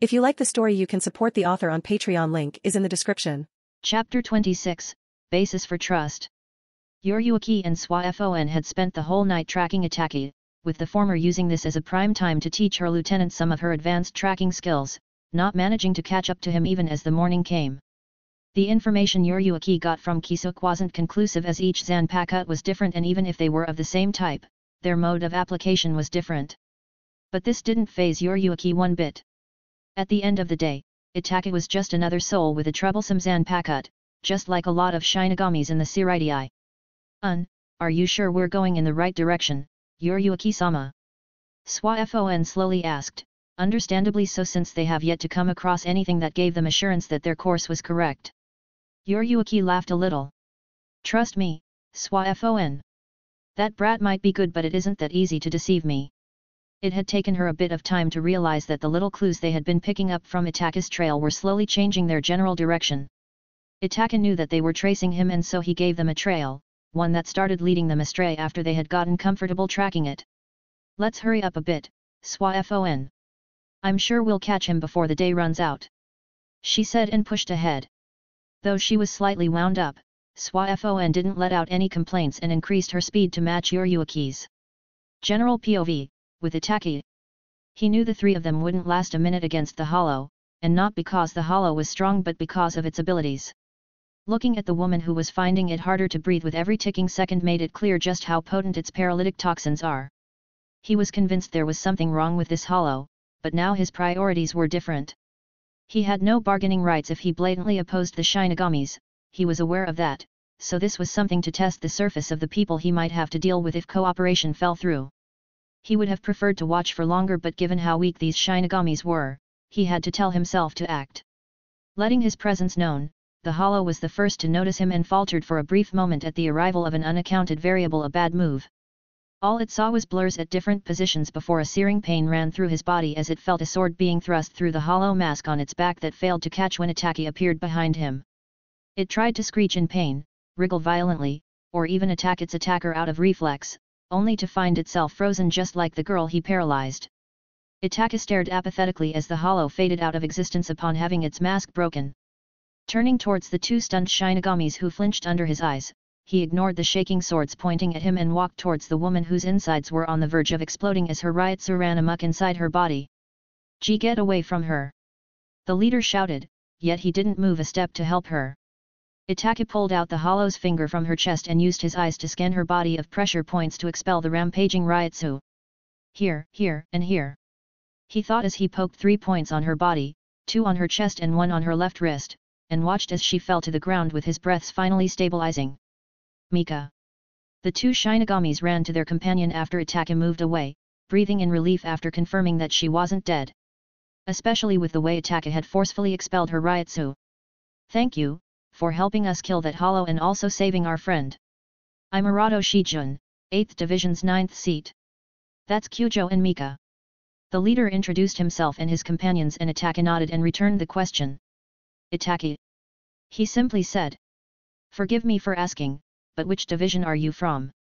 If you like the story you can support the author on Patreon link is in the description. Chapter 26, Basis for Trust. Yoruichi and Swa-Fon had spent the whole night tracking Itachi, with the former using this as a prime time to teach her lieutenant some of her advanced tracking skills, not managing to catch up to him even as the morning came. The information Yoruichi got from Kisuke wasn't conclusive as each Zanpakuto was different and even if they were of the same type, their mode of application was different. But this didn't phase Yoruichi one bit. At the end of the day, Itachi was just another soul with a troublesome Zanpakuto, just like a lot of Shinigamis in the Seireitei. Un, are you sure we're going in the right direction, Yoruichi-sama? Swa-Fon slowly asked, understandably so since they have yet to come across anything that gave them assurance that their course was correct. Yoruichi laughed a little. Trust me, Swa-Fon. That brat might be good but it isn't that easy to deceive me. It had taken her a bit of time to realize that the little clues they had been picking up from Itachi's trail were slowly changing their general direction. Itachi knew that they were tracing him and so he gave them a trail, one that started leading them astray after they had gotten comfortable tracking it. Let's hurry up a bit, Swa-Fon. I'm sure we'll catch him before the day runs out. She said and pushed ahead. Though she was slightly wound up, Swa-Fon didn't let out any complaints and increased her speed to match Yoruichi's. General POV, with Itachi. He knew the three of them wouldn't last a minute against the Hollow, and not because the Hollow was strong but because of its abilities. Looking at the woman who was finding it harder to breathe with every ticking second made it clear just how potent its paralytic toxins are. He was convinced there was something wrong with this Hollow, but now his priorities were different. He had no bargaining rights if he blatantly opposed the Shinigamis, he was aware of that, so this was something to test the surface of the people he might have to deal with if cooperation fell through. He would have preferred to watch for longer but given how weak these Shinigamis were, he had to tell himself to act. Letting his presence known, the Hollow was the first to notice him and faltered for a brief moment at the arrival of an unaccounted variable a bad move. All it saw was blurs at different positions before a searing pain ran through his body as it felt a sword being thrust through the hollow mask on its back that failed to catch when Itachi appeared behind him. It tried to screech in pain, wriggle violently, or even attack its attacker out of reflex, only to find itself frozen just like the girl he paralyzed. Itachi stared apathetically as the hollow faded out of existence upon having its mask broken. Turning towards the two stunned Shinigamis who flinched under his eyes, he ignored the shaking swords pointing at him and walked towards the woman whose insides were on the verge of exploding as her Reiatsu ran amok inside her body. G get away from her! The leader shouted, yet he didn't move a step to help her. Itachi pulled out the hollow's finger from her chest and used his eyes to scan her body of pressure points to expel the rampaging Reiatsu. Here, here, and here. He thought as he poked three points on her body, two on her chest and one on her left wrist, and watched as she fell to the ground with his breaths finally stabilizing. Mika. The two Shinigamis ran to their companion after Itachi moved away, breathing in relief after confirming that she wasn't dead. Especially with the way Itachi had forcefully expelled her Reiatsu. Thank you, for helping us kill that hollow and also saving our friend. I'm Arado Shijun, 8th Division's 9th seat. That's Kyujo and Mika. The leader introduced himself and his companions and Itachi nodded and returned the question. Itachi. He simply said. Forgive me for asking, but which division are you from?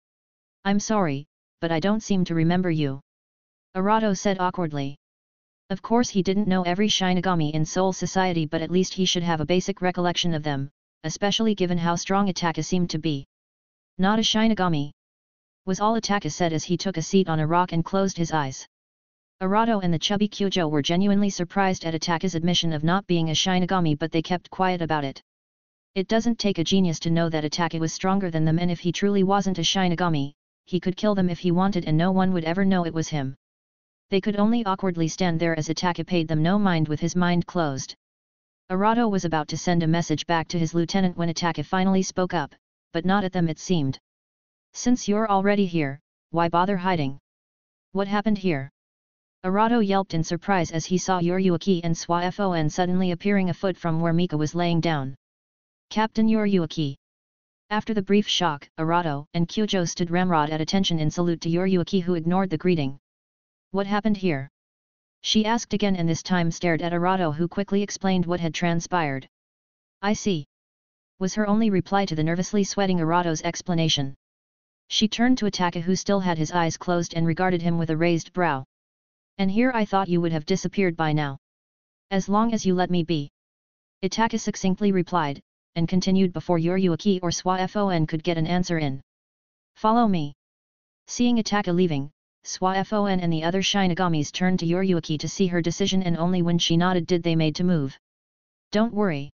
I'm sorry, but I don't seem to remember you. Arado said awkwardly. Of course he didn't know every Shinigami in Soul Society but at least he should have a basic recollection of them, especially given how strong Itachi seemed to be. Not a Shinigami. Was all Itachi said as he took a seat on a rock and closed his eyes. Arado and the chubby Kyujo were genuinely surprised at Itachi's admission of not being a Shinigami but they kept quiet about it. It doesn't take a genius to know that Itachi was stronger than them and if he truly wasn't a Shinigami, he could kill them if he wanted and no one would ever know it was him. They could only awkwardly stand there as Itachi paid them no mind with his mind closed. Arado was about to send a message back to his lieutenant when Itachi finally spoke up, but not at them it seemed. Since you're already here, why bother hiding? What happened here? Arado yelped in surprise as he saw Yoruichi and Swa-Fon suddenly appearing a foot from where Mika was laying down. Captain Yoruichi. After the brief shock, Arado and Kyujo stood ramrod at attention in salute to Yoruichi who ignored the greeting. What happened here? She asked again and this time stared at Arado who quickly explained what had transpired. I see. Was her only reply to the nervously sweating Arado's explanation. She turned to Itachi who still had his eyes closed and regarded him with a raised brow. And here I thought you would have disappeared by now. As long as you let me be. Itachi succinctly replied, and continued before Yoruichi or Swa-Fon could get an answer in. Follow me. Seeing Itachi leaving, Swa-Fon and the other Shinigamis turned to Yoruichi to see her decision and only when she nodded did they made to move. Don't worry.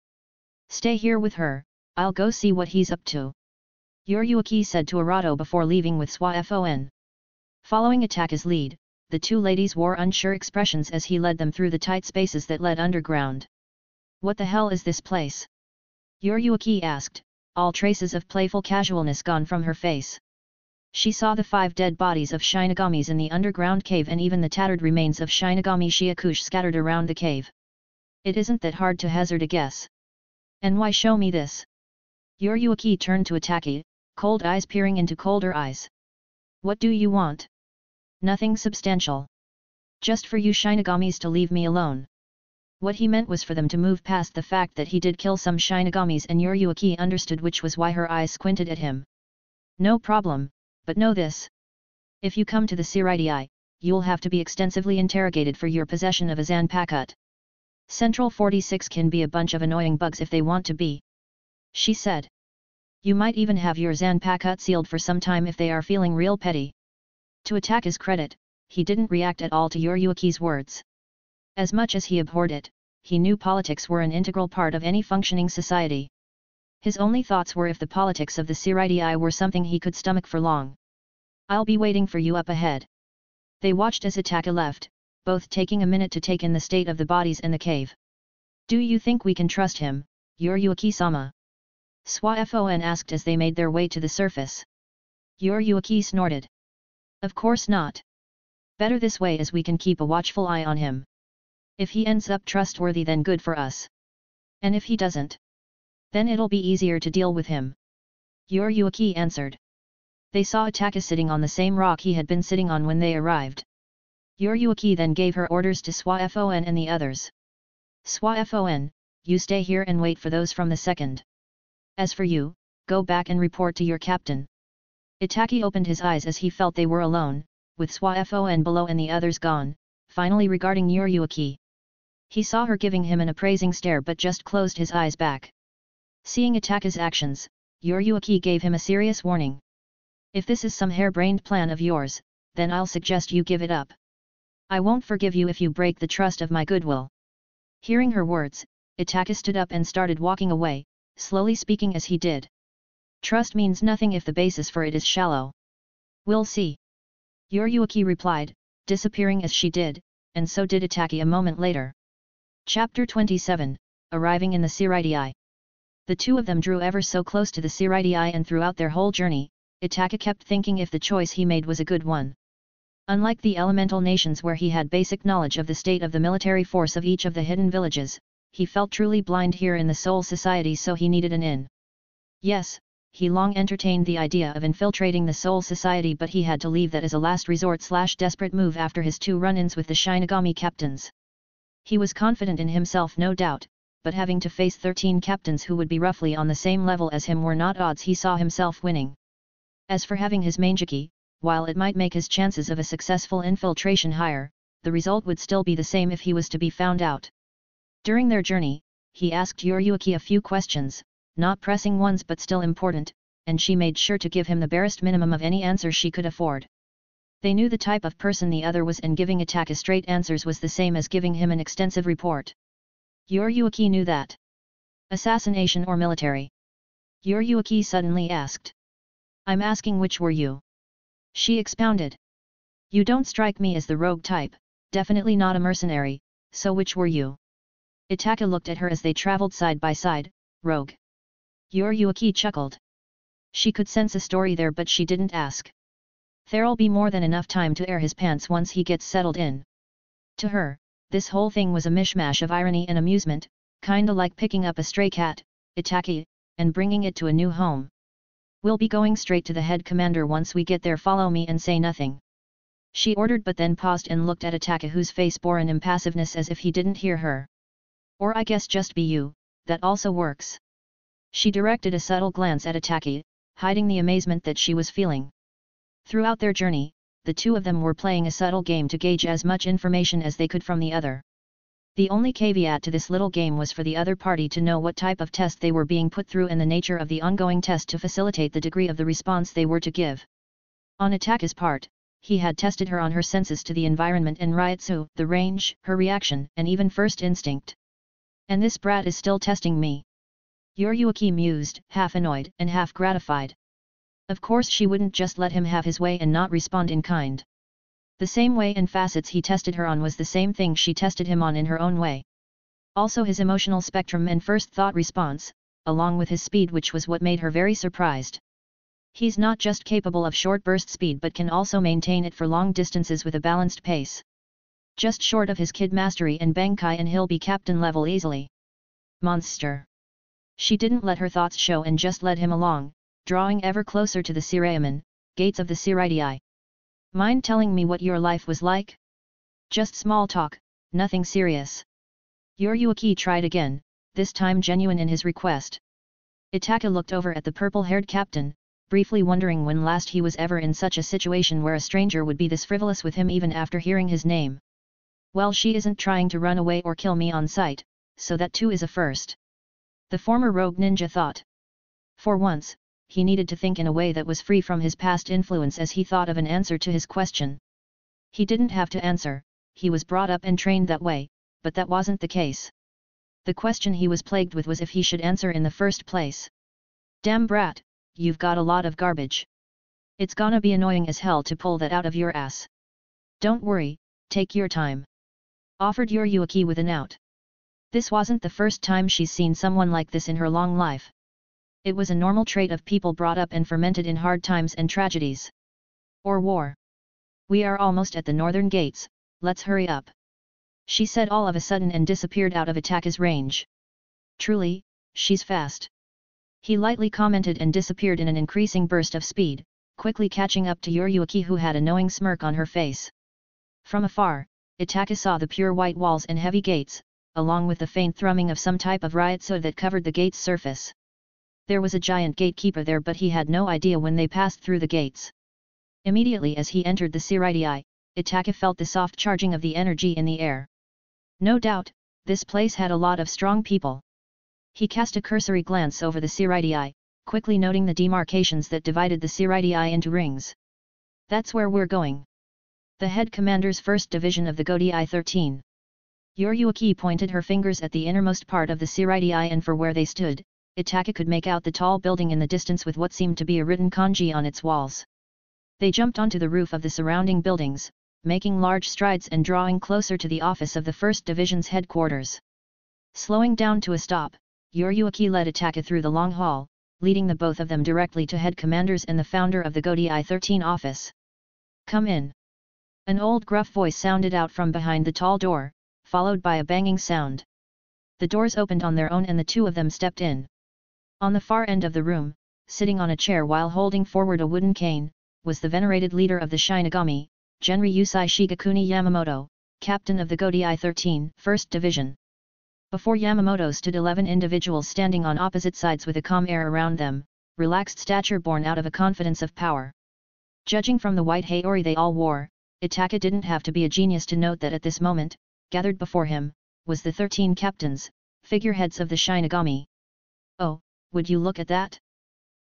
Stay here with her, I'll go see what he's up to. Yoruichi said to Arato before leaving with Swa-Fon. Following Itachi's lead, the two ladies wore unsure expressions as he led them through the tight spaces that led underground. What the hell is this place? Yoruichi asked, all traces of playful casualness gone from her face. She saw the five dead bodies of Shinigamis in the underground cave and even the tattered remains of Shinigami Shiakush scattered around the cave. It isn't that hard to hazard a guess. And why show me this? Yoruichi turned to Itachi, cold eyes peering into colder eyes. What do you want? Nothing substantial. Just for you Shinigamis to leave me alone. What he meant was for them to move past the fact that he did kill some Shinigamis and Yoruichi understood which was why her eyes squinted at him. No problem, but know this. If you come to the Seireitei, you'll have to be extensively interrogated for your possession of a Zanpakuto. Central 46 can be a bunch of annoying bugs if they want to be. She said. You might even have your Zanpakuto sealed for some time if they are feeling real petty. To Itachi's credit, he didn't react at all to Yoruichi's words. As much as he abhorred it, he knew politics were an integral part of any functioning society. His only thoughts were if the politics of the Seireitei were something he could stomach for long. I'll be waiting for you up ahead. They watched as Itachi left, both taking a minute to take in the state of the bodies in the cave. Do you think we can trust him, Yoruichi-sama? Swa-Fon asked as they made their way to the surface. Yoruichi snorted. Of course not. Better this way as we can keep a watchful eye on him. If he ends up trustworthy then good for us. And if he doesn't? Then it'll be easier to deal with him. Yoruichi answered. They saw Itachi sitting on the same rock he had been sitting on when they arrived. Yoruichi then gave her orders to Swa-Fon and the others. Swa-Fon, you stay here and wait for those from the second. As for you, go back and report to your captain. Itachi opened his eyes as he felt they were alone, with Swa-Fon below and the others gone, finally regarding Yoruichi. He saw her giving him an appraising stare but just closed his eyes back. Seeing Itachi's actions, Yoruichi gave him a serious warning. If this is some harebrained plan of yours, then I'll suggest you give it up. I won't forgive you if you break the trust of my goodwill. Hearing her words, Itachi stood up and started walking away, slowly speaking as he did. Trust means nothing if the basis for it is shallow. We'll see. Yoruichi replied, disappearing as she did, and so did Itachi a moment later. Chapter 27, Arriving in the Seireitei. The two of them drew ever so close to the Seireitei and throughout their whole journey, Itachi kept thinking if the choice he made was a good one. Unlike the elemental nations where he had basic knowledge of the state of the military force of each of the hidden villages, he felt truly blind here in the Soul Society so he needed an in. Yes, he long entertained the idea of infiltrating the Soul Society but he had to leave that as a last resort slash desperate move after his two run-ins with the Shinigami captains. He was confident in himself no doubt, but having to face 13 captains who would be roughly on the same level as him were not odds he saw himself winning. As for having his Mangeki, while it might make his chances of a successful infiltration higher, the result would still be the same if he was to be found out. During their journey, he asked Yoruichi a few questions, not pressing ones but still important, and she made sure to give him the barest minimum of any answer she could afford. They knew the type of person the other was and giving Itachi straight answers was the same as giving him an extensive report. Yoruichi knew that. Assassination or military? Yoruichi suddenly asked. I'm asking which were you? She expounded. You don't strike me as the rogue type, definitely not a mercenary, so which were you? Itachi looked at her as they traveled side by side, rogue. Yoruichi chuckled. She could sense a story there but she didn't ask. There'll be more than enough time to air his pants once he gets settled in. To her, this whole thing was a mishmash of irony and amusement, kinda like picking up a stray cat, Itachi, and bringing it to a new home. We'll be going straight to the head commander once we get there follow me and say nothing. She ordered but then paused and looked at Itachi whose face bore an impassiveness as if he didn't hear her. Or I guess just be you, that also works. She directed a subtle glance at Itachi, hiding the amazement that she was feeling. Throughout their journey, the two of them were playing a subtle game to gauge as much information as they could from the other. The only caveat to this little game was for the other party to know what type of test they were being put through and the nature of the ongoing test to facilitate the degree of the response they were to give. On Itachi's part, he had tested her on her senses to the environment and Reiatsu, the range, her reaction, and even first instinct. And this brat is still testing me. Yoruichi mused, half annoyed and half gratified. Of course she wouldn't just let him have his way and not respond in kind. The same way and facets he tested her on was the same thing she tested him on in her own way. Also his emotional spectrum and first thought response, along with his speed which was what made her very surprised. He's not just capable of short burst speed but can also maintain it for long distances with a balanced pace. Just short of his kid mastery and Bankai and he'll be captain level easily. Monster. She didn't let her thoughts show and just led him along, drawing ever closer to the Sirayaman, gates of the Seireitei. Mind telling me what your life was like? Just small talk, nothing serious. Yoruichi tried again, this time genuine in his request. Itachi looked over at the purple-haired captain, briefly wondering when last he was ever in such a situation where a stranger would be this frivolous with him even after hearing his name. Well she isn't trying to run away or kill me on sight, so that too is a first. The former rogue ninja thought. For once, he needed to think in a way that was free from his past influence as he thought of an answer to his question. He didn't have to answer, he was brought up and trained that way, but that wasn't the case. The question he was plagued with was if he should answer in the first place. Damn brat, you've got a lot of garbage. It's gonna be annoying as hell to pull that out of your ass. Don't worry, take your time. Offered Yoruichi with an out. This wasn't the first time she's seen someone like this in her long life. It was a normal trait of people brought up and fermented in hard times and tragedies. Or war. We are almost at the northern gates, let's hurry up. She said all of a sudden and disappeared out of Itachi's range. Truly, she's fast. He lightly commented and disappeared in an increasing burst of speed, quickly catching up to Yoruichi who had a knowing smirk on her face. From afar, Itachi saw the pure white walls and heavy gates, along with the faint thrumming of some type of riot reiatsu that covered the gate's surface. There was a giant gatekeeper there but he had no idea when they passed through the gates. Immediately as he entered the Seireitei, Itachi felt the soft charging of the energy in the air. No doubt, this place had a lot of strong people. He cast a cursory glance over the Seireitei, quickly noting the demarcations that divided the Seireitei into rings. That's where we're going. The head commander's first division of the Gotei 13. Yoruichi pointed her fingers at the innermost part of the Seireitei and for where they stood, Itachi could make out the tall building in the distance with what seemed to be a written kanji on its walls. They jumped onto the roof of the surrounding buildings, making large strides and drawing closer to the office of the 1st Division's headquarters. Slowing down to a stop, Yoruichi led Itachi through the long hall, leading the both of them directly to head commanders and the founder of the Gotei 13 office. Come in. An old gruff voice sounded out from behind the tall door, followed by a banging sound. The doors opened on their own and the two of them stepped in. On the far end of the room, sitting on a chair while holding forward a wooden cane, was the venerated leader of the Shinigami, Genryusai Shigekuni Yamamoto, captain of the Gotei 13, 1st Division. Before Yamamoto stood 11 individuals standing on opposite sides with a calm air around them, relaxed stature born out of a confidence of power. Judging from the white haori they all wore, Itachi didn't have to be a genius to note that at this moment, gathered before him, was the 13 captains, figureheads of the Shinigami. Oh, would you look at that?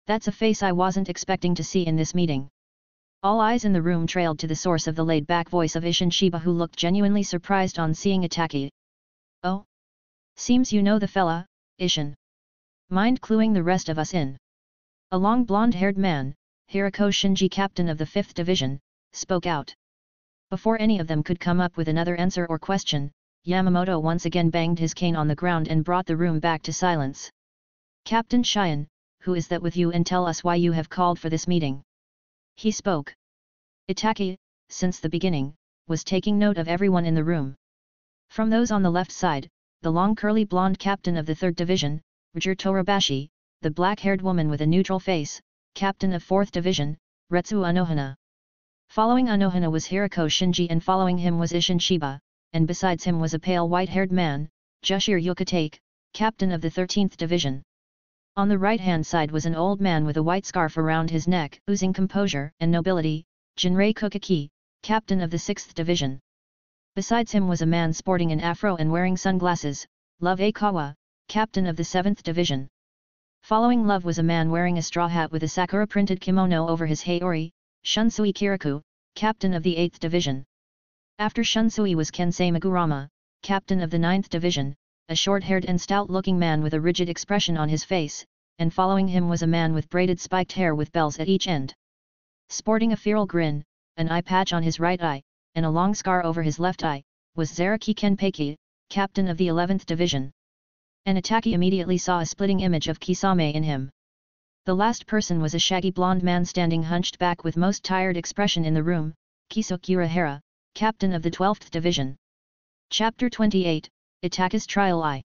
That's a face I wasn't expecting to see in this meeting. All eyes in the room trailed to the source of the laid-back voice of Ishin Shiba who looked genuinely surprised on seeing Itachi. Oh? Seems you know the fella, Ishin. Mind cluing the rest of us in? A long blonde-haired man, Hirako Shinji captain of the 5th Division, spoke out. Before any of them could come up with another answer or question, Yamamoto once again banged his cane on the ground and brought the room back to silence. Captain Cheyenne, who is that with you and tell us why you have called for this meeting? He spoke. Itachi, since the beginning, was taking note of everyone in the room. From those on the left side, the long curly blonde captain of the 3rd Division, Roger Torabashi, the black-haired woman with a neutral face, captain of 4th Division, Retsu Unohana. Following Unohana was Hirako Shinji and following him was Ishin Shiba, and besides him was a pale white-haired man, Jushiro Ukitake, captain of the 13th Division. On the right-hand side was an old man with a white scarf around his neck, oozing composure and nobility, Ginrei Kuchiki, captain of the 6th Division. Besides him was a man sporting an afro and wearing sunglasses, Love Aikawa, captain of the 7th Division. Following Love was a man wearing a straw hat with a sakura-printed kimono over his Haori, Shunsui Kirikou, captain of the 8th Division. After Shunsui was Kensei Muguruma, captain of the 9th Division, a short-haired and stout-looking man with a rigid expression on his face, and following him was a man with braided spiked hair with bells at each end. Sporting a feral grin, an eye patch on his right eye, and a long scar over his left eye, was Zaraki Kenpachi, captain of the 11th Division. An Itachi immediately saw a splitting image of Kisame in him. The last person was a shaggy blonde man standing hunched back with most tired expression in the room, Kisuke Urahara, captain of the 12th Division. Chapter 28, Itachi's Trial I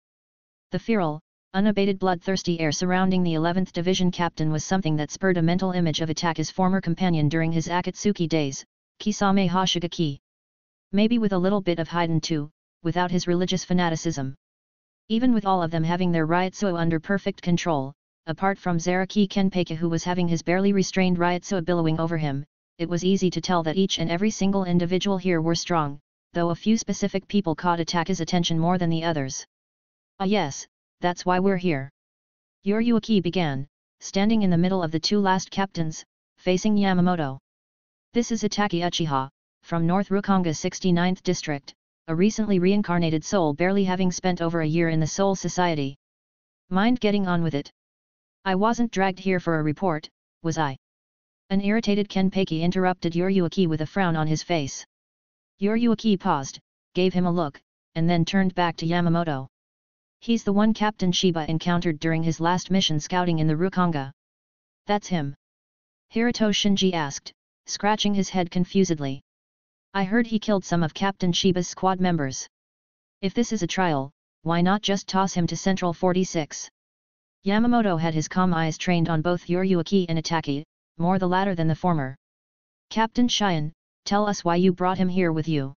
The feral, unabated bloodthirsty air surrounding the 11th Division captain was something that spurred a mental image of Itachi's former companion during his Akatsuki days, Kisame Hoshigaki. Maybe with a little bit of Hidan too, without his religious fanaticism. Even with all of them having their Reiatsu under perfect control, apart from Zaraki Kenpachi who was having his barely restrained Reiatsu billowing over him, it was easy to tell that each and every single individual here were strong, though a few specific people caught Itachi's attention more than the others. Ah yes, that's why we're here. Yoruichi began, standing in the middle of the two last captains, facing Yamamoto. This is Itachi Uchiha, from North Rukongai 69th District, a recently reincarnated soul barely having spent over a year in the Soul Society. Mind getting on with it? I wasn't dragged here for a report, was I? An irritated Kenpachi interrupted Yoruichi with a frown on his face. Yoruichi paused, gave him a look, and then turned back to Yamamoto. He's the one Captain Shiba encountered during his last mission scouting in the Rukongai. That's him. Hirako Shinji asked, scratching his head confusedly. I heard he killed some of Captain Shiba's squad members. If this is a trial, why not just toss him to Central 46? Yamamoto had his calm eyes trained on both Yoruichi and Itachi, more the latter than the former. Captain Shion, tell us why you brought him here with you.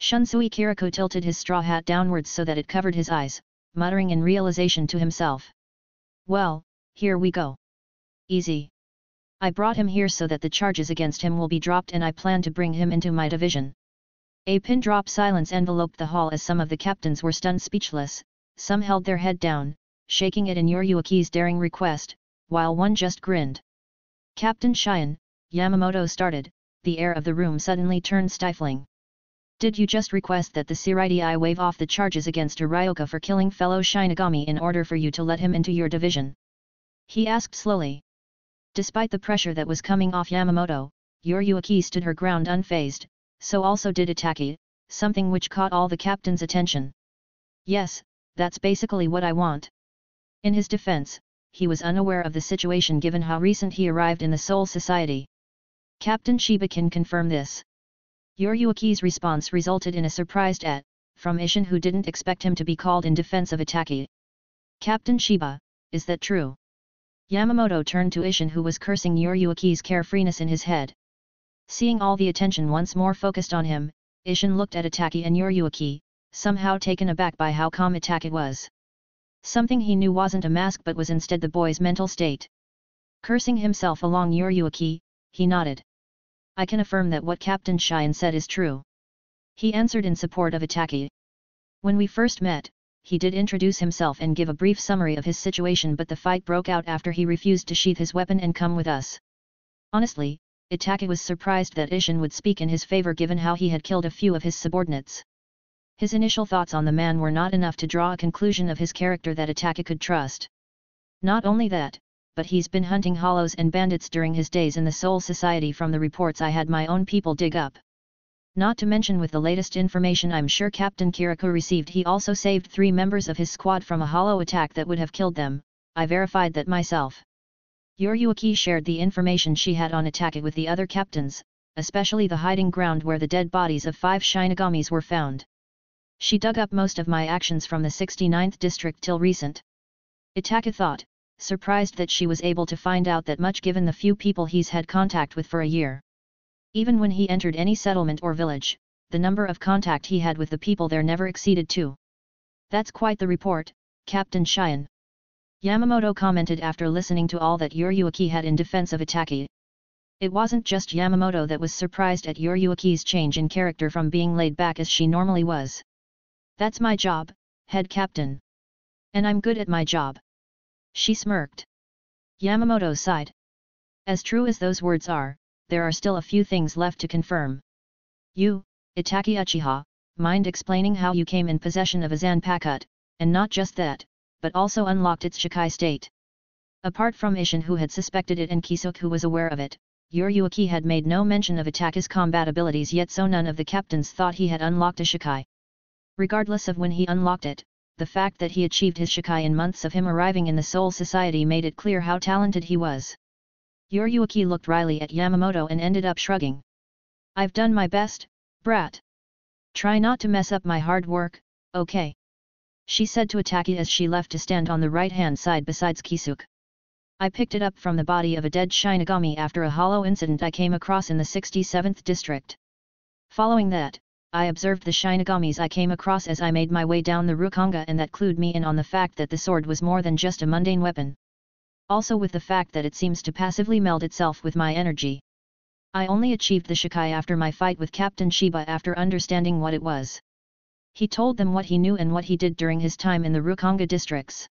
Shunsui Kirikou tilted his straw hat downwards so that it covered his eyes, muttering in realization to himself. Well, here we go. Easy. I brought him here so that the charges against him will be dropped and I plan to bring him into my division. A pin drop silence enveloped the hall as some of the captains were stunned speechless, some held their head down, shaking it in Yoruichi's daring request, while one just grinned. Captain Shion, Yamamoto started, the air of the room suddenly turned stifling. Did you just request that the Seireitei waive off the charges against Urioka for killing fellow Shinigami in order for you to let him into your division? He asked slowly. Despite the pressure that was coming off Yamamoto, Yoruichi stood her ground unfazed, so also did Itachi, something which caught all the captain's attention. Yes, that's basically what I want. In his defense, he was unaware of the situation given how recent he arrived in the Soul Society. Captain Shiba can confirm this. Yoruichi's response resulted in a surprised et, from Ishin who didn't expect him to be called in defense of Itachi. Captain Shiba, is that true? Yamamoto turned to Ishin who was cursing Yoruichi's carefreeness in his head. Seeing all the attention once more focused on him, Ishin looked at Itachi and Yoruichi, somehow taken aback by how calm Itachi was. Something he knew wasn't a mask but was instead the boy's mental state. Cursing himself along Yoruichi, he nodded. I can affirm that what Captain Shion said is true. He answered in support of Itachi. When we first met, he did introduce himself and give a brief summary of his situation but the fight broke out after he refused to sheath his weapon and come with us. Honestly, Itachi was surprised that Ishin would speak in his favor given how he had killed a few of his subordinates. His initial thoughts on the man were not enough to draw a conclusion of his character that Itachi could trust. Not only that, but he's been hunting hollows and bandits during his days in the Soul Society from the reports I had my own people dig up. Not to mention with the latest information I'm sure Captain Kirikou received he also saved three members of his squad from a hollow attack that would have killed them, I verified that myself. Yoruichi shared the information she had on Itachi with the other captains, especially the hiding ground where the dead bodies of five Shinigamis were found. She dug up most of my actions from the 69th district till recent. Itachi thought, surprised that she was able to find out that much given the few people he's had contact with for a year. Even when he entered any settlement or village, the number of contact he had with the people there never exceeded two. That's quite the report, Captain Shion. Yamamoto commented after listening to all that Yoruichi had in defense of Itachi. It wasn't just Yamamoto that was surprised at Yoruichi's change in character from being laid back as she normally was. That's my job, head captain. And I'm good at my job. She smirked. Yamamoto sighed. As true as those words are, there are still a few things left to confirm. You, Itachi Uchiha, mind explaining how you came in possession of a Zanpakuto, and not just that, but also unlocked its Shikai state. Apart from Ishin who had suspected it and Kisuke who was aware of it, Yoruichi had made no mention of Itachi's combat abilities yet so none of the captains thought he had unlocked a Shikai. Regardless of when he unlocked it, the fact that he achieved his Shikai in months of him arriving in the Soul Society made it clear how talented he was. Yoruichi looked wryly at Yamamoto and ended up shrugging. I've done my best, brat. Try not to mess up my hard work, okay? She said to Itachi as she left to stand on the right-hand side besides Kisuke. I picked it up from the body of a dead Shinigami after a hollow incident I came across in the 67th district. Following that, I observed the Shinigamis I came across as I made my way down the Rukongai and that clued me in on the fact that the sword was more than just a mundane weapon. Also with the fact that it seems to passively meld itself with my energy. I only achieved the Shikai after my fight with Captain Shiba after understanding what it was. He told them what he knew and what he did during his time in the Rukongai districts.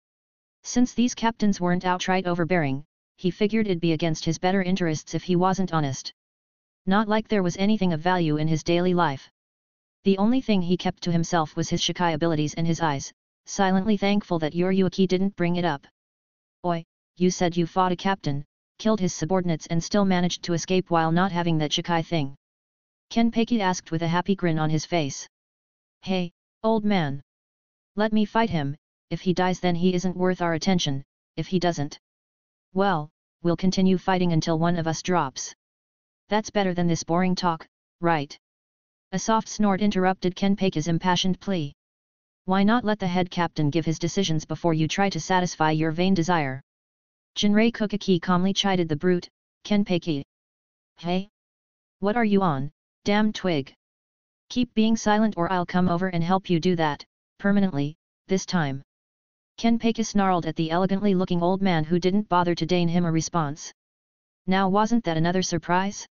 Since these captains weren't outright overbearing, he figured it'd be against his better interests if he wasn't honest. Not like there was anything of value in his daily life. The only thing he kept to himself was his Shikai abilities and his eyes, silently thankful that Yoruichi didn't bring it up. Oi, you said you fought a captain, killed his subordinates and still managed to escape while not having that Shikai thing. Kenpachi asked with a happy grin on his face. Hey, old man! Let me fight him, if he dies then he isn't worth our attention, if he doesn't. Well, we'll continue fighting until one of us drops. That's better than this boring talk, right? A soft snort interrupted Kenpachi's impassioned plea. Why not let the head captain give his decisions before you try to satisfy your vain desire? Ginrei Kuchiki calmly chided the brute, Kenpachi. Hey? What are you on, damn twig? Keep being silent or I'll come over and help you do that, permanently, this time. Kenpachi snarled at the elegantly looking old man who didn't bother to deign him a response. Now wasn't that another surprise?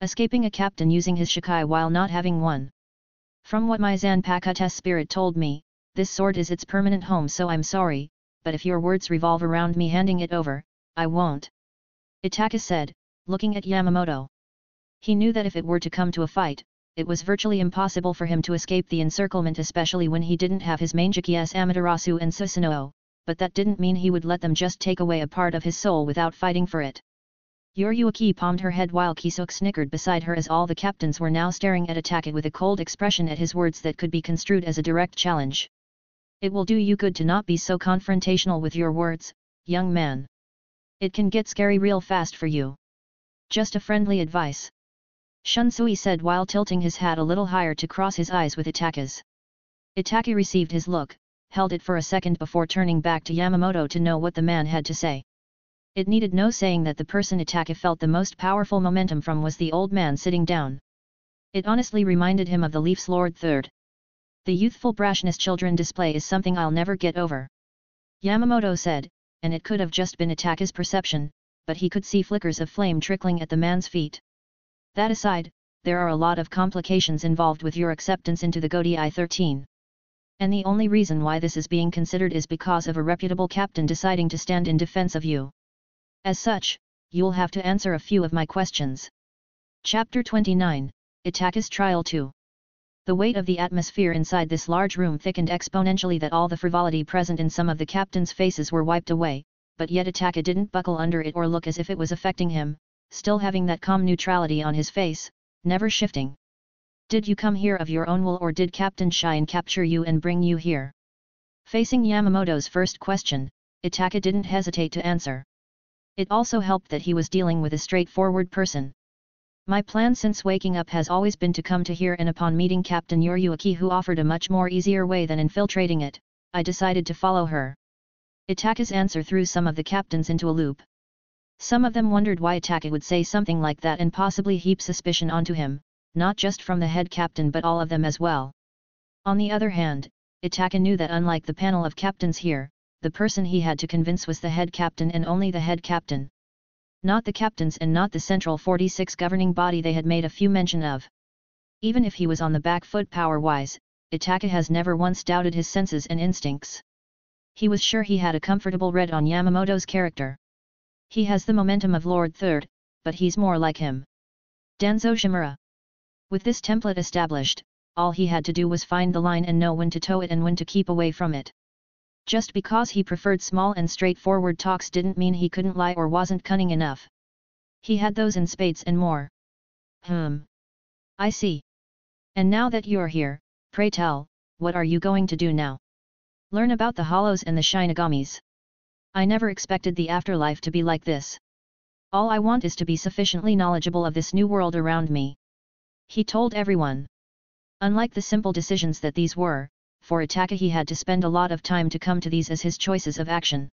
Escaping a captain using his Shikai while not having one. From what my Zanpakuto spirit told me, this sword is its permanent home so I'm sorry, but if your words revolve around me handing it over, I won't. Itachi said, looking at Yamamoto. He knew that if it were to come to a fight, it was virtually impossible for him to escape the encirclement especially when he didn't have his Mangeki as Amaterasu and Susanoo, but that didn't mean he would let them just take away a part of his soul without fighting for it. Yoruichi palmed her head while Kisuke snickered beside her as all the captains were now staring at Itachi with a cold expression at his words that could be construed as a direct challenge. It will do you good to not be so confrontational with your words, young man. It can get scary real fast for you. Just a friendly advice. Shunsui said while tilting his hat a little higher to cross his eyes with Itachi's. Itachi received his look, held it for a second before turning back to Yamamoto to know what the man had to say. It needed no saying that the person Itachi felt the most powerful momentum from was the old man sitting down. It honestly reminded him of the Leaf's Lord Third. The youthful brashness children display is something I'll never get over. Yamamoto said, and it could have just been Itachi's perception, but he could see flickers of flame trickling at the man's feet. That aside, there are a lot of complications involved with your acceptance into the Gotei 13. And the only reason why this is being considered is because of a reputable captain deciding to stand in defense of you. As such, you'll have to answer a few of my questions. Chapter 29, Itachi's Trial 2 The weight of the atmosphere inside this large room thickened exponentially that all the frivolity present in some of the captains' faces were wiped away, but yet Itachi didn't buckle under it or look as if it was affecting him, still having that calm neutrality on his face, never shifting. Did you come here of your own will or did Captain Shine capture you and bring you here? Facing Yamamoto's first question, Itachi didn't hesitate to answer. It also helped that he was dealing with a straightforward person. My plan since waking up has always been to come to here and upon meeting Captain Yoruichi who offered a much more easier way than infiltrating it, I decided to follow her. Itachi's answer threw some of the captains into a loop. Some of them wondered why Itachi would say something like that and possibly heap suspicion onto him, not just from the head captain but all of them as well. On the other hand, Itachi knew that unlike the panel of captains here, the person he had to convince was the head captain and only the head captain. Not the captains and not the Central 46 governing body they had made a few mention of. Even if he was on the back foot power-wise, Itachi has never once doubted his senses and instincts. He was sure he had a comfortable read on Yamamoto's character. He has the momentum of Lord Third, but he's more like him. Danzo Shimura. With this template established, all he had to do was find the line and know when to toe it and when to keep away from it. Just because he preferred small and straightforward talks didn't mean he couldn't lie or wasn't cunning enough. He had those in spades and more. Hmm. I see. And now that you're here, pray tell, what are you going to do now? Learn about the hollows and the Shinigamis. I never expected the afterlife to be like this. All I want is to be sufficiently knowledgeable of this new world around me. He told everyone. Unlike the simple decisions that these were, for Itachi he had to spend a lot of time to come to these as his choices of action.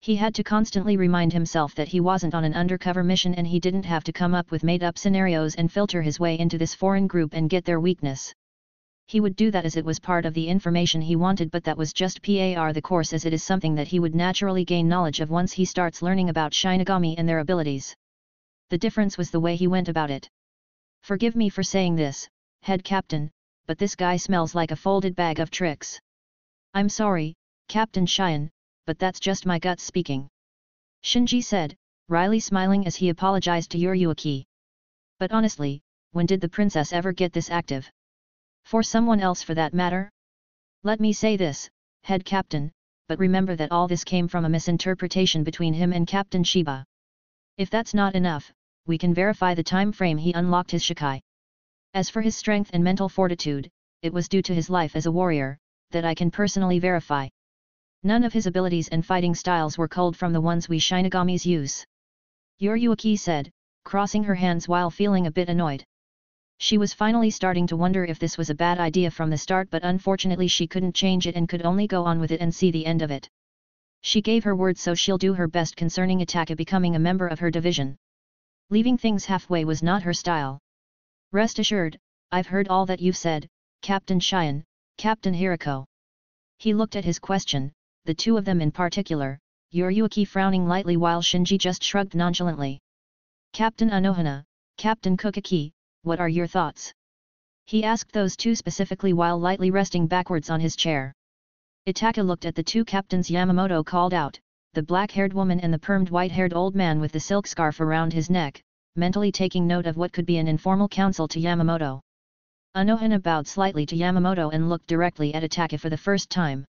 He had to constantly remind himself that he wasn't on an undercover mission and he didn't have to come up with made-up scenarios and filter his way into this foreign group and get their weakness. He would do that as it was part of the information he wanted but that was just par the course as it is something that he would naturally gain knowledge of once he starts learning about Shinigami and their abilities. The difference was the way he went about it. Forgive me for saying this, head captain, but this guy smells like a folded bag of tricks. I'm sorry, Captain Chien, but that's just my gut speaking. Shinji said, wryly smiling as he apologized to Yoruichi. But honestly, when did the princess ever get this active? For someone else for that matter? Let me say this, head captain, but remember that all this came from a misinterpretation between him and Captain Shiba. If that's not enough, we can verify the time frame he unlocked his Shikai. As for his strength and mental fortitude, it was due to his life as a warrior, that I can personally verify. None of his abilities and fighting styles were culled from the ones we Shinigami's use. Yoruichi said, crossing her hands while feeling a bit annoyed. She was finally starting to wonder if this was a bad idea from the start but unfortunately she couldn't change it and could only go on with it and see the end of it. She gave her word so she'll do her best concerning Itachi becoming a member of her division. Leaving things halfway was not her style. Rest assured, I've heard all that you've said, Captain Chien, Captain Hirako. He looked at his question, the two of them in particular, Yoruichi frowning lightly while Shinji just shrugged nonchalantly. Captain Unohana, Captain Kuchiki, what are your thoughts? He asked those two specifically while lightly resting backwards on his chair. Itachi looked at the two captains Yamamoto called out, the black-haired woman and the permed white-haired old man with the silk scarf around his neck, mentally taking note of what could be an informal counsel to Yamamoto. Unohana bowed slightly to Yamamoto and looked directly at Itachi for the first time.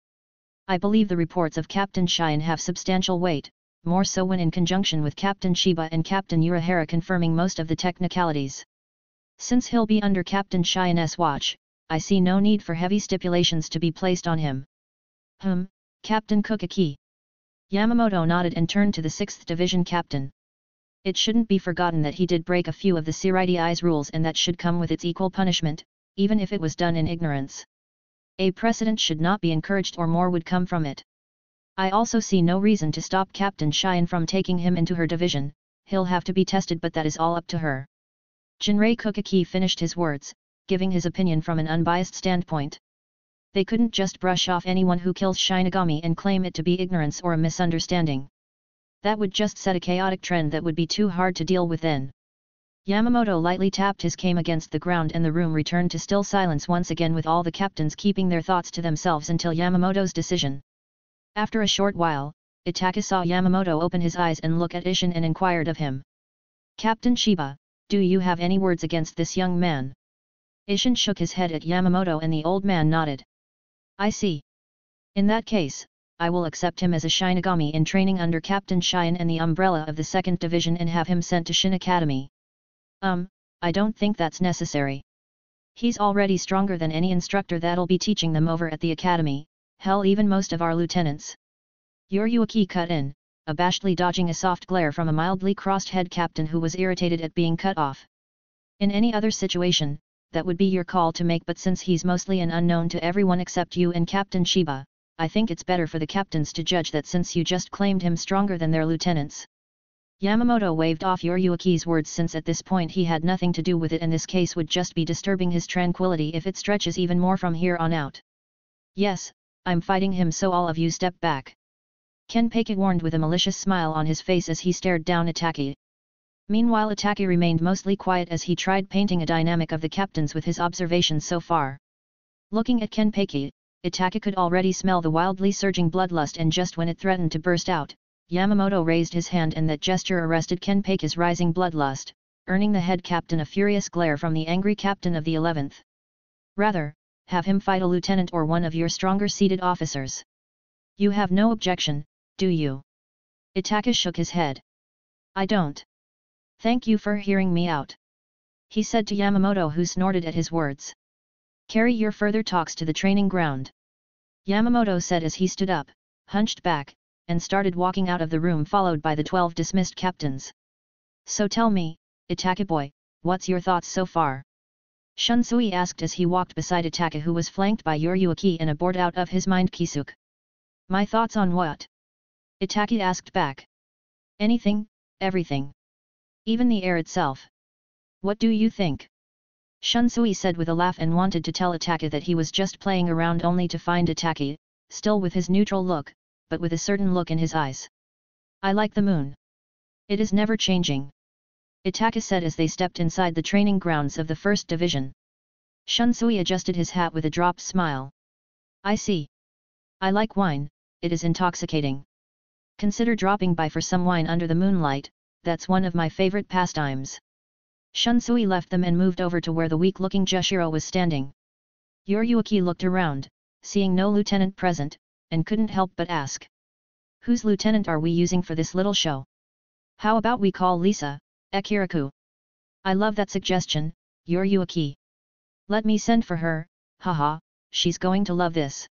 I believe the reports of Captain Chien have substantial weight, more so when in conjunction with Captain Shiba and Captain Urahara confirming most of the technicalities. Since he'll be under Captain Chien's watch, I see no need for heavy stipulations to be placed on him. Hmm, Captain Kuchiki. Yamamoto nodded and turned to the 6th Division captain. It shouldn't be forgotten that he did break a few of the Seireitei's rules and that should come with its equal punishment, even if it was done in ignorance. A precedent should not be encouraged or more would come from it. I also see no reason to stop Captain Chien from taking him into her division, he'll have to be tested but that is all up to her. Ginrei Kuchiki finished his words, giving his opinion from an unbiased standpoint. They couldn't just brush off anyone who kills Shinigami and claim it to be ignorance or a misunderstanding. That would just set a chaotic trend that would be too hard to deal with then. Yamamoto lightly tapped his cane against the ground and the room returned to still silence once again with all the captains keeping their thoughts to themselves until Yamamoto's decision. After a short while, Itachi saw Yamamoto open his eyes and look at Ishin and inquired of him. Captain Shiba, do you have any words against this young man? Ishin shook his head at Yamamoto and the old man nodded. I see. In that case, I will accept him as a Shinigami in training under Captain Chien and the umbrella of the 2nd Division and have him sent to Shin Academy. Um, I don't think that's necessary. He's already stronger than any instructor that'll be teaching them over at the academy, hell even most of our lieutenants. Yoruichi cut in, abashedly dodging a soft glare from a mildly crossed head captain who was irritated at being cut off. In any other situation, that would be your call to make but since he's mostly an unknown to everyone except you and Captain Shiba, I think it's better for the captains to judge that since you just claimed him stronger than their lieutenants. Yamamoto waved off Yoruichi's words since at this point he had nothing to do with it and this case would just be disturbing his tranquility if it stretches even more from here on out. Yes, I'm fighting him so all of you step back. Kenpachi warned with a malicious smile on his face as he stared down at Taki. Meanwhile Itachi remained mostly quiet as he tried painting a dynamic of the captains with his observations so far. Looking at Kenpachi, Itachi could already smell the wildly surging bloodlust and just when it threatened to burst out, Yamamoto raised his hand and that gesture arrested Kenpachi's rising bloodlust, earning the head captain a furious glare from the angry captain of the 11th. Rather, have him fight a lieutenant or one of your stronger seated officers. You have no objection, do you? Itachi shook his head. I don't. Thank you for hearing me out. He said to Yamamoto who snorted at his words. Carry your further talks to the training ground. Yamamoto said as he stood up, hunched back, and started walking out of the room followed by the twelve dismissed captains. So tell me, Itachi boy, what's your thoughts so far? Shunsui asked as he walked beside Itachi who was flanked by Yoruichi and a bored out of his mind Kisuke. My thoughts on what? Itachi asked back. Anything, everything. Even the air itself. What do you think? Shunsui said with a laugh and wanted to tell Itachi that he was just playing around only to find Itachi, still with his neutral look, but with a certain look in his eyes. I like the moon. It is never changing. Itachi said as they stepped inside the training grounds of the First Division. Shunsui adjusted his hat with a dropped smile. I see. I like wine, it is intoxicating. Consider dropping by for some wine under the moonlight, that's one of my favorite pastimes. Shunsui left them and moved over to where the weak-looking Jushiro was standing. Yoruichi looked around, seeing no lieutenant present, and couldn't help but ask. Whose lieutenant are we using for this little show? How about we call Lisa, Kyoraku? I love that suggestion, Yoruichi. Let me send for her, haha, she's going to love this.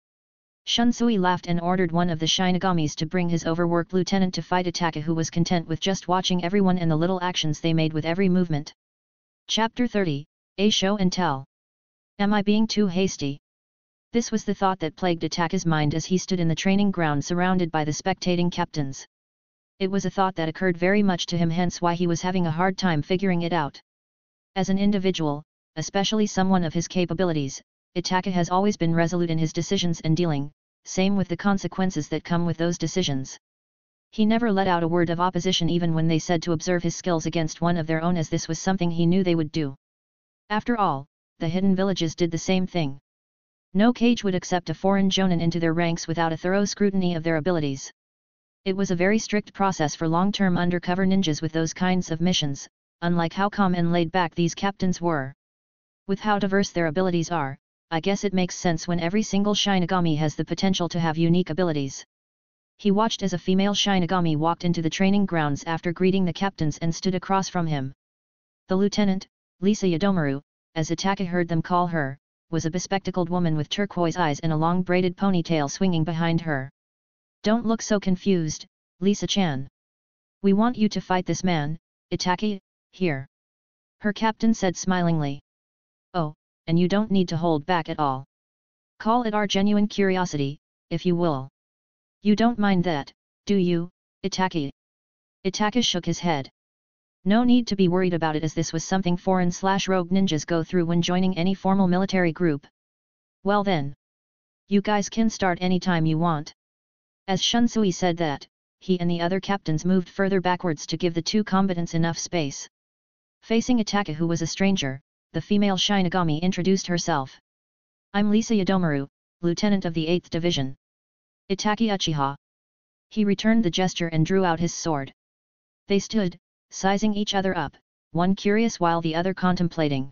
Shunsui laughed and ordered one of the Shinigamis to bring his overworked lieutenant to fight Itachi who was content with just watching everyone and the little actions they made with every movement. Chapter 30, A Show and Tell. Am I being too hasty? This was the thought that plagued Itachi's mind as he stood in the training ground surrounded by the spectating captains. It was a thought that occurred very much to him hence why he was having a hard time figuring it out. As an individual, especially someone of his capabilities, Itachi has always been resolute in his decisions and dealing, same with the consequences that come with those decisions. He never let out a word of opposition even when they said to observe his skills against one of their own as this was something he knew they would do. After all, the hidden villages did the same thing. No Kage would accept a foreign jonin into their ranks without a thorough scrutiny of their abilities. It was a very strict process for long-term undercover ninjas with those kinds of missions, unlike how calm and laid back these captains were. With how diverse their abilities are, I guess it makes sense when every single Shinigami has the potential to have unique abilities. He watched as a female Shinigami walked into the training grounds after greeting the captains and stood across from him. The lieutenant, Lisa Yadomaru, as Itachi heard them call her, was a bespectacled woman with turquoise eyes and a long braided ponytail swinging behind her. Don't look so confused, Lisa-chan. We want you to fight this man, Itachi, here. Her captain said smilingly. Oh, and you don't need to hold back at all. Call it our genuine curiosity, if you will. You don't mind that, do you, Itachi? Itachi shook his head. No need to be worried about it as this was something foreign slash rogue ninjas go through when joining any formal military group. Well then. You guys can start anytime you want. As Shunsui said that, he and the other captains moved further backwards to give the two combatants enough space. Facing Itachi who was a stranger, the female Shinigami introduced herself. I'm Lisa Yadomaru, Lieutenant of the 8th Division. Itachi Uchiha. He returned the gesture and drew out his sword. They stood, sizing each other up, one curious while the other contemplating.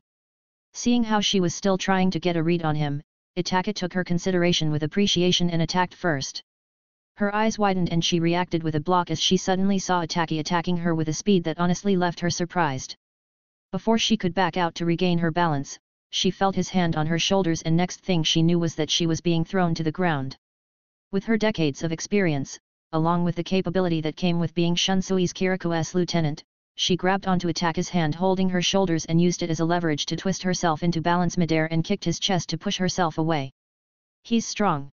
Seeing how she was still trying to get a read on him, Itachi took her consideration with appreciation and attacked first. Her eyes widened and she reacted with a block as she suddenly saw Itachi attacking her with a speed that honestly left her surprised. Before she could back out to regain her balance, she felt his hand on her shoulders and next thing she knew was that she was being thrown to the ground. With her decades of experience, along with the capability that came with being Shunsui's Kyoraku's lieutenant, she grabbed onto Itachi's hand holding her shoulders and used it as a leverage to twist herself into balance midair and kicked his chest to push herself away. He's strong.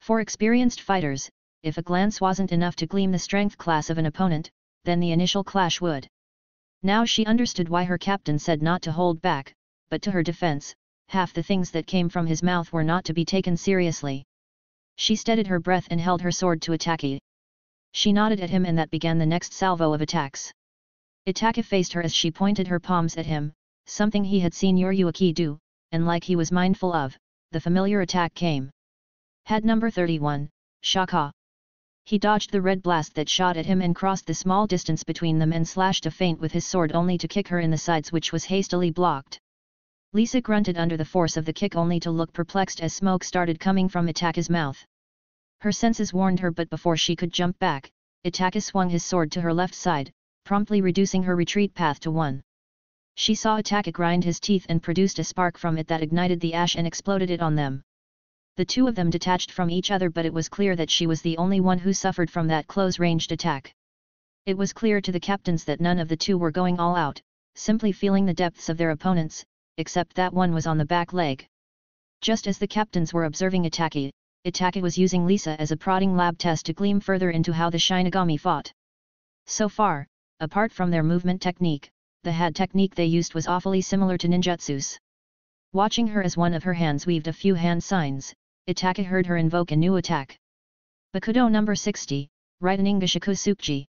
For experienced fighters, if a glance wasn't enough to gleam the strength class of an opponent, then the initial clash would. Now she understood why her captain said not to hold back, but to her defense, half the things that came from his mouth were not to be taken seriously. She steadied her breath and held her sword to Itachi. She nodded at him and that began the next salvo of attacks. Itachi faced her as she pointed her palms at him, something he had seen Yoruichi do, and like he was mindful of, the familiar attack came. Hado number 31, Shakkaho. He dodged the red blast that shot at him and crossed the small distance between them and slashed a feint with his sword only to kick her in the sides which was hastily blocked. Lisa grunted under the force of the kick only to look perplexed as smoke started coming from Itachi's mouth. Her senses warned her but before she could jump back, Itachi swung his sword to her left side, promptly reducing her retreat path to one. She saw Itachi grind his teeth and produced a spark from it that ignited the ash and exploded it on them. The two of them detached from each other but it was clear that she was the only one who suffered from that close-ranged attack. It was clear to the captains that none of the two were going all out, simply feeling the depths of their opponents, except that one was on the back leg. Just as the captains were observing Itachi, Itachi was using Lisa as a prodding lab test to gleam further into how the Shinigami fought. So far, apart from their movement technique, the had technique they used was awfully similar to ninjutsus. Watching her as one of her hands weaved a few hand signs, Itachi heard her invoke a new attack. Bakudo number 60, Raitening Gashiku Sukji.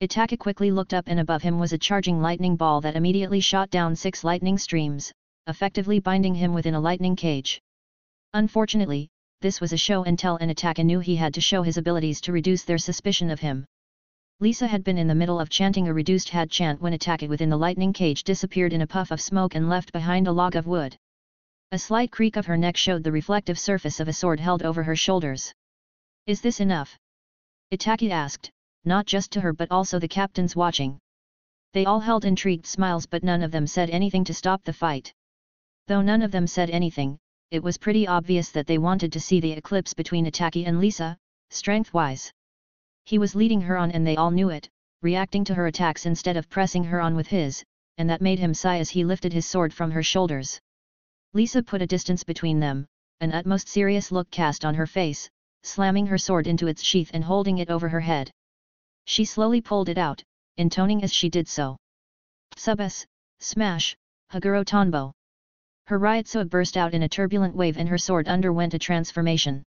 Itachi quickly looked up and above him was a charging lightning ball that immediately shot down six lightning streams, effectively binding him within a lightning cage. Unfortunately, this was a show and tell and Itachi knew he had to show his abilities to reduce their suspicion of him. Lisa had been in the middle of chanting a reduced had chant when Itachi within the lightning cage disappeared in a puff of smoke and left behind a log of wood. A slight creak of her neck showed the reflective surface of a sword held over her shoulders. Is this enough? Itachi asked, not just to her but also the captains watching. They all held intrigued smiles but none of them said anything to stop the fight. Though none of them said anything, it was pretty obvious that they wanted to see the eclipse between Itachi and Lisa, strength-wise. He was leading her on and they all knew it, reacting to her attacks instead of pressing her on with his, and that made him sigh as he lifted his sword from her shoulders. Lisa put a distance between them, an utmost serious look cast on her face, slamming her sword into its sheath and holding it over her head. She slowly pulled it out, intoning as she did so. Subas, smash, Haguro Tonbo. Her Reiatsu burst out in a turbulent wave and her sword underwent a transformation.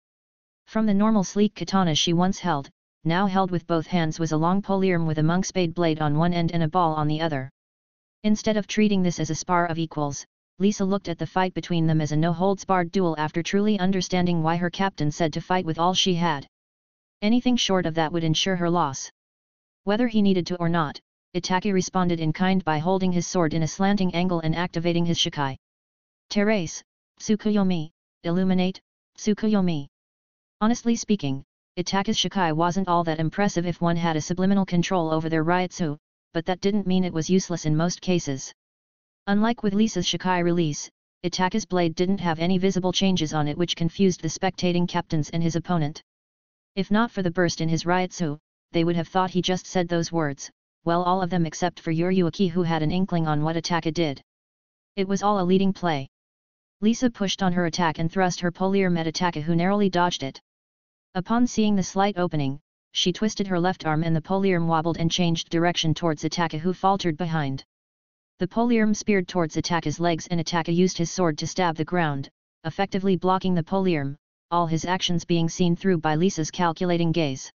From the normal sleek katana she once held, now held with both hands was a long polearm with a monk's spade blade on one end and a ball on the other. Instead of treating this as a spar of equals, Lisa looked at the fight between them as a no-holds-barred duel after truly understanding why her captain said to fight with all she had. Anything short of that would ensure her loss. Whether he needed to or not, Itachi responded in kind by holding his sword in a slanting angle and activating his Shikai. Terrace, Tsukuyomi, Illuminate, Tsukuyomi. Honestly speaking, Itachi's Shikai wasn't all that impressive if one had a subliminal control over their Reiatsu, but that didn't mean it was useless in most cases. Unlike with Lisa's Shikai release, Itachi's blade didn't have any visible changes on it which confused the spectating captains and his opponent. If not for the burst in his Reiatsu, they would have thought he just said those words, well all of them except for Yoruichi who had an inkling on what Itachi did. It was all a leading play. Lisa pushed on her attack and thrust her polearm at Itachi who narrowly dodged it. Upon seeing the slight opening, she twisted her left arm and the polearm wobbled and changed direction towards Itachi who faltered behind. The polearm speared towards Itachi's legs and Itachi used his sword to stab the ground, effectively blocking the polearm, all his actions being seen through by Lisa's calculating gaze.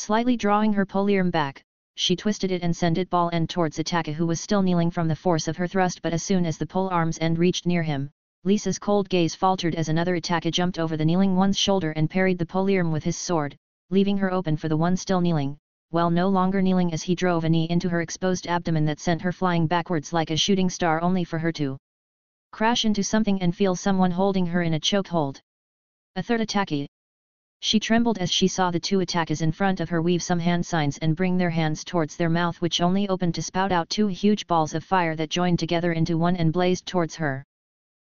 Slightly drawing her polearm back, she twisted it and sent it ball end towards Itachi who was still kneeling from the force of her thrust but as soon as the pole arm's end reached near him, Lisa's cold gaze faltered as another Itachi jumped over the kneeling one's shoulder and parried the polearm with his sword, leaving her open for the one still kneeling, while no longer kneeling as he drove a knee into her exposed abdomen that sent her flying backwards like a shooting star only for her to crash into something and feel someone holding her in a chokehold. A third Itachi. She trembled as she saw the two Itachis in front of her weave some hand signs and bring their hands towards their mouth which only opened to spout out two huge balls of fire that joined together into one and blazed towards her.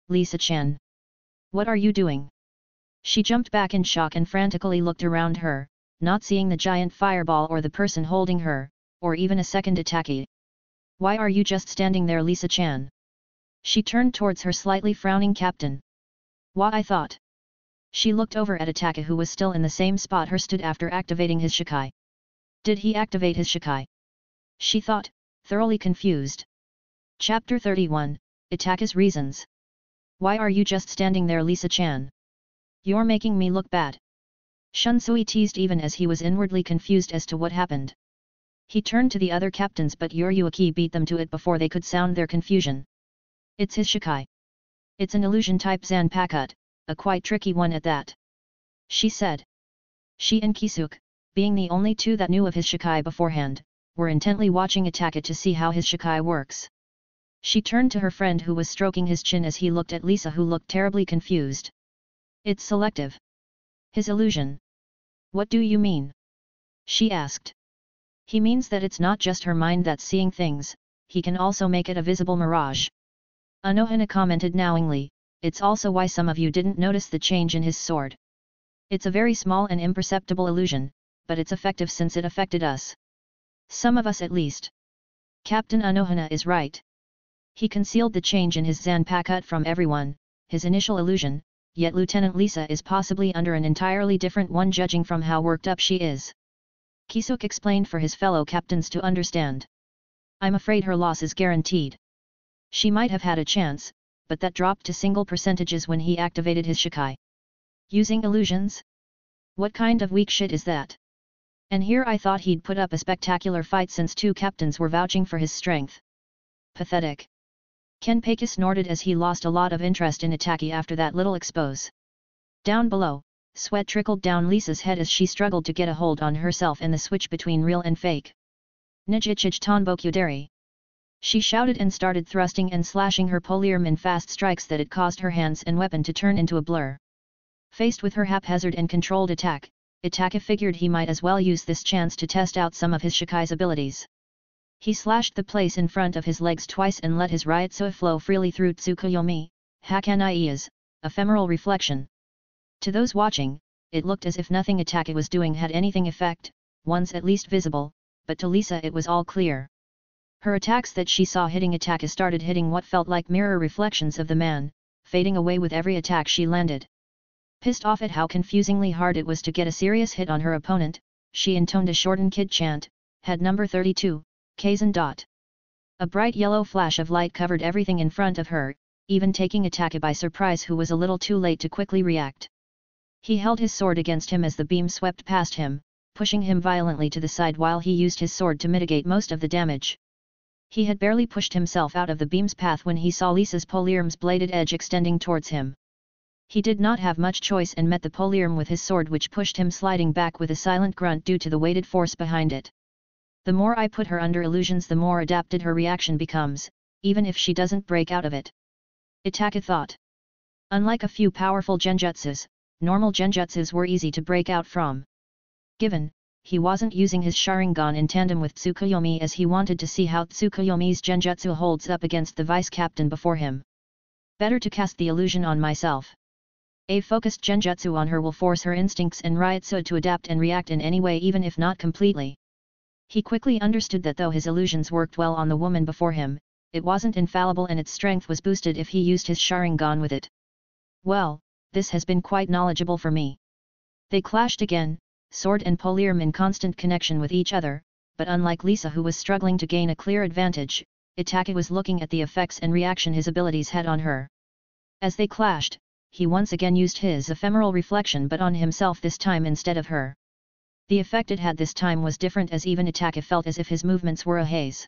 Lisa Chan. What are you doing? She jumped back in shock and frantically looked around her, not seeing the giant fireball or the person holding her, or even a second Itachi. Why are you just standing there Lisa Chan? She turned towards her slightly frowning captain. Why I thought. She looked over at Itachi who was still in the same spot her stood after activating his Shikai. Did he activate his Shikai? She thought, thoroughly confused. Chapter 31, Itachi's Reasons why are you just standing there Lisa-chan? You're making me look bad. Shunsui teased even as he was inwardly confused as to what happened. He turned to the other captains but Yoruichi beat them to it before they could sound their confusion. It's his Shikai. It's an illusion type Zanpakuto, a quite tricky one at that. She said. She and Kisuke, being the only two that knew of his Shikai beforehand, were intently watching Attack to see how his Shikai works. She turned to her friend who was stroking his chin as he looked at Lisa who looked terribly confused. It's selective. His illusion. What do you mean? She asked. He means that it's not just her mind that's seeing things, he can also make it a visible mirage. Unohana commented knowingly, it's also why some of you didn't notice the change in his sword. It's a very small and imperceptible illusion, but it's effective since it affected us. Some of us at least. Captain Unohana is right. He concealed the change in his Zanpakuto from everyone, his initial illusion, yet Lieutenant Lisa is possibly under an entirely different one judging from how worked up she is. Kisuke explained for his fellow captains to understand. I'm afraid her loss is guaranteed. She might have had a chance, but that dropped to single percentages when he activated his Shikai. Using illusions? What kind of weak shit is that? And here I thought he'd put up a spectacular fight since two captains were vouching for his strength. Pathetic. Ken Kenpachi snorted as he lost a lot of interest in Itachi after that little expose. Down below, sweat trickled down Lisa's head as she struggled to get a hold on herself and the switch between real and fake. Nijichij Tonbokyuderi. She shouted and started thrusting and slashing her polearm in fast strikes that it caused her hands and weapon to turn into a blur. Faced with her haphazard and controlled attack, Itachi figured he might as well use this chance to test out some of his Shikai's abilities. He slashed the place in front of his legs twice and let his Reiatsu flow freely through Tsukuyomi, Hakanai's, ephemeral reflection. To those watching, it looked as if nothing Itachi was doing had anything effect, once at least visible, but to Lisa it was all clear. Her attacks that she saw hitting Itachi started hitting what felt like mirror reflections of the man, fading away with every attack she landed. Pissed off at how confusingly hard it was to get a serious hit on her opponent, she intoned a shortened kid chant, Hado number 32, Kaizen. Dot. A bright yellow flash of light covered everything in front of her, even taking Itachi by surprise who was a little too late to quickly react. He held his sword against him as the beam swept past him, pushing him violently to the side while he used his sword to mitigate most of the damage. He had barely pushed himself out of the beam's path when he saw Lisa's poliarm's bladed edge extending towards him. He did not have much choice and met the poliarm with his sword which pushed him sliding back with a silent grunt due to the weighted force behind it. The more I put her under illusions the more adapted her reaction becomes, even if she doesn't break out of it. Itachi thought. Unlike a few powerful genjutsus, normal genjutsus were easy to break out from. Given, he wasn't using his Sharingan in tandem with Tsukuyomi as he wanted to see how Tsukuyomi's genjutsu holds up against the vice-captain before him. Better to cast the illusion on myself. A focused genjutsu on her will force her instincts and reiatsu to adapt and react in any way even if not completely. He quickly understood that though his illusions worked well on the woman before him, it wasn't infallible and its strength was boosted if he used his Sharingan with it. Well, this has been quite knowledgeable for me. They clashed again, sword and poliarm in constant connection with each other, but unlike Lisa who was struggling to gain a clear advantage, Itachi was looking at the effects and reaction his abilities had on her. As they clashed, he once again used his ephemeral reflection but on himself this time instead of her. The effect it had this time was different as even Itachi felt as if his movements were a haze.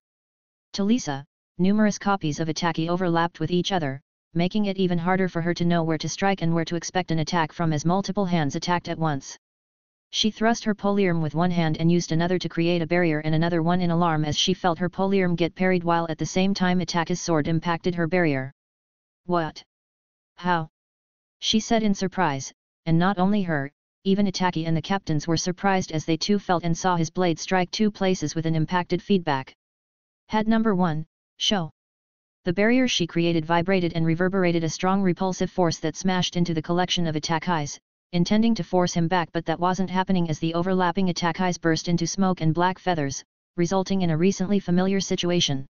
To Lisa, numerous copies of Itachi overlapped with each other, making it even harder for her to know where to strike and where to expect an attack from as multiple hands attacked at once. She thrust her poliarm with one hand and used another to create a barrier and another one in alarm as she felt her poliarm get parried while at the same time Itachi's sword impacted her barrier. What? How? She said in surprise, and not only her, even Itachi and the captains were surprised as they too felt and saw his blade strike two places with an impacted feedback. Hado number 1, show. The barrier she created vibrated and reverberated a strong repulsive force that smashed into the collection of eyes, intending to force him back but that wasn't happening as the overlapping attack eyes burst into smoke and black feathers, resulting in a recently familiar situation.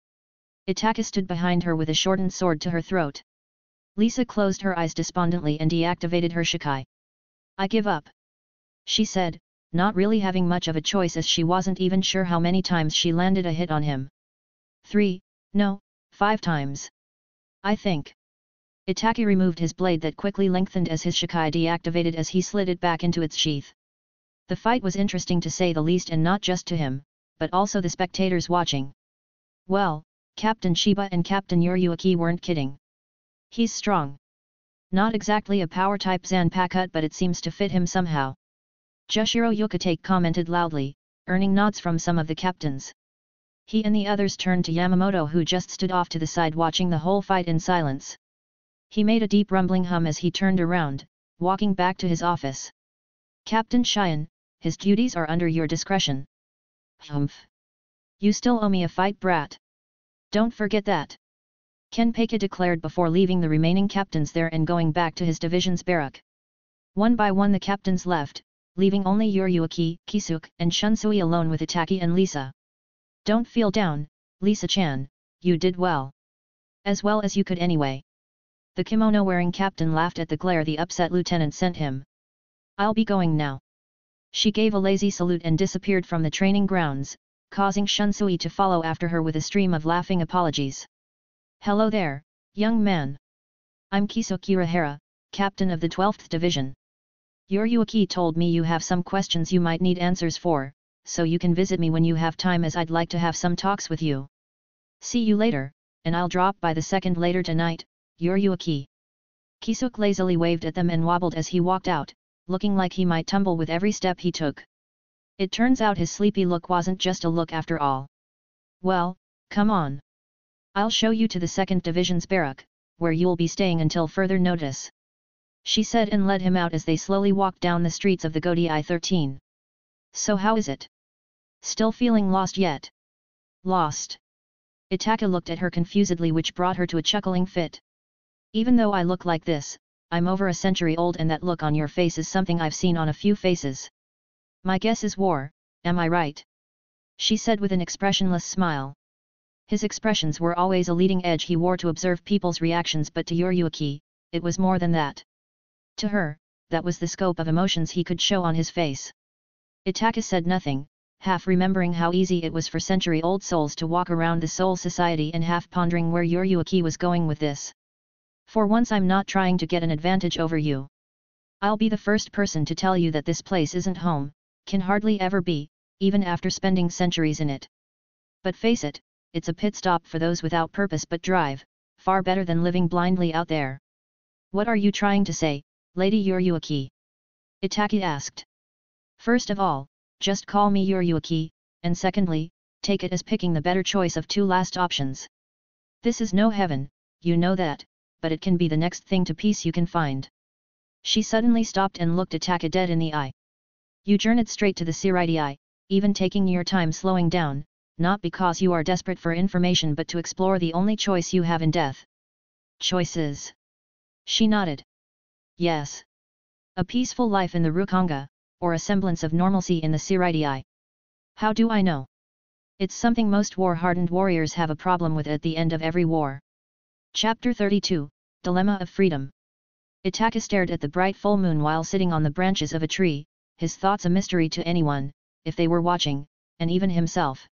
Itachi stood behind her with a shortened sword to her throat. Lisa closed her eyes despondently and deactivated her Shikai. I give up. She said, not really having much of a choice as she wasn't even sure how many times she landed a hit on him. Three, no, five times. I think. Itachi removed his blade that quickly lengthened as his Shikai deactivated as he slid it back into its sheath. The fight was interesting to say the least and not just to him, but also the spectators watching. Well, Captain Shiba and Captain Yoruichi weren't kidding. He's strong. Not exactly a power type Zanpakuto but it seems to fit him somehow. Jushiro Ukitake commented loudly, earning nods from some of the captains. He and the others turned to Yamamoto who just stood off to the side watching the whole fight in silence. He made a deep rumbling hum as he turned around, walking back to his office. Captain Shihoin, his duties are under your discretion. Humph. You still owe me a fight brat. Don't forget that. Kenpachi declared before leaving the remaining captains there and going back to his division's barrack. One by one the captains left, leaving only Yoruichi, Kisuke, and Shunsui alone with Itachi and Lisa. Don't feel down, Lisa-chan, you did well. As well as you could anyway. The kimono-wearing captain laughed at the glare the upset lieutenant sent him. I'll be going now. She gave a lazy salute and disappeared from the training grounds, causing Shunsui to follow after her with a stream of laughing apologies. Hello there, young man. I'm Kisuke Urahara, captain of the 12th Division. Yoruichi told me you have some questions you might need answers for, so you can visit me when you have time as I'd like to have some talks with you. See you later, and I'll drop by the second later tonight, Yoruichi. Kisuke lazily waved at them and wobbled as he walked out, looking like he might tumble with every step he took. It turns out his sleepy look wasn't just a look after all. Well, come on. I'll show you to the 2nd Division's barrack, where you'll be staying until further notice. She said and led him out as they slowly walked down the streets of the Gotei 13. So how is it? Still feeling lost yet? Lost. Itachi looked at her confusedly which brought her to a chuckling fit. Even though I look like this, I'm over a century old and that look on your face is something I've seen on a few faces. My guess is war, am I right? She said with an expressionless smile. His expressions were always a leading edge he wore to observe people's reactions but to Yoruichi, it was more than that. To her, that was the scope of emotions he could show on his face. Itachi said nothing, half remembering how easy it was for century-old souls to walk around the soul society and half pondering where Yoruichi was going with this. For once I'm not trying to get an advantage over you. I'll be the first person to tell you that this place isn't home, can hardly ever be, even after spending centuries in it. But face it, it's a pit stop for those without purpose but drive, far better than living blindly out there. What are you trying to say, Lady Yoruichi? Itachi asked. First of all, just call me Yoruichi, and secondly, take it as picking the better choice of two last options. This is no heaven, you know that, but it can be the next thing to peace you can find. She suddenly stopped and looked Itachi dead in the eye. You journeyed straight to the Seireitei, even taking your time slowing down, not because you are desperate for information but to explore the only choice you have in death. Choices. She nodded. Yes. A peaceful life in the Rukongai, or a semblance of normalcy in the Seireitei. How do I know? It's something most war-hardened warriors have a problem with at the end of every war. Chapter 32, Dilemma of Freedom Itachi stared at the bright full moon while sitting on the branches of a tree, his thoughts a mystery to anyone, if they were watching, and even himself.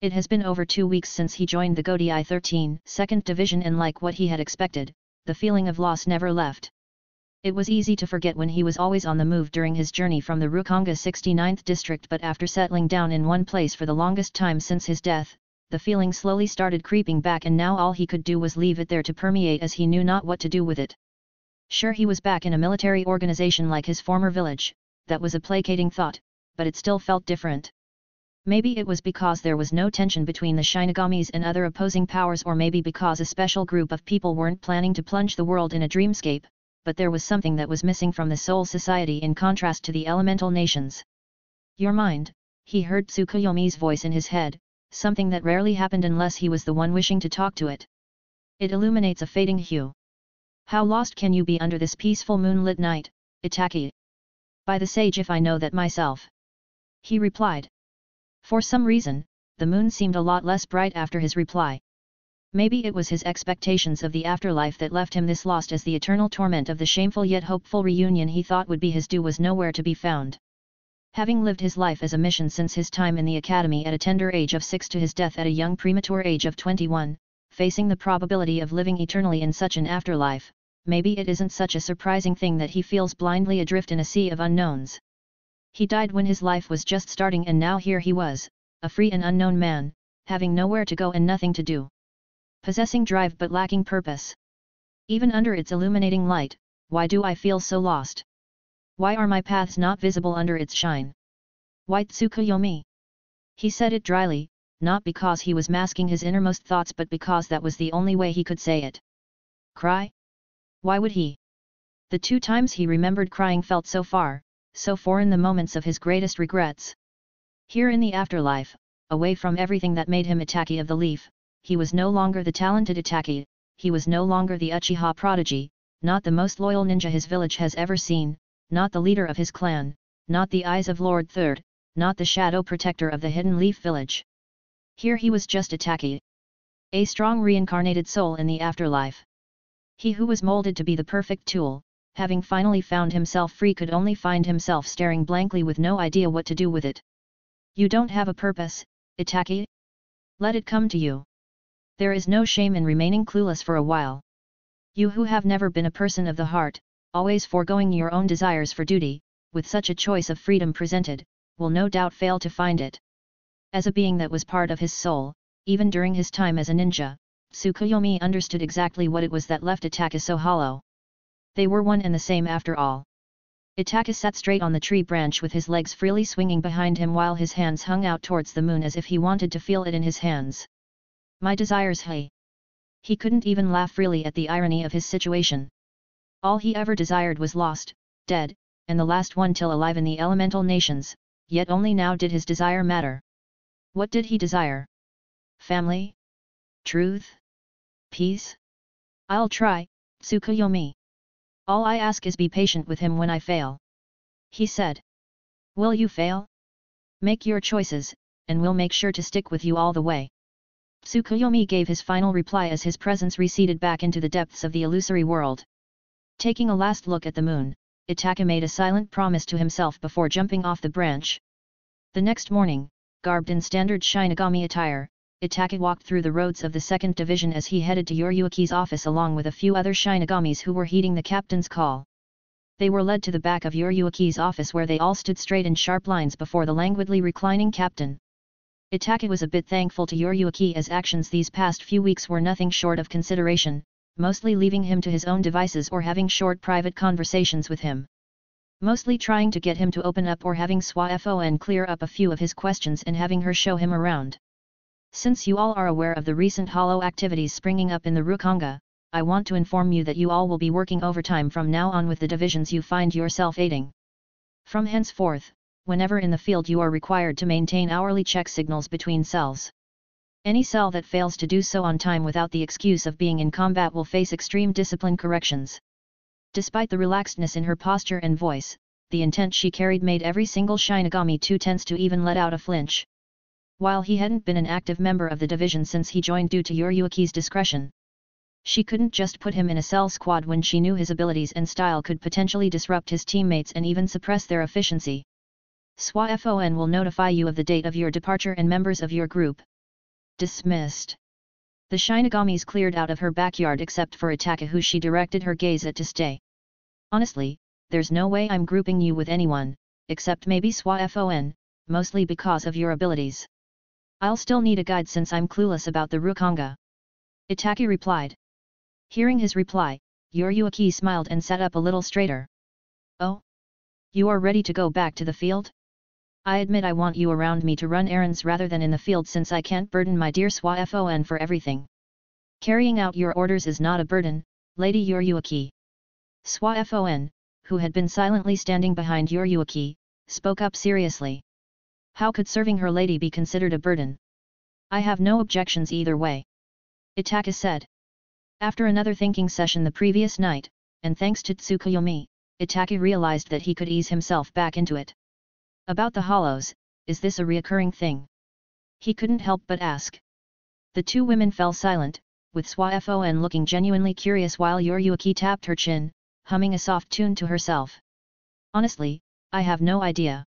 It has been over two weeks since he joined the Gotei 13 2nd Division and like what he had expected, the feeling of loss never left. It was easy to forget when he was always on the move during his journey from the Rukongai 69th district but after settling down in one place for the longest time since his death, the feeling slowly started creeping back and now all he could do was leave it there to permeate as he knew not what to do with it. Sure he was back in a military organization like his former village, that was a placating thought, but it still felt different. Maybe it was because there was no tension between the Shinigamis and other opposing powers or maybe because a special group of people weren't planning to plunge the world in a dreamscape, but there was something that was missing from the Soul Society in contrast to the elemental nations. Your mind, he heard Tsukuyomi's voice in his head, something that rarely happened unless he was the one wishing to talk to it. It illuminates a fading hue. How lost can you be under this peaceful moonlit night, Itachi? By the sage if I know that myself. He replied. For some reason, the moon seemed a lot less bright after his reply. Maybe it was his expectations of the afterlife that left him this lost as the eternal torment of the shameful yet hopeful reunion he thought would be his due was nowhere to be found. Having lived his life as a mission since his time in the academy at a tender age of six to his death at a young premature age of 21, facing the probability of living eternally in such an afterlife, maybe it isn't such a surprising thing that he feels blindly adrift in a sea of unknowns. He died when his life was just starting and now here he was, a free and unknown man, having nowhere to go and nothing to do. Possessing drive but lacking purpose. Even under its illuminating light, why do I feel so lost? Why are my paths not visible under its shine? White Tsukuyomi. He said it dryly, not because he was masking his innermost thoughts but because that was the only way he could say it. Cry? Why would he? The two times he remembered crying felt so far, so foreign the moments of his greatest regrets. Here in the afterlife, away from everything that made him Itachi of the Leaf, he was no longer the talented Itachi, he was no longer the Uchiha prodigy, not the most loyal ninja his village has ever seen, not the leader of his clan, not the eyes of Lord Third, not the shadow protector of the Hidden Leaf village. Here he was just Itachi. A strong reincarnated soul in the afterlife. He who was molded to be the perfect tool, having finally found himself free could only find himself staring blankly with no idea what to do with it. You don't have a purpose, Itachi? Let it come to you. There is no shame in remaining clueless for a while. You who have never been a person of the heart, always foregoing your own desires for duty, with such a choice of freedom presented, will no doubt fail to find it. As a being that was part of his soul, even during his time as a ninja, Tsukuyomi understood exactly what it was that left Itachi so hollow. They were one and the same after all. Itachi sat straight on the tree branch with his legs freely swinging behind him while his hands hung out towards the moon as if he wanted to feel it in his hands. My desires hey. He couldn't even laugh freely at the irony of his situation. All he ever desired was lost, dead, and the last one till alive in the elemental nations, yet only now did his desire matter. What did he desire? Family? Truth? Peace? I'll try, Tsukuyomi. All I ask is be patient with him when I fail. He said. Will you fail? Make your choices, and we'll make sure to stick with you all the way. Tsukuyomi gave his final reply as his presence receded back into the depths of the illusory world. Taking a last look at the moon, Itachi made a silent promise to himself before jumping off the branch. The next morning, garbed in standard Shinigami attire, Itachi walked through the roads of the 2nd Division as he headed to Yoruichi's office along with a few other Shinigamis who were heeding the captain's call. They were led to the back of Yoruichi's office where they all stood straight in sharp lines before the languidly reclining captain. Itachi was a bit thankful to Yoruichi as actions these past few weeks were nothing short of consideration, mostly leaving him to his own devices or having short private conversations with him. Mostly trying to get him to open up or having SWAFON clear up a few of his questions and having her show him around. Since you all are aware of the recent hollow activities springing up in the Rukongai, I want to inform you that you all will be working overtime from now on with the divisions you find yourself aiding. From henceforth, whenever in the field you are required to maintain hourly check signals between cells. Any cell that fails to do so on time without the excuse of being in combat will face extreme discipline corrections. Despite the relaxedness in her posture and voice, the intent she carried made every single Shinigami too tense to even let out a flinch. While he hadn't been an active member of the division since he joined due to Yoruichi's discretion. She couldn't just put him in a cell squad when she knew his abilities and style could potentially disrupt his teammates and even suppress their efficiency. SWAFON will notify you of the date of your departure and members of your group. Dismissed. The Shinigamis cleared out of her backyard except for Itachi who she directed her gaze at to stay. Honestly, there's no way I'm grouping you with anyone, except maybe SWAFON, mostly because of your abilities. I'll still need a guide since I'm clueless about the Rukongai. Itachi replied. Hearing his reply, Yoruichi smiled and sat up a little straighter. Oh? You are ready to go back to the field? I admit I want you around me to run errands rather than in the field since I can't burden my dear SWAFON for everything. Carrying out your orders is not a burden, Lady Yoruichi. SWAFON, who had been silently standing behind Yoruichi, spoke up seriously. How could serving her lady be considered a burden? I have no objections either way. Itachi said. After another thinking session the previous night, and thanks to Tsukuyomi, Itachi realized that he could ease himself back into it. About the hollows, is this a reoccurring thing? He couldn't help but ask. The two women fell silent, with SWAFON looking genuinely curious while Yoruichi tapped her chin, humming a soft tune to herself. Honestly, I have no idea.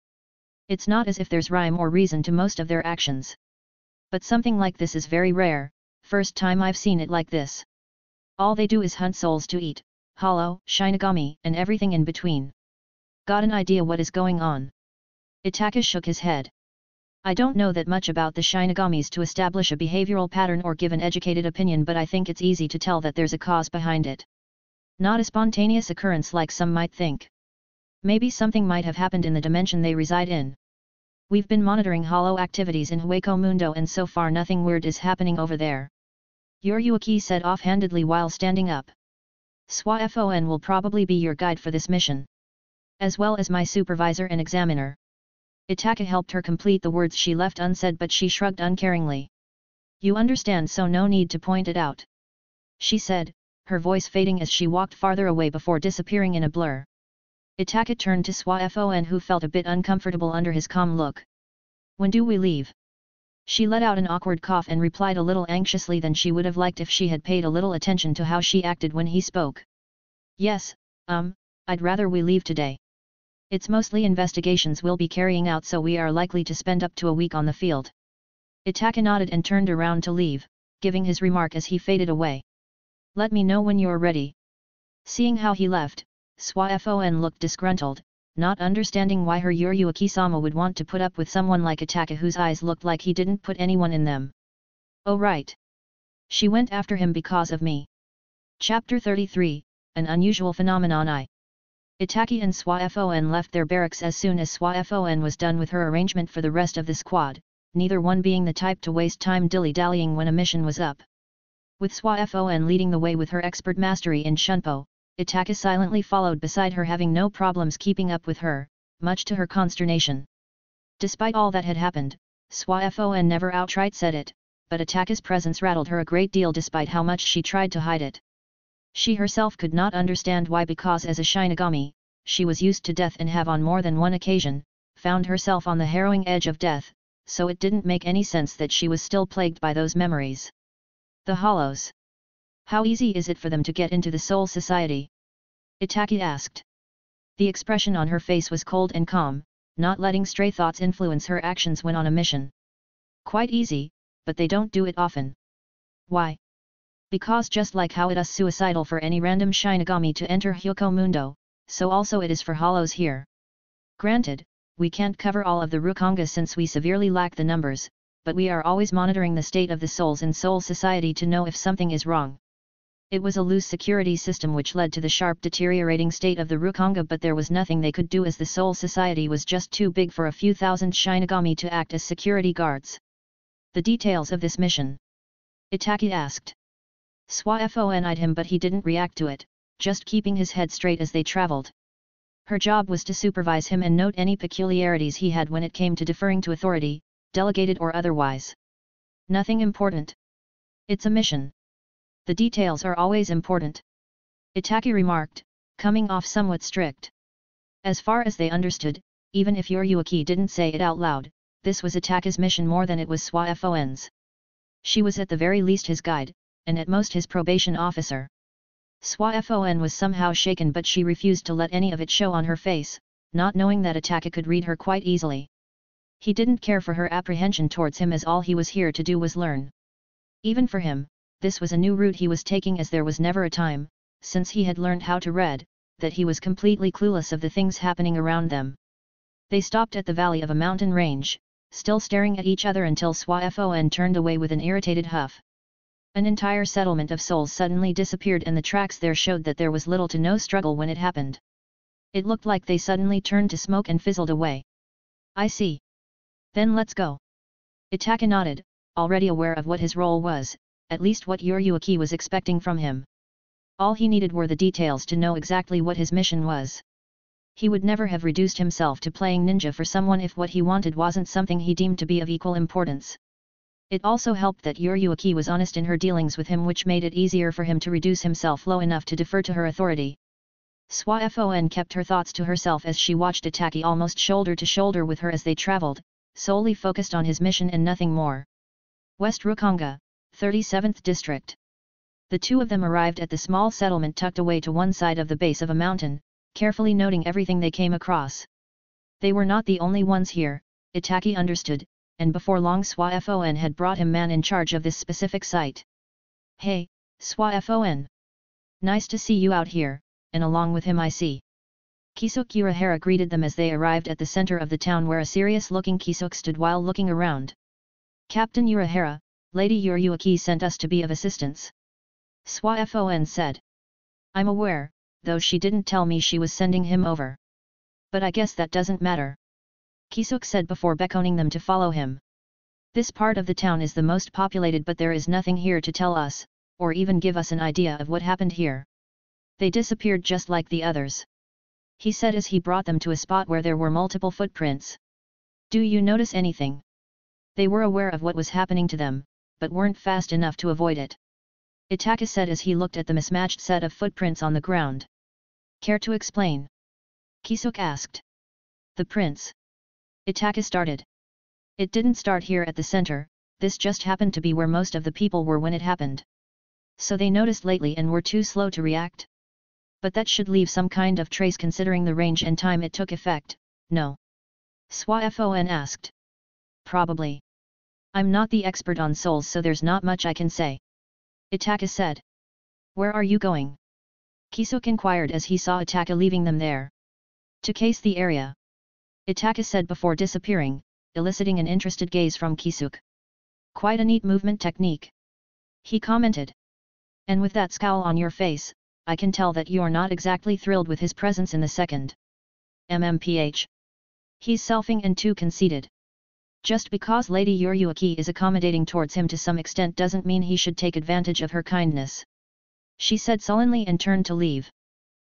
It's not as if there's rhyme or reason to most of their actions. But something like this is very rare, first time I've seen it like this. All they do is hunt souls to eat, hollow, shinigami, and everything in between. Got an idea what is going on? Itachi shook his head. I don't know that much about the Shinigamis to establish a behavioral pattern or give an educated opinion but I think it's easy to tell that there's a cause behind it. Not a spontaneous occurrence like some might think. Maybe something might have happened in the dimension they reside in. We've been monitoring hollow activities in Hueco Mundo and so far nothing weird is happening over there. Yoruichi said offhandedly while standing up. SWA-FON will probably be your guide for this mission. As well as my supervisor and examiner. Itachi helped her complete the words she left unsaid but she shrugged uncaringly. You understand so no need to point it out. She said, her voice fading as she walked farther away before disappearing in a blur. Itachi turned to SWA-FON who felt a bit uncomfortable under his calm look. When do we leave? She let out an awkward cough and replied a little anxiously than she would have liked if she had paid a little attention to how she acted when he spoke. Yes, um, I'd rather we leave today. It's mostly investigations we'll be carrying out so we are likely to spend up to a week on the field. Itachi nodded and turned around to leave, giving his remark as he faded away. Let me know when you're ready. Seeing how he left, SWA-FON looked disgruntled, not understanding why her Yoruichi-sama would want to put up with someone like Itachi whose eyes looked like he didn't put anyone in them. Oh right. She went after him because of me. Chapter 33, An Unusual Phenomenon I Itachi and SWA-FON left their barracks as soon as SWA-FON was done with her arrangement for the rest of the squad, neither one being the type to waste time dilly-dallying when a mission was up. With SWA-FON leading the way with her expert mastery in Shunpo, Itachi silently followed beside her having no problems keeping up with her, much to her consternation. Despite all that had happened, SWA-FON never outright said it, but Itachi's presence rattled her a great deal despite how much she tried to hide it. She herself could not understand why because as a Shinigami, she was used to death and have on more than one occasion, found herself on the harrowing edge of death, so it didn't make any sense that she was still plagued by those memories. The Hollows. How easy is it for them to get into the Soul Society? Itachi asked. The expression on her face was cold and calm, not letting stray thoughts influence her actions when on a mission. Quite easy, but they don't do it often. Why? Because just like how it is suicidal for any random Shinigami to enter Hueco Mundo, so also it is for hollows here. Granted, we can't cover all of the Rukongai since we severely lack the numbers, but we are always monitoring the state of the souls in Soul Society to know if something is wrong. It was a loose security system which led to the sharp deteriorating state of the Rukongai but there was nothing they could do as the Soul Society was just too big for a few thousand Shinigami to act as security guards. The details of this mission. Itachi asked. SWA-FON eyed him but he didn't react to it, just keeping his head straight as they traveled. Her job was to supervise him and note any peculiarities he had when it came to deferring to authority, delegated or otherwise. Nothing important. It's a mission. The details are always important. Itachi remarked, coming off somewhat strict. As far as they understood, even if Yoruichi didn't say it out loud, this was Itachi's mission more than it was SWA-FON's. She was at the very least his guide, and at most his probation officer. SWA-FON was somehow shaken but she refused to let any of it show on her face, not knowing that Itachi could read her quite easily. He didn't care for her apprehension towards him as all he was here to do was learn. Even for him, this was a new route he was taking as there was never a time, since he had learned how to read, that he was completely clueless of the things happening around them. They stopped at the valley of a mountain range, still staring at each other until SWA-FON turned away with an irritated huff. An entire settlement of souls suddenly disappeared and the tracks there showed that there was little to no struggle when it happened. It looked like they suddenly turned to smoke and fizzled away. I see. Then let's go. Itachi nodded, already aware of what his role was, at least what Yoruichi was expecting from him. All he needed were the details to know exactly what his mission was. He would never have reduced himself to playing ninja for someone if what he wanted wasn't something he deemed to be of equal importance. It also helped that Yoruichi was honest in her dealings with him which made it easier for him to reduce himself low enough to defer to her authority. SWA-FON kept her thoughts to herself as she watched Itachi almost shoulder to shoulder with her as they traveled, solely focused on his mission and nothing more. West Rukongai, 37th District. The two of them arrived at the small settlement tucked away to one side of the base of a mountain, carefully noting everything they came across. They were not the only ones here, Itachi understood, and before long SWA-FON had brought him man in charge of this specific site. Hey, SWA-FON! Nice to see you out here, and along with him I see. Kisuke Urahara greeted them as they arrived at the center of the town where a serious-looking Kisuke stood while looking around. Captain Urahara, Lady Yoruichi sent us to be of assistance. Swafon said. I'm aware, though she didn't tell me she was sending him over. But I guess that doesn't matter. Kisuke said before beckoning them to follow him. This part of the town is the most populated but there is nothing here to tell us, or even give us an idea of what happened here. They disappeared just like the others. He said as he brought them to a spot where there were multiple footprints. Do you notice anything? They were aware of what was happening to them, but weren't fast enough to avoid it. Itachi said as he looked at the mismatched set of footprints on the ground. Care to explain? Kisuke asked. The prince. Itachi started. It didn't start here at the center, this just happened to be where most of the people were when it happened. So they noticed lately and were too slow to react? But that should leave some kind of trace considering the range and time it took effect, no? Soi Fon asked. Probably. I'm not the expert on souls so there's not much I can say. Itachi said. Where are you going? Kisuke inquired as he saw Itachi leaving them there. To case the area. Itachi said before disappearing, eliciting an interested gaze from Kisuke. Quite a neat movement technique. He commented. And with that scowl on your face, I can tell that you're not exactly thrilled with his presence in the second. MMPH. He's selfing and too conceited. Just because Lady Yoruichi is accommodating towards him to some extent doesn't mean he should take advantage of her kindness. She said sullenly and turned to leave.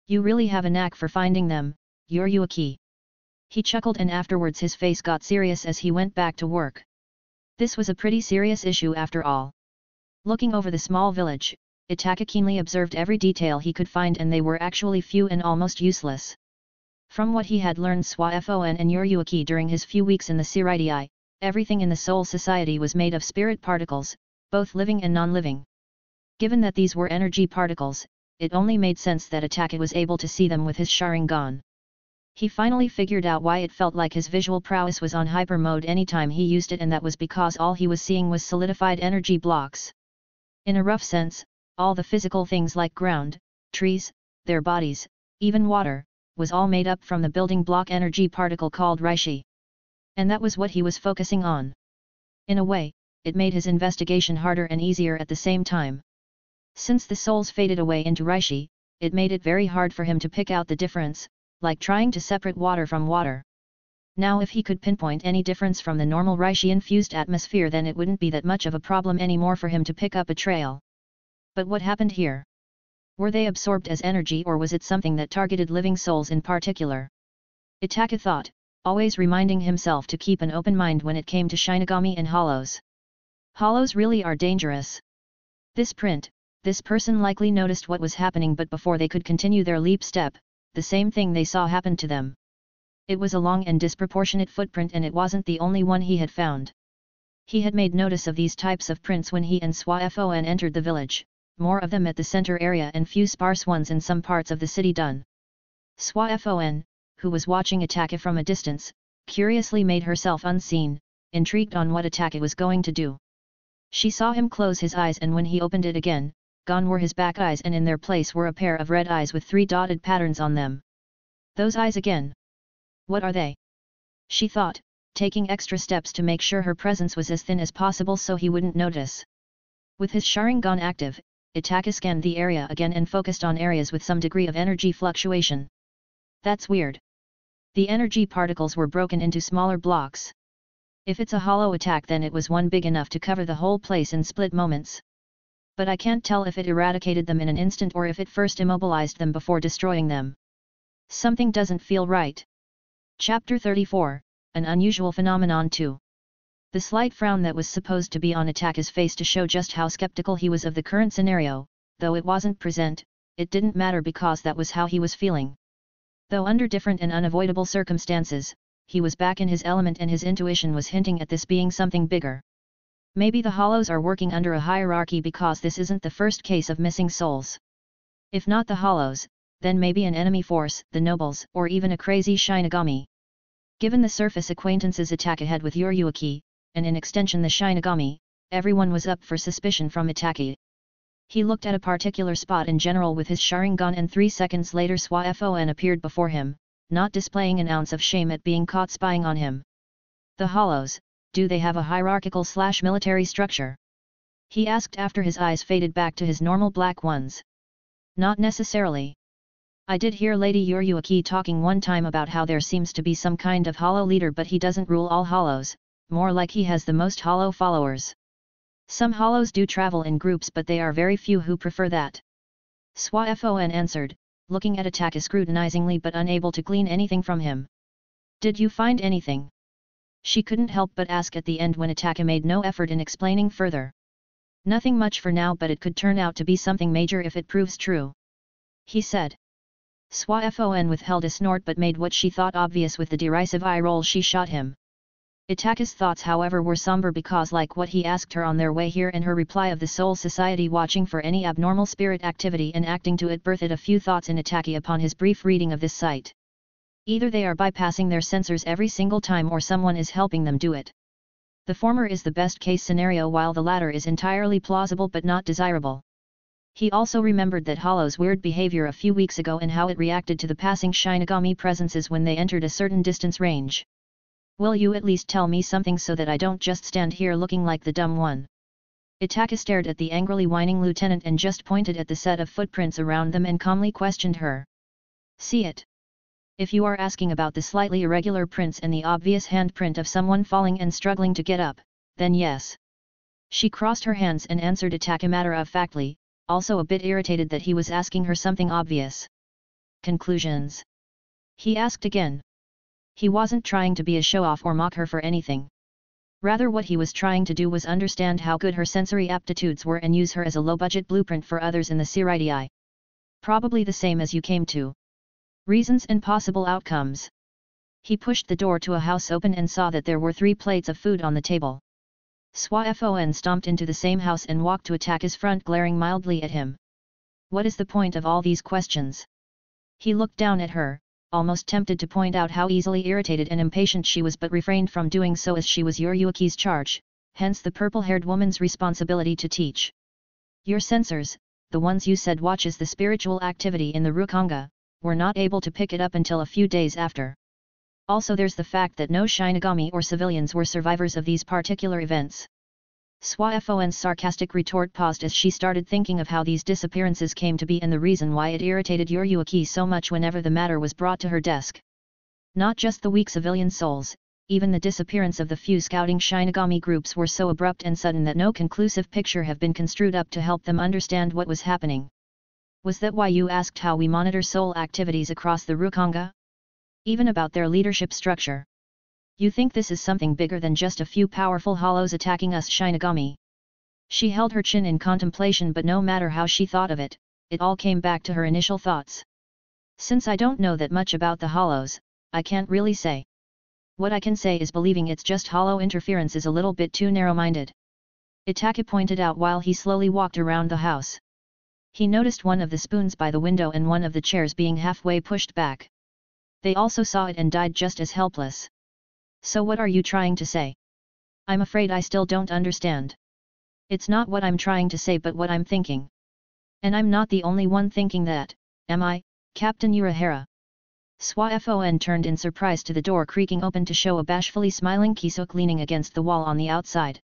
You really have a knack for finding them, Yoruichi. He chuckled and afterwards his face got serious as he went back to work. This was a pretty serious issue after all. Looking over the small village, Itachi keenly observed every detail he could find and they were actually few and almost useless. From what he had learned Soi Fon and Yoruichi during his few weeks in the Seireitei, everything in the Soul Society was made of spirit particles, both living and non-living. Given that these were energy particles, it only made sense that Itachi was able to see them with his Sharingan. He finally figured out why it felt like his visual prowess was on hyper mode anytime he used it and that was because all he was seeing was solidified energy blocks. In a rough sense, all the physical things like ground, trees, their bodies, even water, was all made up from the building block energy particle called Reishi. And that was what he was focusing on. In a way, it made his investigation harder and easier at the same time. Since the souls faded away into Reishi, it made it very hard for him to pick out the difference, like trying to separate water from water. Now if he could pinpoint any difference from the normal Reishi-infused atmosphere then it wouldn't be that much of a problem anymore for him to pick up a trail. But what happened here? Were they absorbed as energy or was it something that targeted living souls in particular? Itachi thought, always reminding himself to keep an open mind when it came to Shinigami and Hollows. Hollows really are dangerous. This print, this person likely noticed what was happening but before they could continue their leap step, the same thing they saw happened to them. It was a long and disproportionate footprint and it wasn't the only one he had found. He had made notice of these types of prints when he and Soi Fon entered the village, more of them at the center area and few sparse ones in some parts of the city done. Soi Fon, who was watching Itachi from a distance, curiously made herself unseen, intrigued on what Itachi was going to do. She saw him close his eyes and when he opened it again, gone were his back eyes and in their place were a pair of red eyes with three dotted patterns on them. Those eyes again. What are they? She thought, taking extra steps to make sure her presence was as thin as possible so he wouldn't notice. With his Sharingan active, Itachi scanned the area again and focused on areas with some degree of energy fluctuation. That's weird. The energy particles were broken into smaller blocks. If it's a hollow attack then it was one big enough to cover the whole place in split moments but I can't tell if it eradicated them in an instant or if it first immobilized them before destroying them. Something doesn't feel right. Chapter 34, An Unusual Phenomenon 2 The slight frown that was supposed to be on Itachi's face to show just how skeptical he was of the current scenario, though it wasn't present, it didn't matter because that was how he was feeling. Though under different and unavoidable circumstances, he was back in his element and his intuition was hinting at this being something bigger. Maybe the Hollows are working under a hierarchy because this isn't the first case of missing souls. If not the Hollows, then maybe an enemy force, the Nobles, or even a crazy Shinigami. Given the surface acquaintances attack ahead with Yoruichi, and in extension the Shinigami, everyone was up for suspicion from Itachi. He looked at a particular spot in general with his Sharingan and three seconds later Soi Fon appeared before him, not displaying an ounce of shame at being caught spying on him. The Hollows, do they have a hierarchical slash military structure? He asked after his eyes faded back to his normal black ones. Not necessarily. I did hear Lady Yoruichi talking one time about how there seems to be some kind of hollow leader but he doesn't rule all hollows, more like he has the most hollow followers. Some hollows do travel in groups but they are very few who prefer that. Soi Fon answered, looking at Itachi scrutinizingly but unable to glean anything from him. Did you find anything? She couldn't help but ask at the end when Itachi made no effort in explaining further. Nothing much for now but it could turn out to be something major if it proves true. He said. Soi Fon withheld a snort but made what she thought obvious with the derisive eye roll she shot him. Itachi's thoughts however were somber because like what he asked her on their way here and her reply of the Soul Society watching for any abnormal spirit activity and acting to it birthed a few thoughts in Itachi upon his brief reading of this site. Either they are bypassing their sensors every single time or someone is helping them do it. The former is the best case scenario while the latter is entirely plausible but not desirable. He also remembered that Hollow's weird behavior a few weeks ago and how it reacted to the passing Shinigami presences when they entered a certain distance range. Will you at least tell me something so that I don't just stand here looking like the dumb one? Itachi stared at the angrily whining lieutenant and just pointed at the set of footprints around them and calmly questioned her. See it. If you are asking about the slightly irregular prints and the obvious handprint of someone falling and struggling to get up, then yes. She crossed her hands and answered Itachi matter-of-factly, also a bit irritated that he was asking her something obvious. Conclusions. He asked again. He wasn't trying to be a show-off or mock her for anything. Rather what he was trying to do was understand how good her sensory aptitudes were and use her as a low-budget blueprint for others in the Seireitei. Probably the same as you came to. Reasons and possible outcomes. He pushed the door to a house open and saw that there were three plates of food on the table. Soi Fon stomped into the same house and walked to attack his front glaring mildly at him. What is the point of all these questions? He looked down at her, almost tempted to point out how easily irritated and impatient she was but refrained from doing so as she was Yoruichi's charge, hence the purple-haired woman's responsibility to teach. Your sensors, the ones you said watches the spiritual activity in the Rukongai, were not able to pick it up until a few days after. Also there's the fact that no Shinigami or civilians were survivors of these particular events. Soi Fon's sarcastic retort paused as she started thinking of how these disappearances came to be and the reason why it irritated Yoruichi so much whenever the matter was brought to her desk. Not just the weak civilian souls, even the disappearance of the few scouting Shinigami groups were so abrupt and sudden that no conclusive picture have been construed up to help them understand what was happening. Was that why you asked how we monitor soul activities across the Rukongai? Even about their leadership structure. You think this is something bigger than just a few powerful hollows attacking us Shinigami? She held her chin in contemplation but no matter how she thought of it, it all came back to her initial thoughts. Since I don't know that much about the hollows, I can't really say. What I can say is believing it's just hollow interference is a little bit too narrow-minded. Itachi pointed out while he slowly walked around the house. He noticed one of the spoons by the window and one of the chairs being halfway pushed back. They also saw it and died just as helpless. So what are you trying to say? I'm afraid I still don't understand. It's not what I'm trying to say but what I'm thinking. And I'm not the only one thinking that, am I, Captain Urahara? Soi Fon turned in surprise to the door creaking open to show a bashfully smiling Kisuke leaning against the wall on the outside.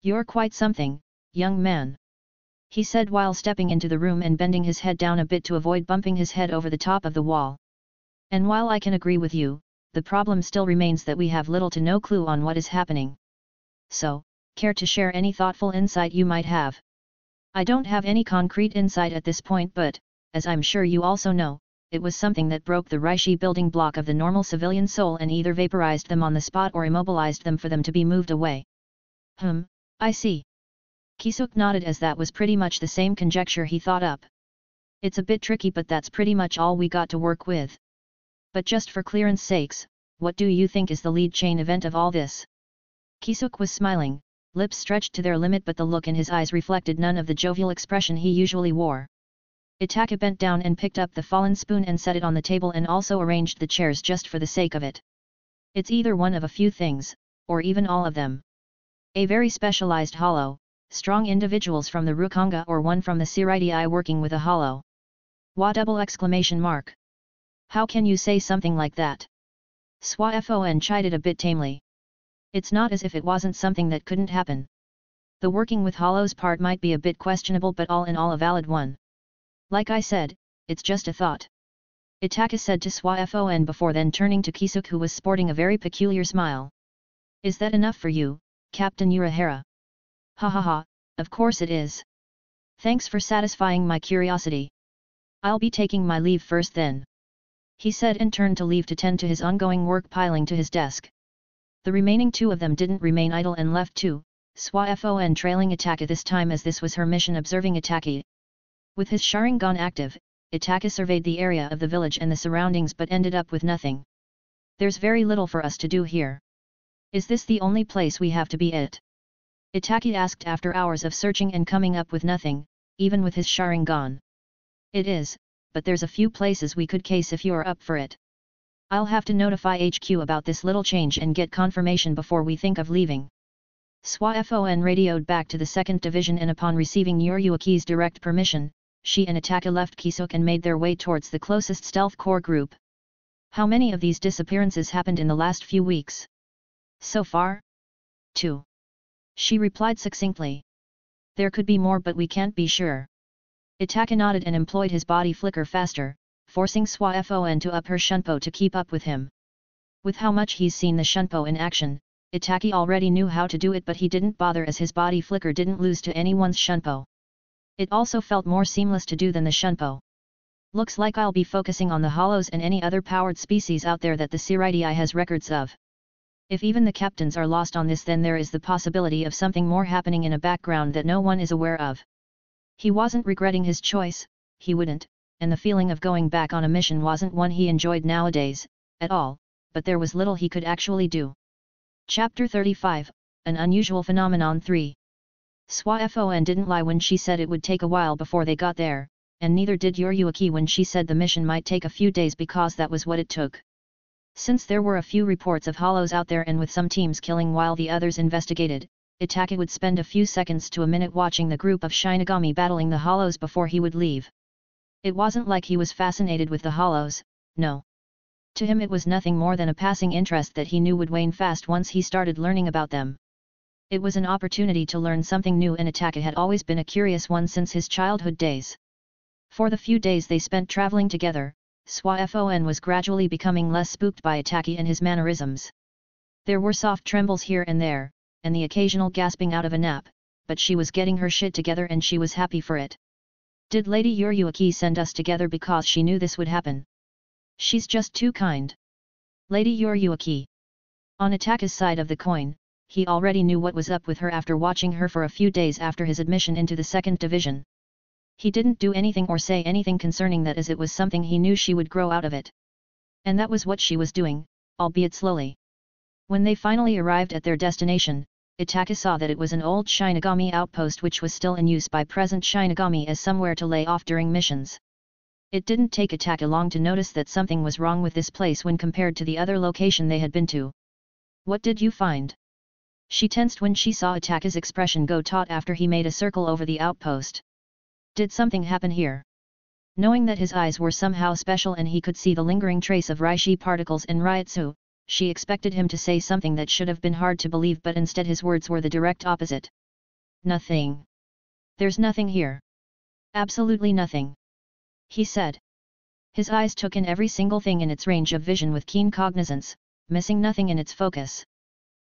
You're quite something, young man he said while stepping into the room and bending his head down a bit to avoid bumping his head over the top of the wall. And while I can agree with you, the problem still remains that we have little to no clue on what is happening. So, care to share any thoughtful insight you might have? I don't have any concrete insight at this point but, as I'm sure you also know, it was something that broke the Reishi building block of the normal civilian soul and either vaporized them on the spot or immobilized them for them to be moved away. Hmm, I see. Kisuke nodded as that was pretty much the same conjecture he thought up. It's a bit tricky but that's pretty much all we got to work with. But just for clearance sakes, what do you think is the lead chain event of all this? Kisuke was smiling, lips stretched to their limit but the look in his eyes reflected none of the jovial expression he usually wore. Itachi bent down and picked up the fallen spoon and set it on the table and also arranged the chairs just for the sake of it. It's either one of a few things, or even all of them. A very specialized hollow, strong individuals from the Rukongai or one from the Seireitei working with a hollow. Wa double exclamation mark. How can you say something like that? Soi Fon chided a bit tamely. It's not as if it wasn't something that couldn't happen. The working with hollows part might be a bit questionable but all in all a valid one. Like I said, it's just a thought. Itachi said to Soi Fon before then turning to Kisuke who was sporting a very peculiar smile. Is that enough for you, Captain Urahara? Ha ha ha, of course it is. Thanks for satisfying my curiosity. I'll be taking my leave first then. He said and turned to leave to tend to his ongoing work piling to his desk. The remaining two of them didn't remain idle and left too, Soi Fon trailing Itachi this time as this was her mission observing Itachi. With his Sharingan active, Itachi surveyed the area of the village and the surroundings but ended up with nothing. There's very little for us to do here. Is this the only place we have to be at? Itachi asked after hours of searching and coming up with nothing, even with his Sharingan. It is, but there's a few places we could case if you're up for it. I'll have to notify HQ about this little change and get confirmation before we think of leaving. SOI FON radioed back to the 2nd Division and upon receiving Yoruichi's direct permission, she and Itachi left Kisuke and made their way towards the closest stealth corps group. How many of these disappearances happened in the last few weeks? So far? Two. She replied succinctly. There could be more but we can't be sure. Itachi nodded and employed his body flicker faster, forcing Soi Fon to up her Shunpo to keep up with him. With how much he's seen the Shunpo in action, Itachi already knew how to do it but he didn't bother as his body flicker didn't lose to anyone's Shunpo. It also felt more seamless to do than the Shunpo. Looks like I'll be focusing on the hollows and any other powered species out there that the Seireitei has records of. If even the captains are lost on this then there is the possibility of something more happening in a background that no one is aware of. He wasn't regretting his choice, he wouldn't, and the feeling of going back on a mission wasn't one he enjoyed nowadays, at all, but there was little he could actually do. Chapter 35, An Unusual Phenomenon 3 Soi Fon didn't lie when she said it would take a while before they got there, and neither did Yoruichi when she said the mission might take a few days because that was what it took. Since there were a few reports of hollows out there and with some teams killing while the others investigated, Itachi would spend a few seconds to a minute watching the group of Shinigami battling the hollows before he would leave. It wasn't like he was fascinated with the hollows, no. To him it was nothing more than a passing interest that he knew would wane fast once he started learning about them. It was an opportunity to learn something new and Itachi had always been a curious one since his childhood days. For the few days they spent traveling together, Soi Fon was gradually becoming less spooked by Itachi and his mannerisms. There were soft trembles here and there, and the occasional gasping out of a nap, but she was getting her shit together and she was happy for it. Did Lady Yoruichi send us together because she knew this would happen? She's just too kind. Lady Yoruichi. On Itachi's side of the coin, he already knew what was up with her after watching her for a few days after his admission into the second division. He didn't do anything or say anything concerning that as it was something he knew she would grow out of it. And that was what she was doing, albeit slowly. When they finally arrived at their destination, Itachi saw that it was an old Shinigami outpost which was still in use by present Shinigami as somewhere to lay off during missions. It didn't take Itachi long to notice that something was wrong with this place when compared to the other location they had been to. What did you find? She tensed when she saw Itachi's expression go taut after he made a circle over the outpost. Did something happen here? Knowing that his eyes were somehow special and he could see the lingering trace of Reishi particles in Reiatsu, she expected him to say something that should have been hard to believe but instead his words were the direct opposite. Nothing. There's nothing here. Absolutely nothing. He said. His eyes took in every single thing in its range of vision with keen cognizance, missing nothing in its focus.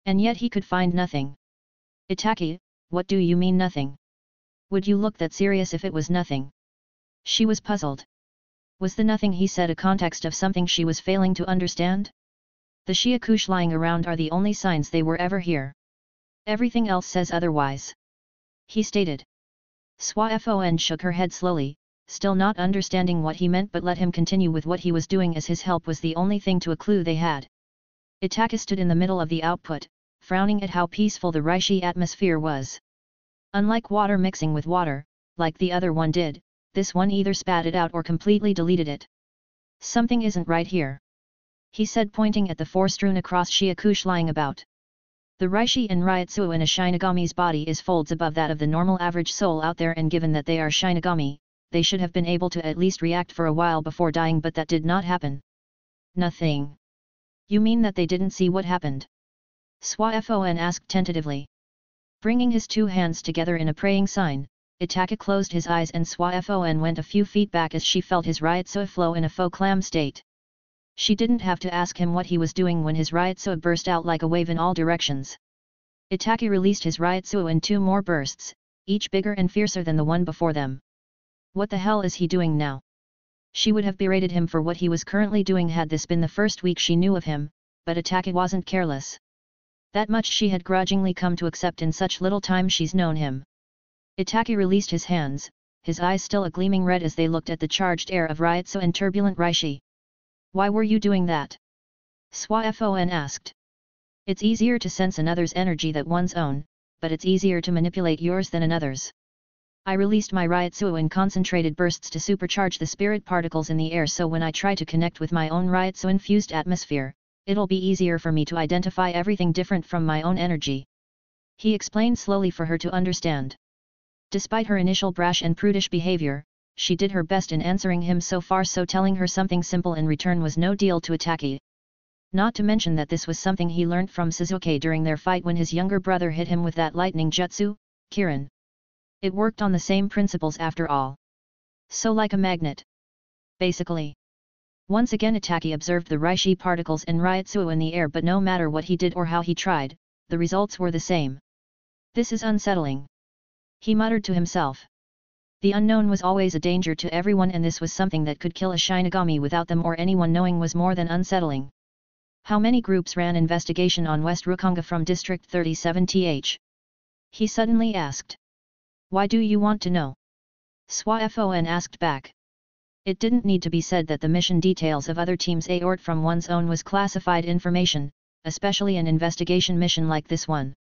And yet he could find nothing. Itachi, what do you mean nothing? Would you look that serious if it was nothing? She was puzzled. Was the nothing he said a context of something she was failing to understand? The Shihakusho lying around are the only signs they were ever here. Everything else says otherwise. He stated. Soi Fon shook her head slowly, still not understanding what he meant but let him continue with what he was doing as his help was the only thing to a clue they had. Itachi stood in the middle of the output, frowning at how peaceful the Reishi atmosphere was. Unlike water mixing with water, like the other one did, this one either spat it out or completely deleted it. Something isn't right here. He said pointing at the four strewn across Shihakusho lying about. The Reishi and Reiatsu in a Shinigami's body is folds above that of the normal average soul out there and given that they are Shinigami, they should have been able to at least react for a while before dying but that did not happen. Nothing. You mean that they didn't see what happened? Soi-Fon asked tentatively. Bringing his two hands together in a praying sign, Itachi closed his eyes and Soi-Fon went a few feet back as she felt his Reiatsu flow in a faux clam state. She didn't have to ask him what he was doing when his Reiatsu burst out like a wave in all directions. Itachi released his Reiatsu in two more bursts, each bigger and fiercer than the one before them. What the hell is he doing now? She would have berated him for what he was currently doing had this been the first week she knew of him, but Itachi wasn't careless. That much she had grudgingly come to accept in such little time she's known him. Itachi released his hands, his eyes still a gleaming red as they looked at the charged air of Reiatsu and turbulent Reishi. Why were you doing that? Soi-Fon asked. It's easier to sense another's energy than one's own, but it's easier to manipulate yours than another's. I released my Reiatsu in concentrated bursts to supercharge the spirit particles in the air so when I try to connect with my own Reiatsu-infused atmosphere, it'll be easier for me to identify everything different from my own energy. He explained slowly for her to understand. Despite her initial brash and prudish behavior, she did her best in answering him so far so telling her something simple in return was no deal to Itachi. Not to mention that this was something he learned from Sasuke during their fight when his younger brother hit him with that lightning jutsu, Kirin. It worked on the same principles after all. So like a magnet. Basically. Once again Itachi observed the Reishi particles and Reiatsu in the air but no matter what he did or how he tried, the results were the same. This is unsettling. He muttered to himself. The unknown was always a danger to everyone and this was something that could kill a Shinigami without them or anyone knowing was more than unsettling. How many groups ran investigation on West Rukongai from District 37th? He suddenly asked. Why do you want to know? Soi-Fon asked back. It didn't need to be said that the mission details of other teams aort from one's own was classified information, especially an investigation mission like this one.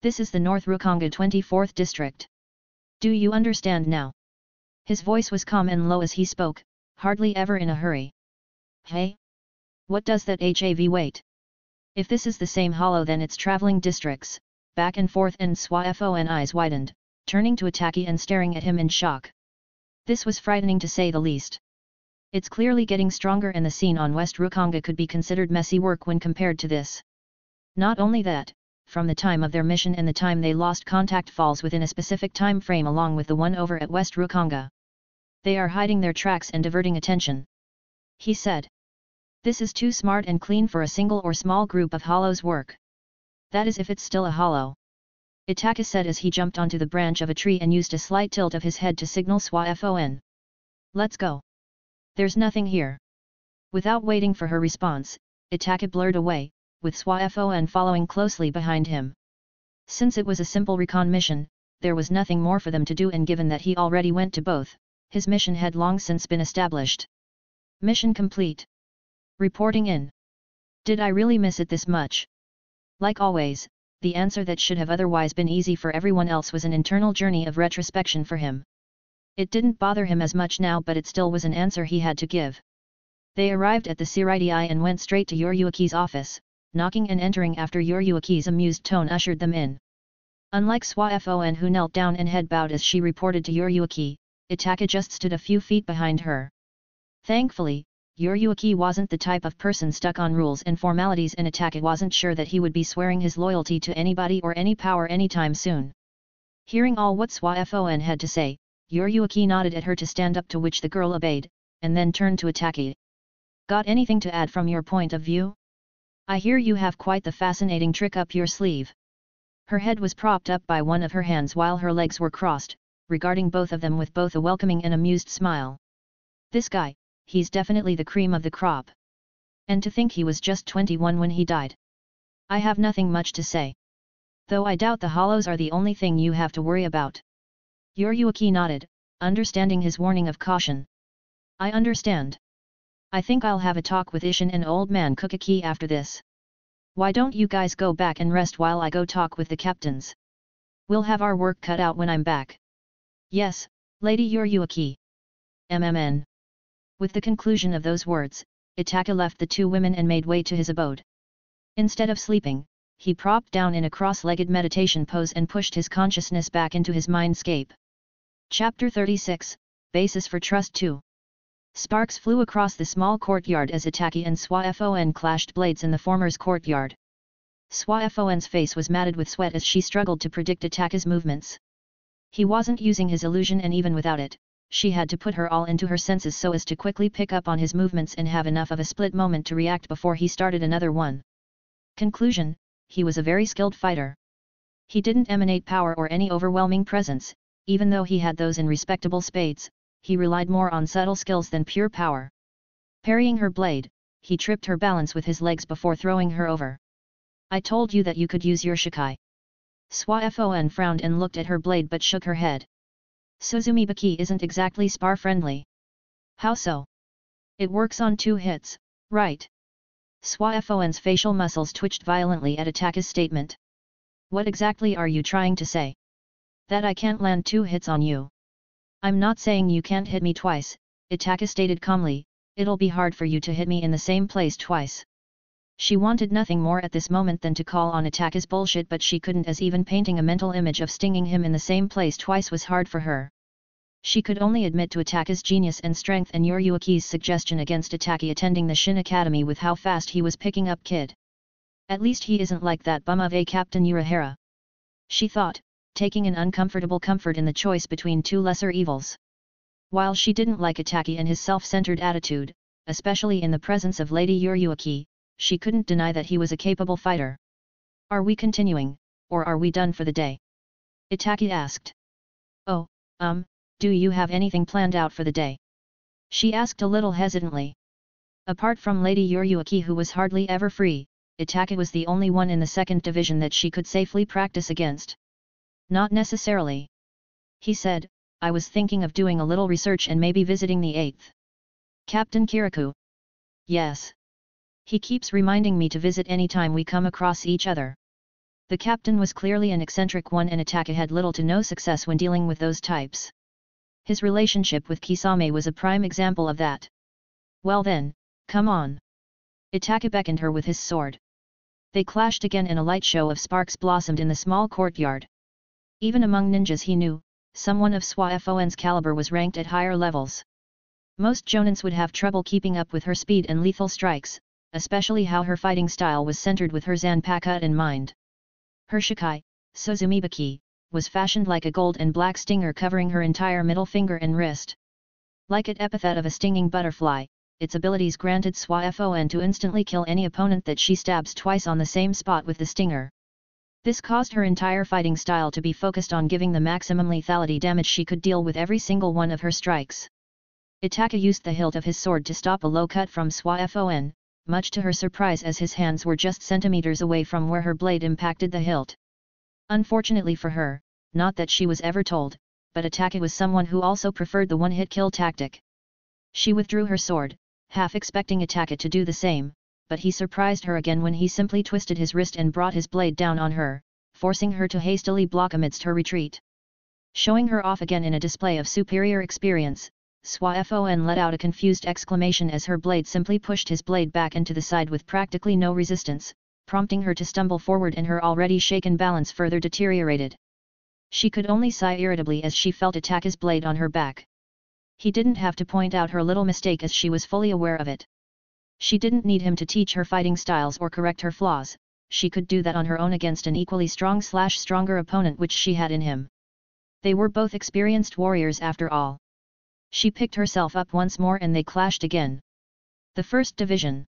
This is the North Rukongai 24th District. Do you understand now? His voice was calm and low as he spoke, hardly ever in a hurry. Hey? What does that HAV wait? If this is the same hollow then it's traveling districts, back and forth and Soi-Fon eyes widened, turning to Itachi and staring at him in shock. This was frightening to say the least. It's clearly getting stronger and the scene on West Rukongai could be considered messy work when compared to this. Not only that, from the time of their mission and the time they lost contact falls within a specific time frame along with the one over at West Rukongai. They are hiding their tracks and diverting attention. He said. This is too smart and clean for a single or small group of hollows work. That is if it's still a hollow. Itachi said as he jumped onto the branch of a tree and used a slight tilt of his head to signal Soi-Fon. Let's go. There's nothing here. Without waiting for her response, Itachi blurred away, with Soi-Fon following closely behind him. Since it was a simple recon mission, there was nothing more for them to do and given that he already went to both, his mission had long since been established. Mission complete. Reporting in. Did I really miss it this much? Like always, the answer that should have otherwise been easy for everyone else was an internal journey of retrospection for him. It didn't bother him as much now but it still was an answer he had to give. They arrived at the Seireitei and went straight to Yoruichi's office, knocking and entering after Yoruichi's amused tone ushered them in. Unlike Soi-Fon who knelt down and head bowed as she reported to Yoruichi, Itachi just stood a few feet behind her. Thankfully, Yoruichi wasn't the type of person stuck on rules and formalities and Itachi wasn't sure that he would be swearing his loyalty to anybody or any power anytime soon. Hearing all what Soi-Fon had to say, Yoruichi nodded at her to stand up to which the girl obeyed, and then turned to Itachi. Got anything to add from your point of view? I hear you have quite the fascinating trick up your sleeve. Her head was propped up by one of her hands while her legs were crossed, regarding both of them with both a welcoming and amused smile. This guy, he's definitely the cream of the crop. And to think he was just 21 when he died. I have nothing much to say. Though I doubt the hollows are the only thing you have to worry about. Yoruichi nodded, understanding his warning of caution. I understand. I think I'll have a talk with Ishin and old man Kuchiki after this. Why don't you guys go back and rest while I go talk with the captains? We'll have our work cut out when I'm back. Yes, Lady Yoruichi. MMN. With the conclusion of those words, Itachi left the two women and made way to his abode. Instead of sleeping, he propped down in a cross-legged meditation pose and pushed his consciousness back into his mindscape. Chapter 36, Basis for Trust 2 Sparks flew across the small courtyard as Itachi and Soi-Fon clashed blades in the former's courtyard. Soi-Fon's face was matted with sweat as she struggled to predict Itachi's movements. He wasn't using his illusion and even without it, she had to put her all into her senses so as to quickly pick up on his movements and have enough of a split moment to react before he started another one. Conclusion, he was a very skilled fighter. He didn't emanate power or any overwhelming presence, even though he had those in respectable spades, he relied more on subtle skills than pure power. Parrying her blade, he tripped her balance with his legs before throwing her over. I told you that you could use your Shikai. Soi-Fon frowned and looked at her blade but shook her head. Suzumebachi isn't exactly spar-friendly. How so? It works on two hits, right? Soi-Fon's facial muscles twitched violently at Itachi's statement. What exactly are you trying to say? That I can't land two hits on you. I'm not saying you can't hit me twice, Itachi stated calmly, it'll be hard for you to hit me in the same place twice. She wanted nothing more at this moment than to call on Itachi's bullshit but she couldn't as even painting a mental image of stinging him in the same place twice was hard for her. She could only admit to Itachi's genius and strength and Yoruichi's suggestion against Itachi attending the Shin Academy with how fast he was picking up kid. At least he isn't like that bum of a Captain Urahara. She thought, taking an uncomfortable comfort in the choice between two lesser evils. While she didn't like Itachi and his self-centered attitude, especially in the presence of Lady Yoruichi, she couldn't deny that he was a capable fighter. Are we continuing, or are we done for the day? Itachi asked. Oh, um, do you have anything planned out for the day? She asked a little hesitantly. Apart from Lady Yoruichi who was hardly ever free, Itachi was the only one in the second division that she could safely practice against. Not necessarily. He said, I was thinking of doing a little research and maybe visiting the 8th. Captain Kyoraku. Yes. He keeps reminding me to visit any time we come across each other. The captain was clearly an eccentric one and Itachi had little to no success when dealing with those types. His relationship with Kisame was a prime example of that. Well then, come on. Itachi beckoned her with his sword. They clashed again and a light show of sparks blossomed in the small courtyard. Even among ninjas he knew, someone of Soi-Fon's caliber was ranked at higher levels. Most jonins would have trouble keeping up with her speed and lethal strikes, especially how her fighting style was centered with her Zanpakuto in mind. Her Shikai, Suzumebachi, was fashioned like a gold and black stinger covering her entire middle finger and wrist. Like it epithet of a stinging butterfly, its abilities granted Soi-Fon to instantly kill any opponent that she stabs twice on the same spot with the stinger. This caused her entire fighting style to be focused on giving the maximum lethality damage she could deal with every single one of her strikes. Itachi used the hilt of his sword to stop a low cut from Soi-Fon, much to her surprise as his hands were just centimeters away from where her blade impacted the hilt. Unfortunately for her, not that she was ever told, but Itachi was someone who also preferred the one-hit kill tactic. She withdrew her sword, half expecting Itachi to do the same, but he surprised her again when he simply twisted his wrist and brought his blade down on her, forcing her to hastily block amidst her retreat. Showing her off again in a display of superior experience, Soi-Fon let out a confused exclamation as her blade simply pushed his blade back into the side with practically no resistance, prompting her to stumble forward and her already shaken balance further deteriorated. She could only sigh irritably as she felt Itachi's blade on her back. He didn't have to point out her little mistake as she was fully aware of it. She didn't need him to teach her fighting styles or correct her flaws, she could do that on her own against an equally strong slash stronger opponent which she had in him. They were both experienced warriors after all. She picked herself up once more and they clashed again. The First Division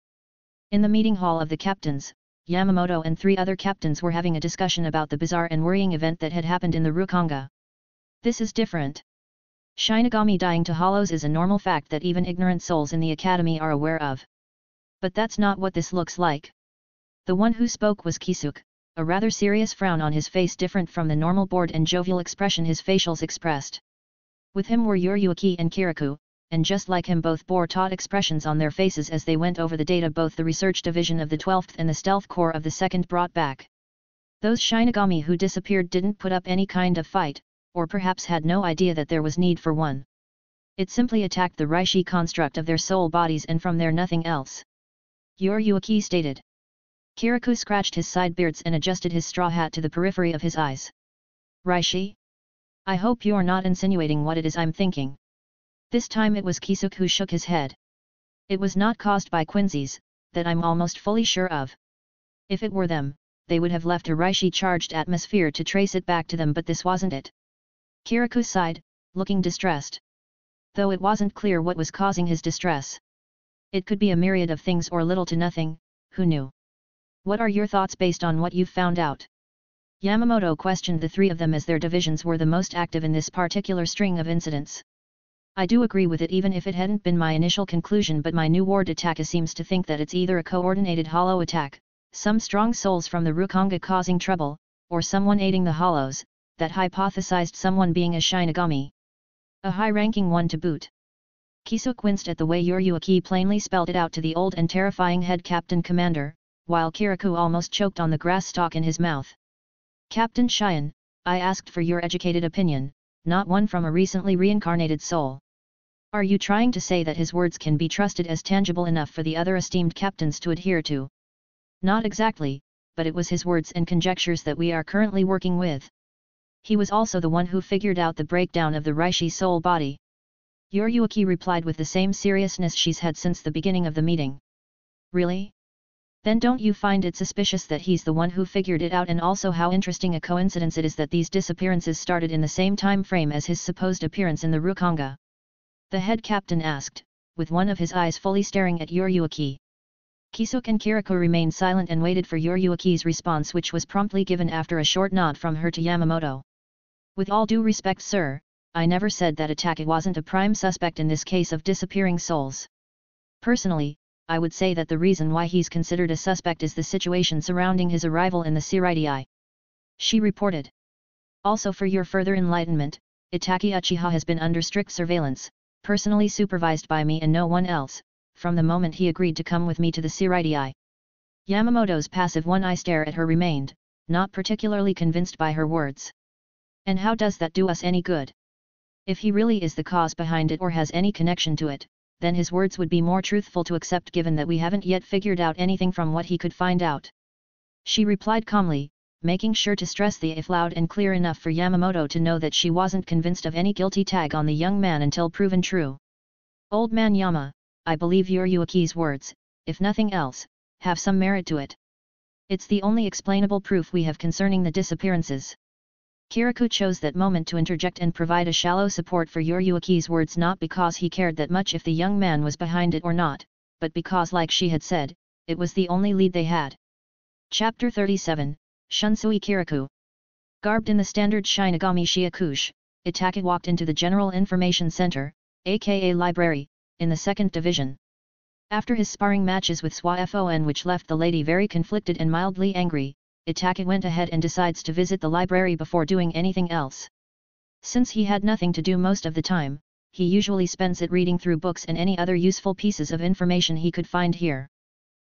In the meeting hall of the captains, Yamamoto and three other captains were having a discussion about the bizarre and worrying event that had happened in the Rukongai. This is different. Shinigami dying to hollows is a normal fact that even ignorant souls in the academy are aware of. But that's not what this looks like. The one who spoke was Kisuke, a rather serious frown on his face different from the normal bored and jovial expression his facials expressed. With him were Yoruichi and Kyoraku, and just like him both bore taut expressions on their faces as they went over the data both the research division of the 12th and the stealth corps of the 2nd brought back. Those Shinigami who disappeared didn't put up any kind of fight, or perhaps had no idea that there was need for one. It simply attacked the Reishi construct of their soul bodies and from there nothing else. Yoruichi stated. Kyoraku scratched his side beards and adjusted his straw hat to the periphery of his eyes. Reishi? I hope you're not insinuating what it is I'm thinking. This time it was Kisuke who shook his head. It was not caused by Quincy's, that I'm almost fully sure of. If it were them, they would have left a Reishi-charged atmosphere to trace it back to them but this wasn't it. Kyoraku sighed, looking distressed. Though it wasn't clear what was causing his distress. It could be a myriad of things or little to nothing, who knew? What are your thoughts based on what you've found out? Yamamoto questioned the three of them as their divisions were the most active in this particular string of incidents. I do agree with it even if it hadn't been my initial conclusion but my new ward attack seems to think that it's either a coordinated hollow attack, some strong souls from the Rukongai causing trouble, or someone aiding the hollows, that hypothesized someone being a Shinigami. A high-ranking one to boot. Kisuke winced at the way Yoruichi plainly spelled it out to the old and terrifying head captain commander, while Kyoraku almost choked on the grass stalk in his mouth. Captain Cheyenne, I asked for your educated opinion, not one from a recently reincarnated soul. Are you trying to say that his words can be trusted as tangible enough for the other esteemed captains to adhere to? Not exactly, but it was his words and conjectures that we are currently working with. He was also the one who figured out the breakdown of the Reishi soul body. Yoruichi replied with the same seriousness she's had since the beginning of the meeting. Really? Then don't you find it suspicious that he's the one who figured it out and also how interesting a coincidence it is that these disappearances started in the same time frame as his supposed appearance in the Rukongai? The head captain asked, with one of his eyes fully staring at Yoruichi. Kisuke and Kyoraku remained silent and waited for Yoruichi's response which was promptly given after a short nod from her to Yamamoto. With all due respect sir, I never said that Itachi wasn't a prime suspect in this case of disappearing souls. Personally, I would say that the reason why he's considered a suspect is the situation surrounding his arrival in the Seireitei. She reported. Also for your further enlightenment, Itachi Uchiha has been under strict surveillance, personally supervised by me and no one else, from the moment he agreed to come with me to the Seireitei. Yamamoto's passive one-eye stare at her remained, not particularly convinced by her words. And how does that do us any good? If he really is the cause behind it or has any connection to it, then his words would be more truthful to accept given that we haven't yet figured out anything from what he could find out. She replied calmly, making sure to stress the if loud and clear enough for Yamamoto to know that she wasn't convinced of any guilty tag on the young man until proven true. Old man Yama, I believe Yoruichi's words, if nothing else, have some merit to it. It's the only explainable proof we have concerning the disappearances. Kyoraku chose that moment to interject and provide a shallow support for Yoruichi's words not because he cared that much if the young man was behind it or not, but because like she had said, it was the only lead they had. Chapter 37, Shunsui Kyoraku Garbed in the standard Shinigami Shihakusho, Itachi walked into the General Information Center, aka Library, in the 2nd Division. After his sparring matches with SOI FON which left the lady very conflicted and mildly angry, Itachi went ahead and decides to visit the library before doing anything else. Since he had nothing to do most of the time, he usually spends it reading through books and any other useful pieces of information he could find here.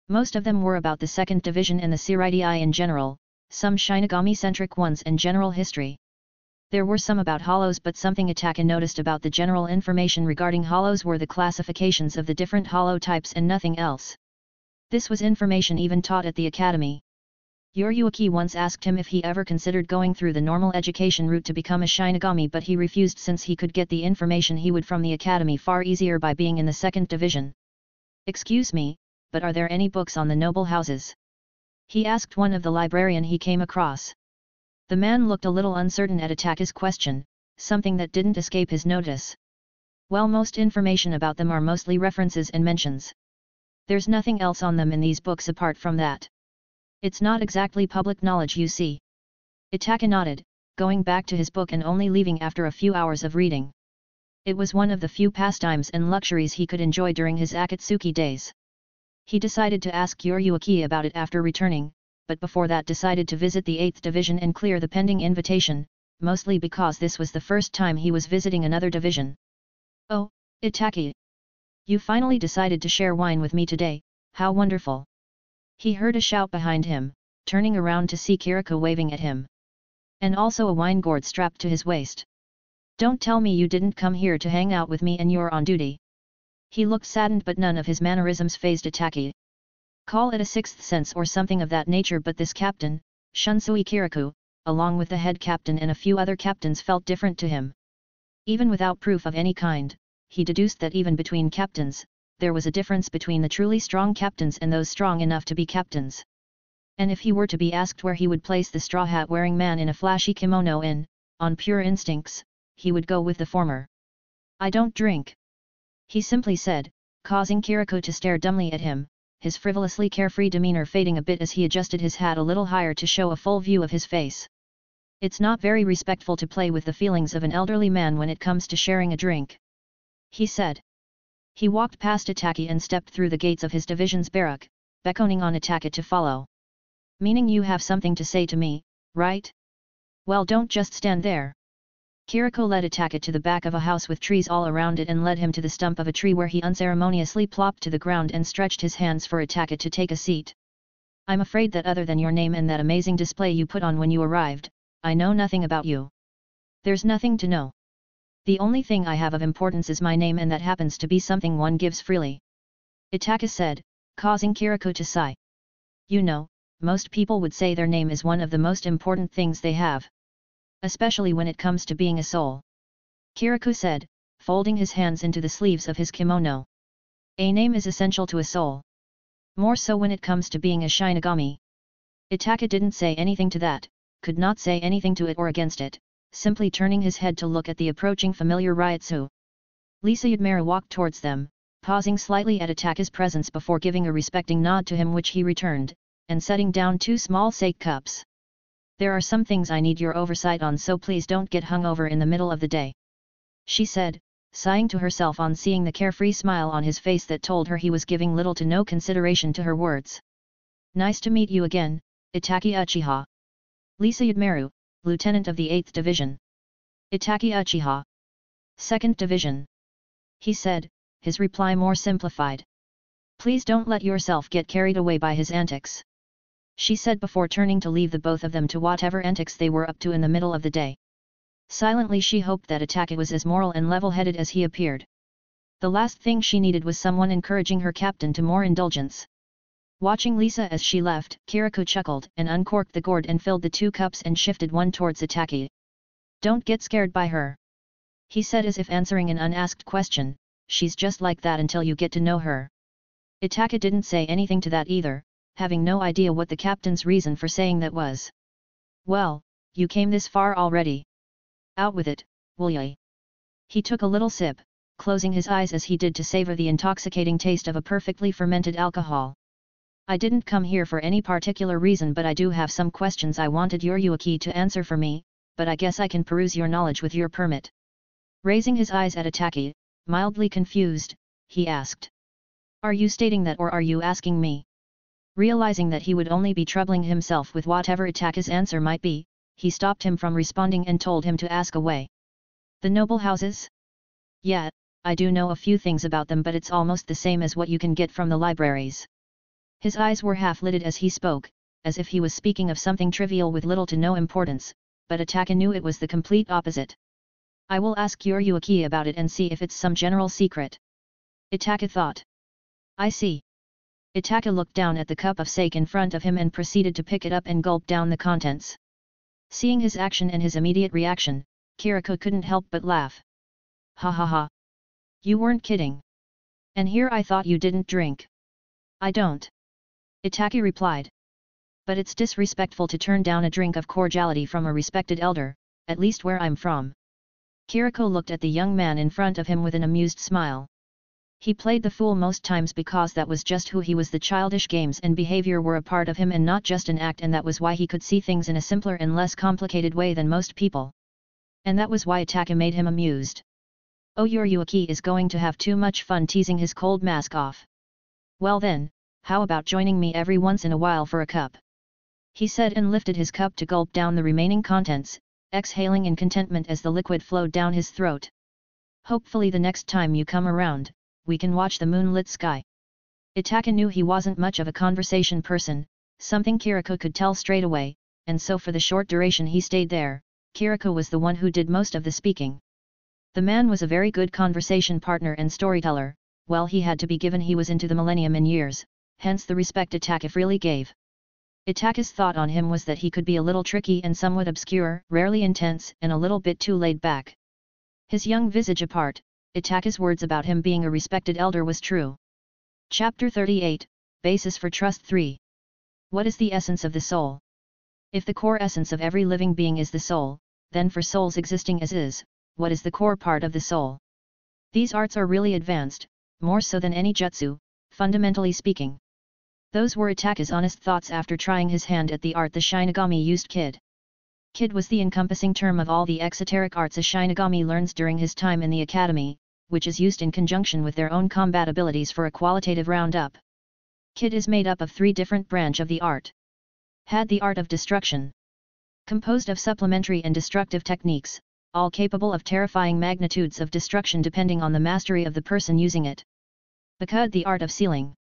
Most of them were about the 2nd Division and the Seireitei in general, some Shinigami-centric ones and general history. There were some about hollows but something Itachi noticed about the general information regarding hollows were the classifications of the different hollow types and nothing else. This was information even taught at the academy. Yoruichi once asked him if he ever considered going through the normal education route to become a Shinigami but he refused since he could get the information he would from the academy far easier by being in the second division. Excuse me, but are there any books on the noble houses? He asked one of the librarian he came across. The man looked a little uncertain at Itachi's question, something that didn't escape his notice. Well most information about them are mostly references and mentions. There's nothing else on them in these books apart from that. It's not exactly public knowledge you see. Itachi nodded, going back to his book and only leaving after a few hours of reading. It was one of the few pastimes and luxuries he could enjoy during his Akatsuki days. He decided to ask Yoruichi about it after returning, but before that decided to visit the 8th division and clear the pending invitation, mostly because this was the first time he was visiting another division. Oh, Itachi! You finally decided to share wine with me today, how wonderful! He heard a shout behind him, turning around to see Kyoraku waving at him. And also a wine gourd strapped to his waist. Don't tell me you didn't come here to hang out with me and you're on duty. He looked saddened but none of his mannerisms phased Itachi. Call it a sixth sense or something of that nature but this captain, Shunsui Kyoraku, along with the head captain and a few other captains felt different to him. Even without proof of any kind, he deduced that even between captains, there was a difference between the truly strong captains and those strong enough to be captains. And if he were to be asked where he would place the straw hat wearing man in a flashy kimono in, on pure instincts, he would go with the former. I don't drink. He simply said, causing Kyoraku to stare dumbly at him, his frivolously carefree demeanor fading a bit as he adjusted his hat a little higher to show a full view of his face. It's not very respectful to play with the feelings of an elderly man when it comes to sharing a drink. He said. He walked past Itachi and stepped through the gates of his division's barrack, beckoning on Itachi to follow. Meaning you have something to say to me, right? Well don't just stand there. Kyoraku led Itachi to the back of a house with trees all around it and led him to the stump of a tree where he unceremoniously plopped to the ground and stretched his hands for Itachi to take a seat. I'm afraid that other than your name and that amazing display you put on when you arrived, I know nothing about you. There's nothing to know. The only thing I have of importance is my name and that happens to be something one gives freely. Itachi said, causing Kyoraku to sigh. You know, most people would say their name is one of the most important things they have. Especially when it comes to being a soul. Kyoraku said, folding his hands into the sleeves of his kimono. A name is essential to a soul. More so when it comes to being a Shinigami. Itachi didn't say anything to that, could not say anything to it or against it, simply turning his head to look at the approaching familiar Reiatsu. Lisa Yadomaru walked towards them, pausing slightly at Itachi's presence before giving a respecting nod to him which he returned, and setting down two small sake cups. There are some things I need your oversight on so please don't get hung over in the middle of the day. She said, sighing to herself on seeing the carefree smile on his face that told her he was giving little to no consideration to her words. Nice to meet you again, Itachi Uchiha. Lisa Yadomaru, Lieutenant of the 8th Division. Itachi Uchiha. 2nd Division. He said, his reply more simplified. Please don't let yourself get carried away by his antics she said before turning to leave the both of them to whatever antics they were up to in the middle of the day. Silently she hoped that Itachi was as moral and level-headed as he appeared. The last thing she needed was someone encouraging her captain to more indulgence. Watching Lisa as she left, Kyoraku chuckled and uncorked the gourd and filled the two cups and shifted one towards Itachi. Don't get scared by her. He said as if answering an unasked question, she's just like that until you get to know her. Itachi didn't say anything to that either, having no idea what the captain's reason for saying that was. Well, you came this far already. Out with it, will ya? He took a little sip, closing his eyes as he did to savor the intoxicating taste of a perfectly fermented alcohol. I didn't come here for any particular reason but I do have some questions I wanted Yoruichi to answer for me, but I guess I can peruse your knowledge with your permit. Raising his eyes at Itachi, mildly confused, he asked. Are you stating that or are you asking me? Realizing that he would only be troubling himself with whatever Itachi's answer might be, he stopped him from responding and told him to ask away. The noble houses? Yeah, I do know a few things about them but it's almost the same as what you can get from the libraries. His eyes were half-lidded as he spoke, as if he was speaking of something trivial with little to no importance, but Itachi knew it was the complete opposite. I will ask Yoruichi about it and see if it's some general secret. Itachi thought. I see. Itachi looked down at the cup of sake in front of him and proceeded to pick it up and gulp down the contents. Seeing his action and his immediate reaction, Kyoraku couldn't help but laugh. Ha ha ha. You weren't kidding. And here I thought you didn't drink. I don't. Itachi replied. But it's disrespectful to turn down a drink of cordiality from a respected elder, at least where I'm from. Kyoraku looked at the young man in front of him with an amused smile. He played the fool most times because that was just who he was the childish games and behavior were a part of him and not just an act and that was why he could see things in a simpler and less complicated way than most people. And that was why Itachi made him amused. Oh Yoruichi is going to have too much fun teasing his cold mask off. Well then, how about joining me every once in a while for a cup? He said and lifted his cup to gulp down the remaining contents, exhaling in contentment as the liquid flowed down his throat. Hopefully the next time you come around, we can watch the moonlit sky. Itachi knew he wasn't much of a conversation person, something Kyoraku could tell straight away, and so for the short duration he stayed there, Kyoraku was the one who did most of the speaking. The man was a very good conversation partner and storyteller, well he had to be given he was into the millennium in years, hence the respect Itachi freely gave. Itachi's thought on him was that he could be a little tricky and somewhat obscure, rarely intense, and a little bit too laid back. His young visage apart, Itachi's words about him being a respected elder was true. Chapter 38, Basis for Trust 3 What is the essence of the soul? If the core essence of every living being is the soul, then for souls existing as is, what is the core part of the soul? These arts are really advanced, more so than any jutsu, fundamentally speaking. Those were Itachi's honest thoughts after trying his hand at the art the Shinigami used Kido. Kido was the encompassing term of all the exoteric arts a Shinigami learns during his time in the academy, which is used in conjunction with their own combat abilities for a qualitative roundup. Kido is made up of three different branch of the art Hado the art of destruction. Composed of supplementary and destructive techniques, all capable of terrifying magnitudes of destruction depending on the mastery of the person using it. Bakudo the art of sealing.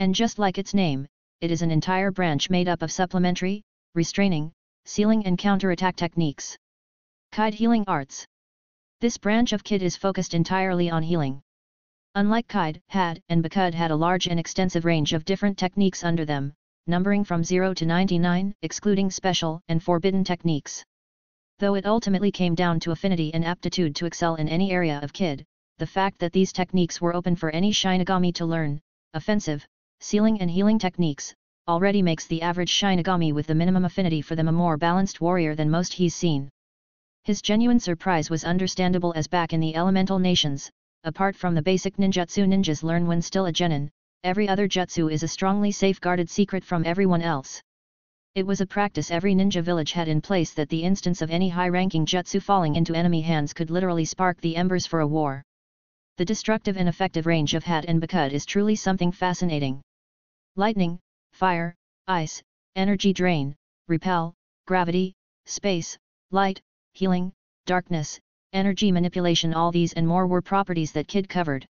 And just like its name, it is an entire branch made up of supplementary, restraining, sealing and counterattack techniques. Kaido healing arts. This branch of Kido is focused entirely on healing. Unlike Kaido, Hado, and Bakudo had a large and extensive range of different techniques under them, numbering from 0 to 99, excluding special and forbidden techniques. Though it ultimately came down to affinity and aptitude to excel in any area of KIDO, the fact that these techniques were open for any Shinigami to learn, offensive, sealing and healing techniques, already makes the average Shinigami with the minimum affinity for them a more balanced warrior than most he's seen. His genuine surprise was understandable as back in the elemental nations, apart from the basic ninjutsu ninjas learn when still a genin, every other jutsu is a strongly safeguarded secret from everyone else. It was a practice every ninja village had in place that the instance of any high-ranking jutsu falling into enemy hands could literally spark the embers for a war. The destructive and effective range of Hado and Bakudo is truly something fascinating. Lightning, fire, ice, energy drain, repel, gravity, space, light, healing, darkness, energy manipulation all these and more were properties that Kido covered.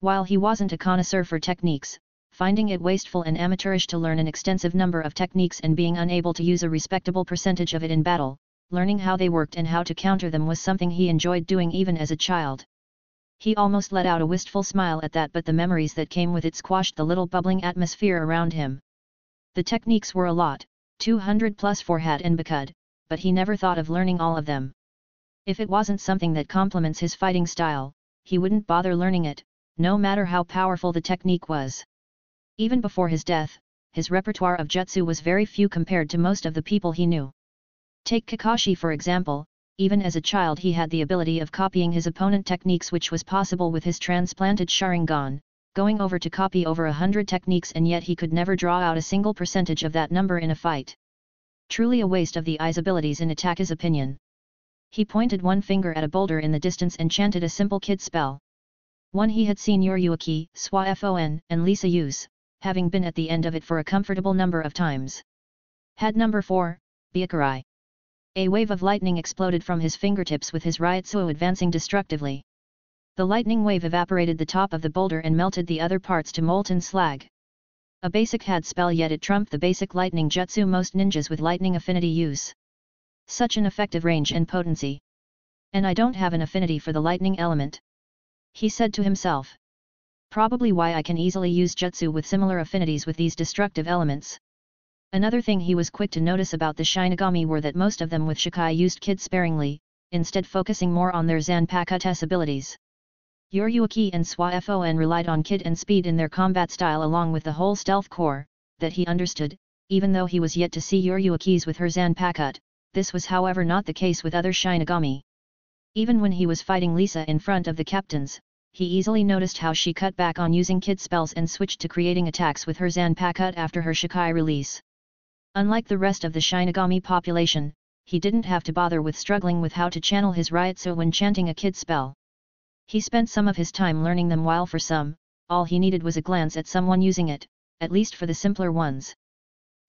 While he wasn't a connoisseur for techniques, finding it wasteful and amateurish to learn an extensive number of techniques and being unable to use a respectable percentage of it in battle, learning how they worked and how to counter them was something he enjoyed doing even as a child. He almost let out a wistful smile at that but the memories that came with it squashed the little bubbling atmosphere around him. The techniques were a lot, 200 plus for Hado and Bakudo, but he never thought of learning all of them. If it wasn't something that complements his fighting style, he wouldn't bother learning it, no matter how powerful the technique was. Even before his death, his repertoire of jutsu was very few compared to most of the people he knew. Take Kakashi for example, even as a child he had the ability of copying his opponent techniques which was possible with his transplanted Sharingan, going over to copy over a hundred techniques and yet he could never draw out a single percentage of that number in a fight. Truly a waste of the eye's abilities in Itachi's opinion. He pointed one finger at a boulder in the distance and chanted a simple kido spell. One he had seen Yoruichi, Swafon, and Lisa use, having been at the end of it for a comfortable number of times. Hado number 4, Byakurai. A wave of lightning exploded from his fingertips with his Reiatsu advancing destructively. The lightning wave evaporated the top of the boulder and melted the other parts to molten slag. A basic Hado spell yet it trumped the basic lightning jutsu most ninjas with lightning affinity use. Such an effective range and potency. And I don't have an affinity for the lightning element he said to himself. Probably why I can easily use jutsu with similar affinities with these destructive elements. Another thing he was quick to notice about the Shinigami were that most of them with Shikai used Kido sparingly, instead focusing more on their Zanpakuto abilities. Yoruichi and Soi Fon relied on Kido and speed in their combat style along with the whole stealth core, that he understood, even though he was yet to see Yoruichi's with her Zanpakuto, this was however not the case with other Shinigami. Even when he was fighting Lisa in front of the captains, he easily noticed how she cut back on using kido spells and switched to creating attacks with her Zanpakuto after her Shikai release. Unlike the rest of the Shinigami population, he didn't have to bother with struggling with how to channel his Reiatsu when chanting a kido spell. He spent some of his time learning them while for some, all he needed was a glance at someone using it, at least for the simpler ones.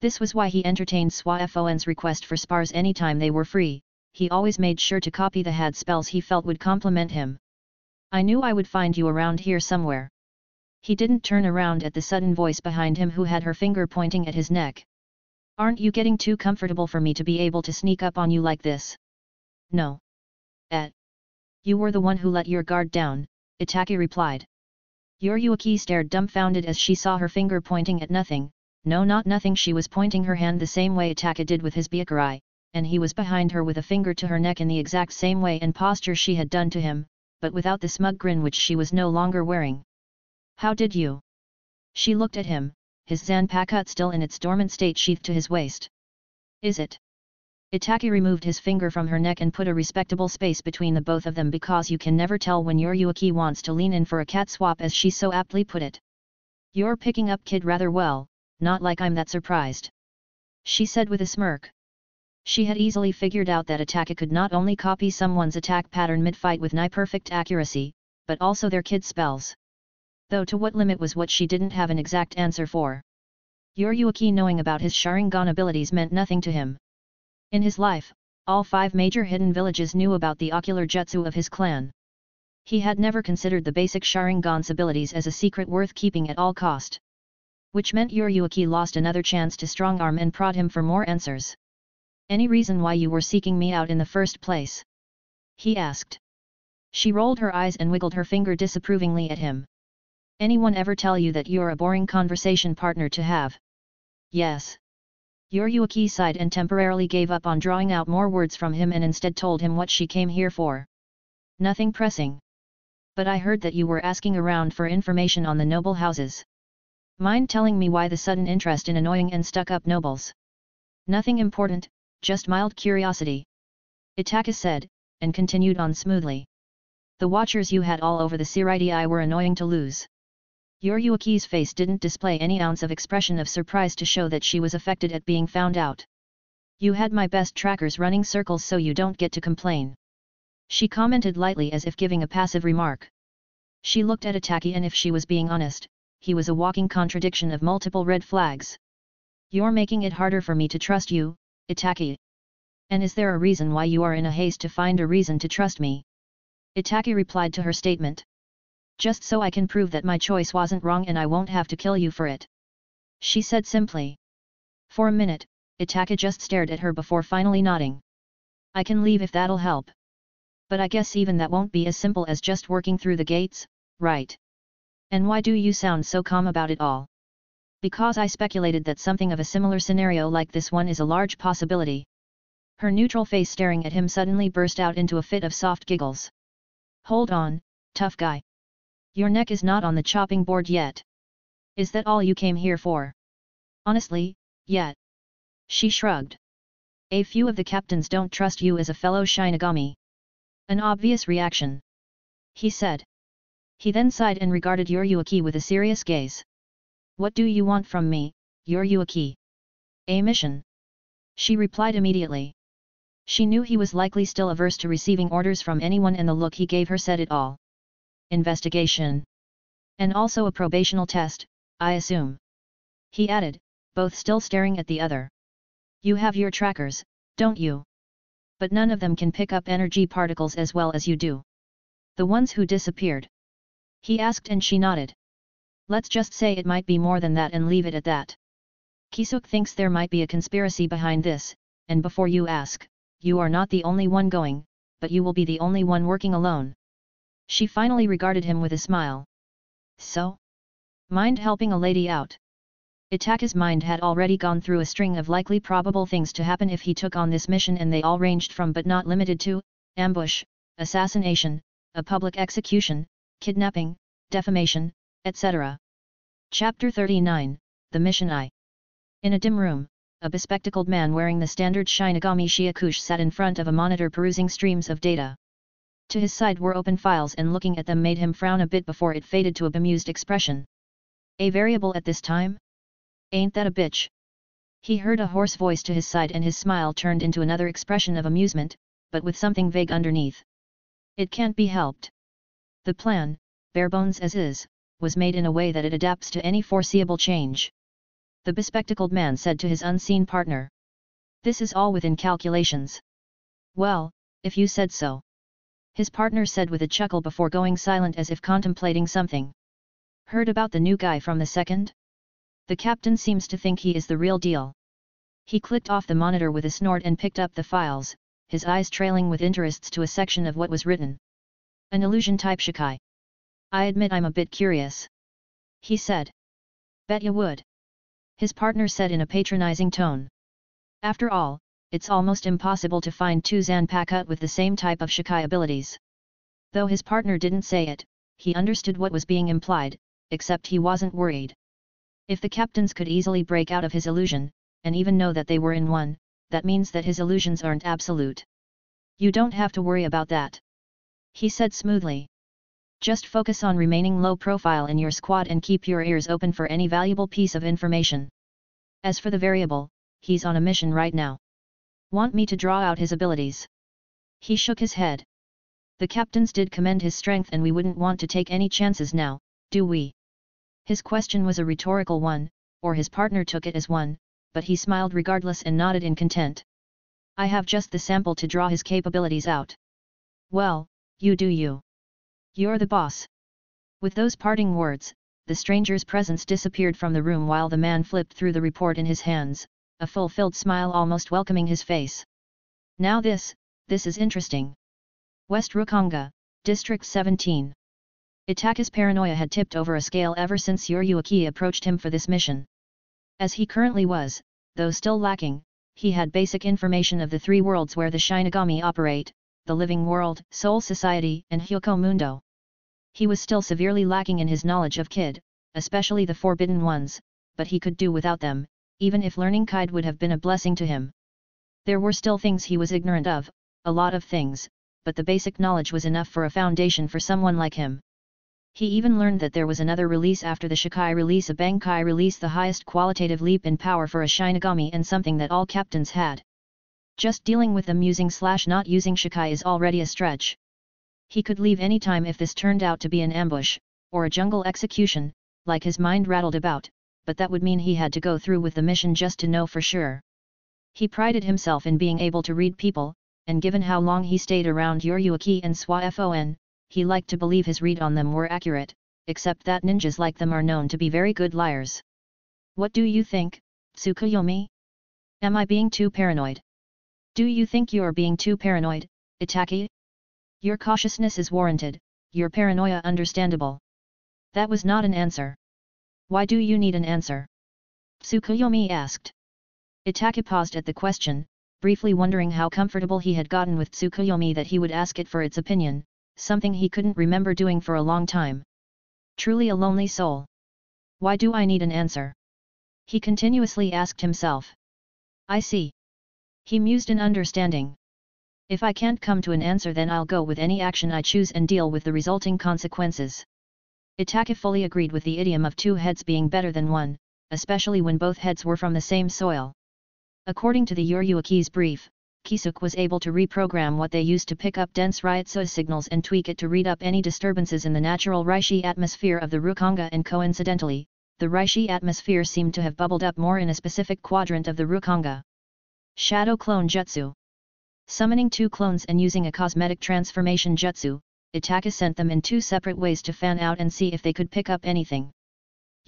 This was why he entertained Soi Fon's request for spars anytime they were free, he always made sure to copy the Hado spells he felt would complement him. I knew I would find you around here somewhere. He didn't turn around at the sudden voice behind him who had her finger pointing at his neck. Aren't you getting too comfortable for me to be able to sneak up on you like this? No. Et. You were the one who let your guard down, Itachi replied. Yoruichi stared dumbfounded as she saw her finger pointing at nothing, no not nothing she was pointing her hand the same way Itachi did with his Byakurai, and he was behind her with a finger to her neck in the exact same way and posture she had done to him, but without the smug grin which she was no longer wearing. How did you? She looked at him, his zanpakuto still in its dormant state sheathed to his waist. Is it? Itachi removed his finger from her neck and put a respectable space between the both of them because you can never tell when Yoruichi wants to lean in for a cat swap as she so aptly put it. You're picking up kido rather well, not like I'm that surprised. She said with a smirk. She had easily figured out that Itachi could not only copy someone's attack pattern mid-fight with nigh-perfect accuracy, but also their kido spells. Though to what limit was what she didn't have an exact answer for. Yoruichi knowing about his Sharingan abilities meant nothing to him. In his life, all five major hidden villages knew about the ocular jutsu of his clan. He had never considered the basic Sharingan's abilities as a secret worth keeping at all cost. Which meant Yoruichi lost another chance to strong-arm and prod him for more answers. Any reason why you were seeking me out in the first place? He asked. She rolled her eyes and wiggled her finger disapprovingly at him. Anyone ever tell you that you're a boring conversation partner to have? Yes. Yoruichi sighed and temporarily gave up on drawing out more words from him and instead told him what she came here for. Nothing pressing. But I heard that you were asking around for information on the noble houses. Mind telling me why the sudden interest in annoying and stuck-up nobles? Nothing important, just mild curiosity. Itachi said, and continued on smoothly. The watchers you had all over the Seireitei were annoying to lose. Yoruichi's face didn't display any ounce of expression of surprise to show that she was affected at being found out. You had my best trackers running circles so you don't get to complain. She commented lightly as if giving a passive remark. She looked at Itachi and if she was being honest, he was a walking contradiction of multiple red flags. You're making it harder for me to trust you, Itachi. And is there a reason why you are in a haste to find a reason to trust me? Itachi replied to her statement. Just so I can prove that my choice wasn't wrong and I won't have to kill you for it. She said simply. For a minute, Itachi just stared at her before finally nodding. I can leave if that'll help. But I guess even that won't be as simple as just working through the gates, right? And why do you sound so calm about it all? Because I speculated that something of a similar scenario like this one is a large possibility. Her neutral face staring at him suddenly burst out into a fit of soft giggles. Hold on, tough guy. Your neck is not on the chopping board yet. Is that all you came here for? Honestly, yet. She shrugged. A few of the captains don't trust you as a fellow Shinigami. An obvious reaction. He said. He then sighed and regarded Yoruichi with a serious gaze. What do you want from me, Yoruichi? A mission. She replied immediately. She knew he was likely still averse to receiving orders from anyone and the look he gave her said it all investigation. And also a probational test, I assume. He added, both still staring at the other. You have your trackers, don't you? But none of them can pick up energy particles as well as you do. The ones who disappeared. He asked and she nodded. Let's just say it might be more than that and leave it at that. Kisuke thinks there might be a conspiracy behind this, and before you ask, you are not the only one going, but you will be the only one working alone. She finally regarded him with a smile. So? Mind helping a lady out? Itachi's mind had already gone through a string of likely probable things to happen if he took on this mission and they all ranged from but not limited to, ambush, assassination, a public execution, kidnapping, defamation, etc. Chapter 39, The Mission I In a dim room, a bespectacled man wearing the standard Shinigami Shihakusho sat in front of a monitor perusing streams of data. To his side were open files and looking at them made him frown a bit before it faded to a bemused expression. A variable at this time? Ain't that a bitch? He heard a hoarse voice to his side and his smile turned into another expression of amusement, but with something vague underneath. It can't be helped. The plan, bare bones as is, was made in a way that it adapts to any foreseeable change. The bespectacled man said to his unseen partner. This is all within calculations. Well, if you said so his partner said with a chuckle before going silent as if contemplating something. Heard about the new guy from the second? The captain seems to think he is the real deal. He clicked off the monitor with a snort and picked up the files, his eyes trailing with interests to a section of what was written. An illusion type Shikai. I admit I'm a bit curious. He said. Bet you would. His partner said in a patronizing tone. After all, it's almost impossible to find two Zanpakuto with the same type of Shikai abilities. Though his partner didn't say it, he understood what was being implied, except he wasn't worried. If the captains could easily break out of his illusion, and even know that they were in one, that means that his illusions aren't absolute. You don't have to worry about that. He said smoothly. Just focus on remaining low profile in your squad and keep your ears open for any valuable piece of information. As for the variable, he's on a mission right now. Want me to draw out his abilities? He shook his head. The captains did commend his strength and we wouldn't want to take any chances now, do we? His question was a rhetorical one, or his partner took it as one, but he smiled regardless and nodded in content. I have just the sample to draw his capabilities out. Well, you do you. You're the boss. With those parting words, the stranger's presence disappeared from the room while the man flipped through the report in his hands, a fulfilled smile almost welcoming his face. Now this, this is interesting. West Rukongai, District 17. Itachi's paranoia had tipped over a scale ever since Yoruichi approached him for this mission. As he currently was, though still lacking, he had basic information of the three worlds where the Shinigami operate, the living world, Soul Society, and Hueco Mundo. He was still severely lacking in his knowledge of Kido, especially the forbidden ones, but he could do without them, even if learning Kido would have been a blessing to him. There were still things he was ignorant of, a lot of things, but the basic knowledge was enough for a foundation for someone like him. He even learned that there was another release after the Shikai release a Bankai release the highest qualitative leap in power for a Shinigami and something that all captains had. Just dealing with them using slash not using Shikai is already a stretch. He could leave any time if this turned out to be an ambush, or a jungle execution, like his mind rattled about, but that would mean he had to go through with the mission just to know for sure. He prided himself in being able to read people, and given how long he stayed around Yoruichi and Soi Fon, he liked to believe his read on them were accurate, except that ninjas like them are known to be very good liars. What do you think, Tsukuyomi? Am I being too paranoid? Do you think you're being too paranoid, Itachi? Your cautiousness is warranted, your paranoia understandable. That was not an answer. Why do you need an answer? Tsukuyomi asked. Itachi paused at the question, briefly wondering how comfortable he had gotten with Tsukuyomi that he would ask it for its opinion, something he couldn't remember doing for a long time. Truly a lonely soul. Why do I need an answer? He continuously asked himself. I see. He mused in understanding. If I can't come to an answer then I'll go with any action I choose and deal with the resulting consequences. Itachi fully agreed with the idiom of two heads being better than one, especially when both heads were from the same soil. According to the Yoruichi's brief, Kisuke was able to reprogram what they used to pick up dense Reiatsu signals and tweak it to read up any disturbances in the natural Reishi atmosphere of the Rukongai and coincidentally, the Reishi atmosphere seemed to have bubbled up more in a specific quadrant of the Rukongai. Shadow Clone Jutsu Summoning two clones and using a cosmetic transformation jutsu, Itachi sent them in two separate ways to fan out and see if they could pick up anything.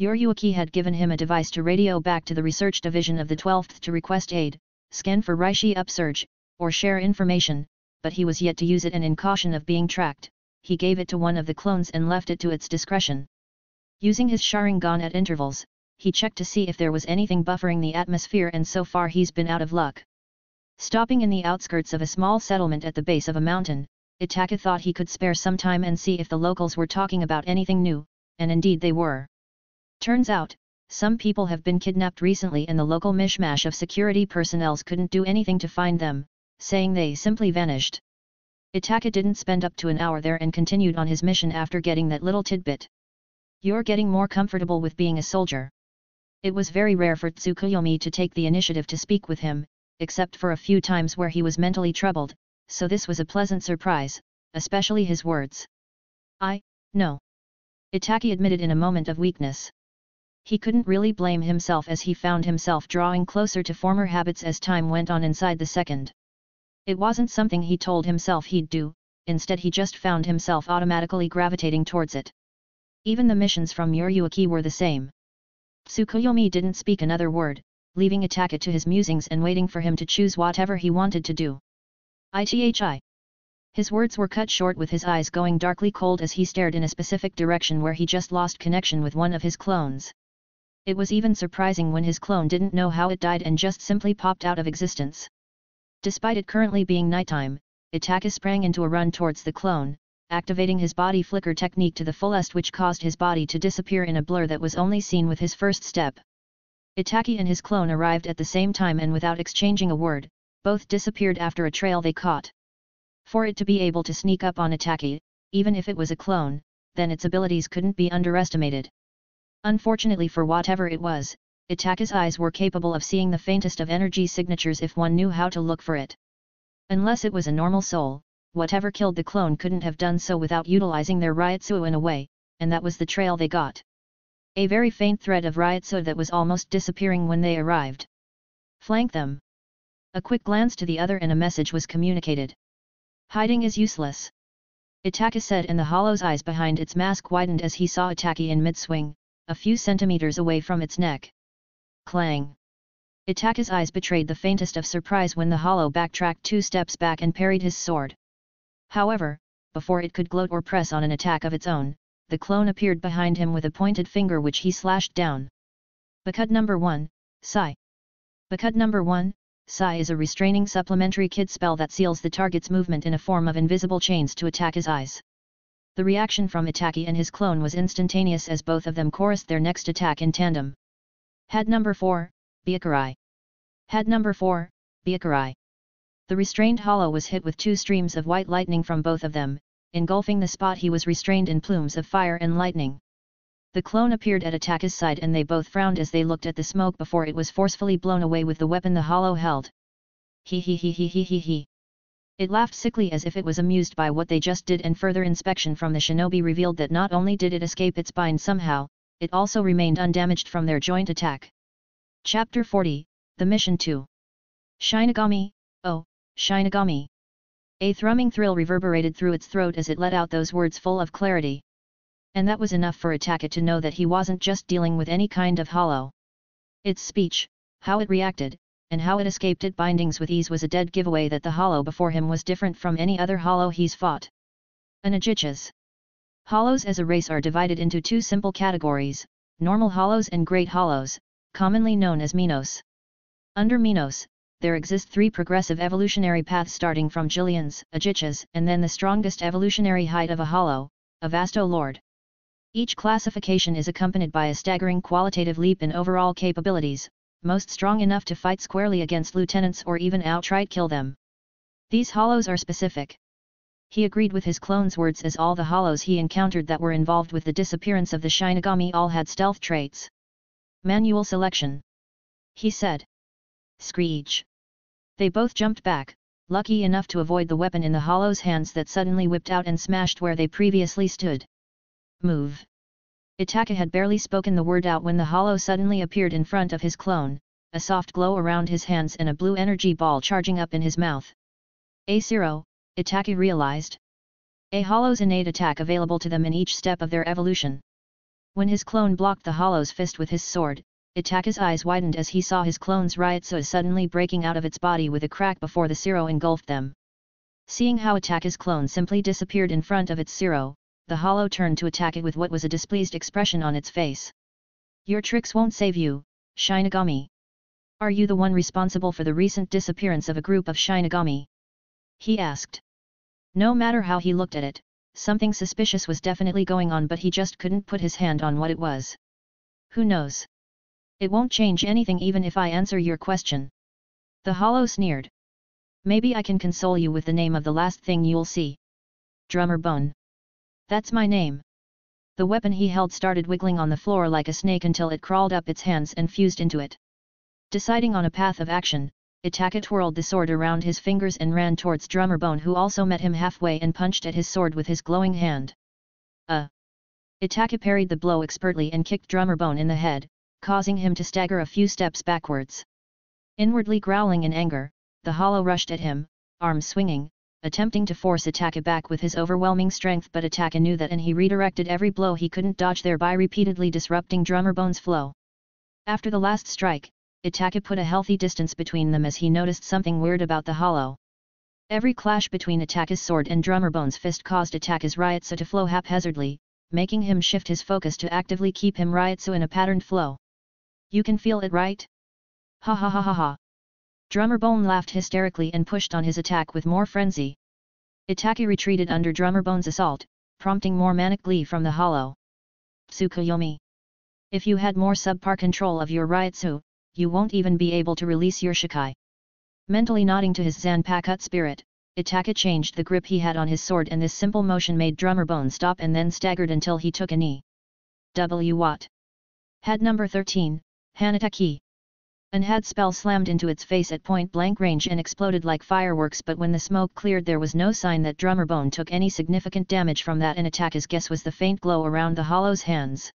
Yoruichi had given him a device to radio back to the research division of the 12th to request aid, scan for Reishi upsurge, or share information, but he was yet to use it and in caution of being tracked, he gave it to one of the clones and left it to its discretion. Using his Sharingan at intervals, he checked to see if there was anything buffering the atmosphere and so far he's been out of luck. Stopping in the outskirts of a small settlement at the base of a mountain, Itachi thought he could spare some time and see if the locals were talking about anything new, and indeed they were. Turns out, some people have been kidnapped recently and the local mishmash of security personnel couldn't do anything to find them, saying they simply vanished. Itachi didn't spend up to an hour there and continued on his mission after getting that little tidbit. You're getting more comfortable with being a soldier. It was very rare for Tsukuyomi to take the initiative to speak with him, except for a few times where he was mentally troubled, so this was a pleasant surprise, especially his words. I, no. Itachi admitted in a moment of weakness. He couldn't really blame himself as he found himself drawing closer to former habits as time went on inside the second. It wasn't something he told himself he'd do, instead he just found himself automatically gravitating towards it. Even the missions from Yoruichi were the same. Tsukuyomi didn't speak another word, leaving Itachi to his musings and waiting for him to choose whatever he wanted to do. ITHI. His words were cut short with his eyes going darkly cold as he stared in a specific direction where he just lost connection with one of his clones. It was even surprising when his clone didn't know how it died and just simply popped out of existence. Despite it currently being nighttime, Itachi sprang into a run towards the clone, activating his body flicker technique to the fullest which caused his body to disappear in a blur that was only seen with his first step. Itachi and his clone arrived at the same time and without exchanging a word, both disappeared after a trail they caught. For it to be able to sneak up on Itachi, even if it was a clone, then its abilities couldn't be underestimated. Unfortunately for whatever it was, Itachi's eyes were capable of seeing the faintest of energy signatures if one knew how to look for it. Unless it was a normal soul, whatever killed the clone couldn't have done so without utilizing their Reiatsu in a way, and that was the trail they got. A very faint thread of Reiatsu that was almost disappearing when they arrived. Flank them. A quick glance to the other and a message was communicated. Hiding is useless. Itachi said and the hollow's eyes behind its mask widened as he saw Itachi in mid-swing, a few centimeters away from its neck. Clang! Itachi's eyes betrayed the faintest of surprise when the hollow backtracked two steps back and parried his sword. However, before it could gloat or press on an attack of its own, the clone appeared behind him with a pointed finger which he slashed down. Bakudo number 1, Sai. Bakudo number 1, Sai is a restraining supplementary kido spell that seals the target's movement in a form of invisible chains to attack his eyes. The reaction from Itachi and his clone was instantaneous as both of them chorused their next attack in tandem. Hado number 4, Byakurai. Hado number 4, Byakurai. The restrained hollow was hit with two streams of white lightning from both of them, engulfing the spot he was restrained in plumes of fire and lightning. The clone appeared at Itachi's side and they both frowned as they looked at the smoke before it was forcefully blown away with the weapon the hollow held. He he he he he he he. It laughed sickly as if it was amused by what they just did and further inspection from the shinobi revealed that not only did it escape its bind somehow, it also remained undamaged from their joint attack. Chapter 40, The Mission 2 Shinigami, oh, Shinigami. A thrumming thrill reverberated through its throat as it let out those words full of clarity and that was enough for Itachi to know that he wasn't just dealing with any kind of hollow. Its speech, how it reacted, and how it escaped its bindings with ease was a dead giveaway that the hollow before him was different from any other hollow he's fought. An Adjuchas. Hollows as a race are divided into two simple categories, normal hollows and great hollows, commonly known as Menos. Under Menos, there exist three progressive evolutionary paths starting from Gillians, Adjuchas, and then the strongest evolutionary height of a hollow, a Vasto Lorde. Each classification is accompanied by a staggering qualitative leap in overall capabilities, most strong enough to fight squarely against lieutenants or even outright kill them. These hollows are specific. He agreed with his clone's words as all the hollows he encountered that were involved with the disappearance of the Shinigami all had stealth traits. Manual selection. He said. Screech. They both jumped back, lucky enough to avoid the weapon in the hollow's hands that suddenly whipped out and smashed where they previously stood. Move. Itachi had barely spoken the word out when the hollow suddenly appeared in front of his clone, a soft glow around his hands and a blue energy ball charging up in his mouth. A cero, Itachi realized. A hollow's innate attack available to them in each step of their evolution. When his clone blocked the hollow's fist with his sword, Itachi's eyes widened as he saw his clone's Reiatsu suddenly breaking out of its body with a crack before the Cero engulfed them. Seeing how Itachi's clone simply disappeared in front of its Cero, the hollow turned to attack it with what was a displeased expression on its face. Your tricks won't save you, Shinigami. Are you the one responsible for the recent disappearance of a group of Shinigami? He asked. No matter how he looked at it, something suspicious was definitely going on but he just couldn't put his hand on what it was. Who knows? It won't change anything even if I answer your question. The hollow sneered. Maybe I can console you with the name of the last thing you'll see. Drummer Bone. That's my name. The weapon he held started wiggling on the floor like a snake until it crawled up its hands and fused into it. Deciding on a path of action, Itachi twirled the sword around his fingers and ran towards Drummer Bone who also met him halfway and punched at his sword with his glowing hand. Uh! Itachi parried the blow expertly and kicked Drummer Bone in the head, causing him to stagger a few steps backwards. Inwardly growling in anger, the hollow rushed at him, arms swinging, attempting to force Itachi back with his overwhelming strength but Itachi knew that and he redirected every blow he couldn't dodge thereby repeatedly disrupting Drummerbone's flow. After the last strike, Itachi put a healthy distance between them as he noticed something weird about the hollow. Every clash between Itachi's sword and Drummerbone's fist caused Itachi's Reiatsu to flow haphazardly, making him shift his focus to actively keep him Reiatsu in a patterned flow. You can feel it right? Ha ha ha ha ha. Drummer Bone laughed hysterically and pushed on his attack with more frenzy. Itachi retreated under Drummerbone's assault, prompting more manic glee from the hollow. Tsukuyomi. If you had more subpar control of your Reiatsu, you won't even be able to release your Shikai. Mentally nodding to his Zanpakuto spirit, Itachi changed the grip he had on his sword and this simple motion made Drummerbone stop and then staggered until he took a knee. W. Watt. Hado number 13, Hanataki. An Hado spell slammed into its face at point blank range and exploded like fireworks but when the smoke cleared there was no sign that Drummerbone took any significant damage from that and Itachi's guess was the faint glow around the hollow's hands.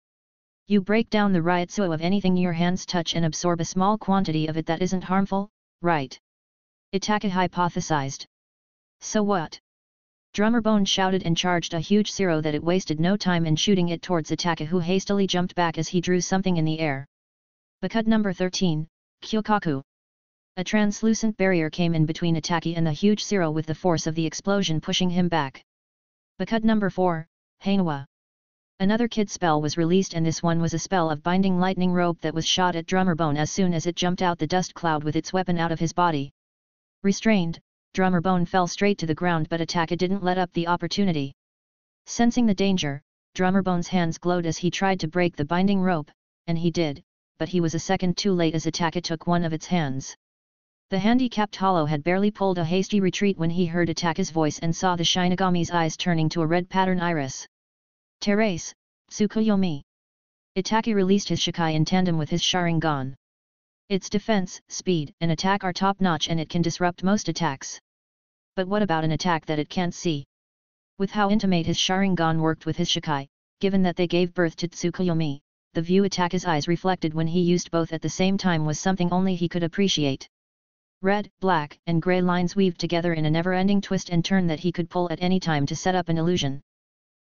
You break down the Reiatsu of anything your hands touch and absorb a small quantity of it that isn't harmful, right? Itachi hypothesized. So what? Drummerbone shouted and charged a huge cero that it wasted no time in shooting it towards Itachi who hastily jumped back as he drew something in the air. Bakudo number 13, Kyokaku. A translucent barrier came in between Itachi and the huge cero with the force of the explosion pushing him back. Bakudo number 4, Hainawa. Another kido spell was released and this one was a spell of binding lightning rope that was shot at Drummerbone as soon as it jumped out the dust cloud with its weapon out of his body. Restrained, Drummerbone fell straight to the ground but Itachi didn't let up the opportunity. Sensing the danger, Drummerbone's hands glowed as he tried to break the binding rope, and he did, but he was a second too late as Itachi took one of its hands. The handicapped hollow had barely pulled a hasty retreat when he heard Itachi's voice and saw the Shinigami's eyes turning to a red pattern iris. Terrace, Tsukuyomi. Itachi released his Shikai in tandem with his Sharingan. Its defense, speed, and attack are top-notch and it can disrupt most attacks but what about an attack that it can't see? With how intimate his Sharingan worked with his Shikai, given that they gave birth to Tsukuyomi, the view Itachi's eyes reflected when he used both at the same time was something only he could appreciate. Red, black, and grey lines weaved together in a never-ending twist and turn that he could pull at any time to set up an illusion.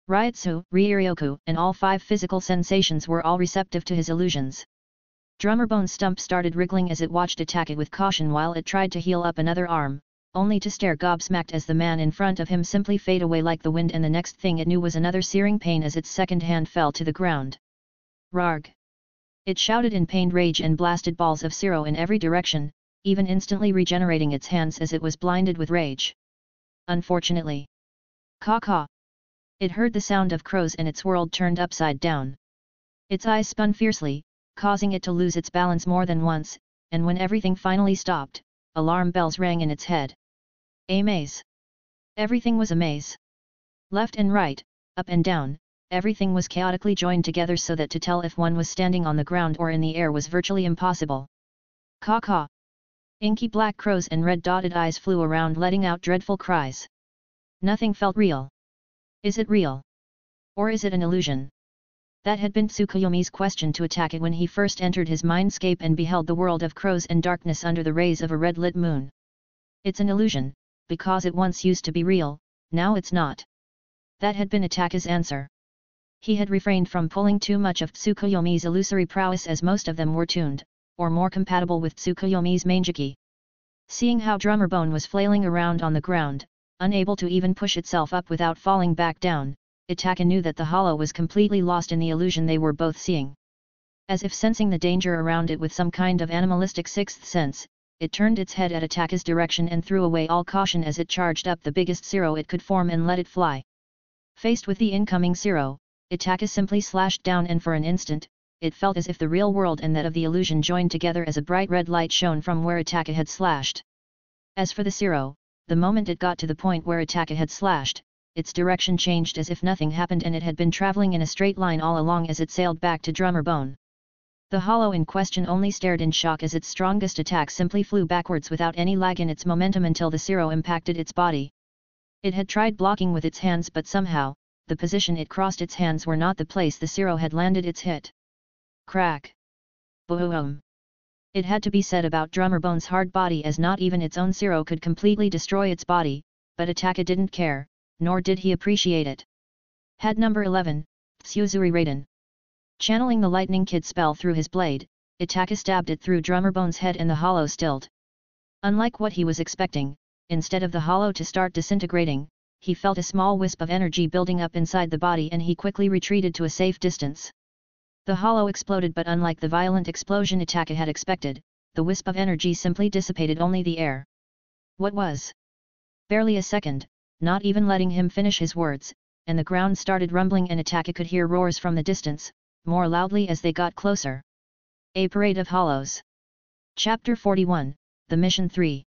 Reiatsu, Reiryoku, and all five physical sensations were all receptive to his illusions. Drummerbone's stump started wriggling as it watched Itachi with caution while it tried to heal up another arm, only to stare gobsmacked as the man in front of him simply fade away like the wind and the next thing it knew was another searing pain as its second hand fell to the ground. Rarg! It shouted in pained rage and blasted balls of Cero in every direction, even instantly regenerating its hands as it was blinded with rage. Unfortunately. Caw-caw! It heard the sound of crows and its world turned upside down. Its eyes spun fiercely, causing it to lose its balance more than once, and when everything finally stopped, alarm bells rang in its head. A maze. Everything was a maze. Left and right, up and down, everything was chaotically joined together so that to tell if one was standing on the ground or in the air was virtually impossible. Caw-caw. Inky black crows and red dotted eyes flew around letting out dreadful cries. Nothing felt real. Is it real? Or is it an illusion? That had been Tsukuyomi's question to Itachi when he first entered his mindscape and beheld the world of crows and darkness under the rays of a red-lit moon. It's an illusion, because it once used to be real, now it's not. That had been Itachi's answer. He had refrained from pulling too much of Tsukuyomi's illusory prowess as most of them were tuned, or more compatible with Tsukuyomi's Mangekyo. Seeing how Drummerbone was flailing around on the ground, unable to even push itself up without falling back down, Itachi knew that the hollow was completely lost in the illusion they were both seeing. As if sensing the danger around it with some kind of animalistic sixth sense, it turned its head at Itachi's direction and threw away all caution as it charged up the biggest cero it could form and let it fly. Faced with the incoming cero, Itachi simply slashed down and for an instant, it felt as if the real world and that of the illusion joined together as a bright red light shone from where Itachi had slashed. As for the cero, the moment it got to the point where Itachi had slashed, its direction changed as if nothing happened and it had been traveling in a straight line all along as it sailed back to Drummerbone. The hollow in question only stared in shock as its strongest attack simply flew backwards without any lag in its momentum until the cero impacted its body. It had tried blocking with its hands but somehow, the position it crossed its hands were not the place the cero had landed its hit. Crack. Boom. It had to be said about Drummerbone's hard body as not even its own cero could completely destroy its body, but Itachi didn't care, nor did he appreciate it. Hado number 11, Tsuzuri Raiden. Channeling the Lightning Kido spell through his blade, Itachi stabbed it through Drummerbone's head and the hollow stilled. Unlike what he was expecting, instead of the hollow to start disintegrating, he felt a small wisp of energy building up inside the body and he quickly retreated to a safe distance. The hollow exploded but unlike the violent explosion Itachi had expected, the wisp of energy simply dissipated only the air. What was? Barely a second, not even letting him finish his words, and the ground started rumbling and Itachi could hear roars from the distance, more loudly as they got closer. A Parade of Hollows Chapter 41, The Mission 3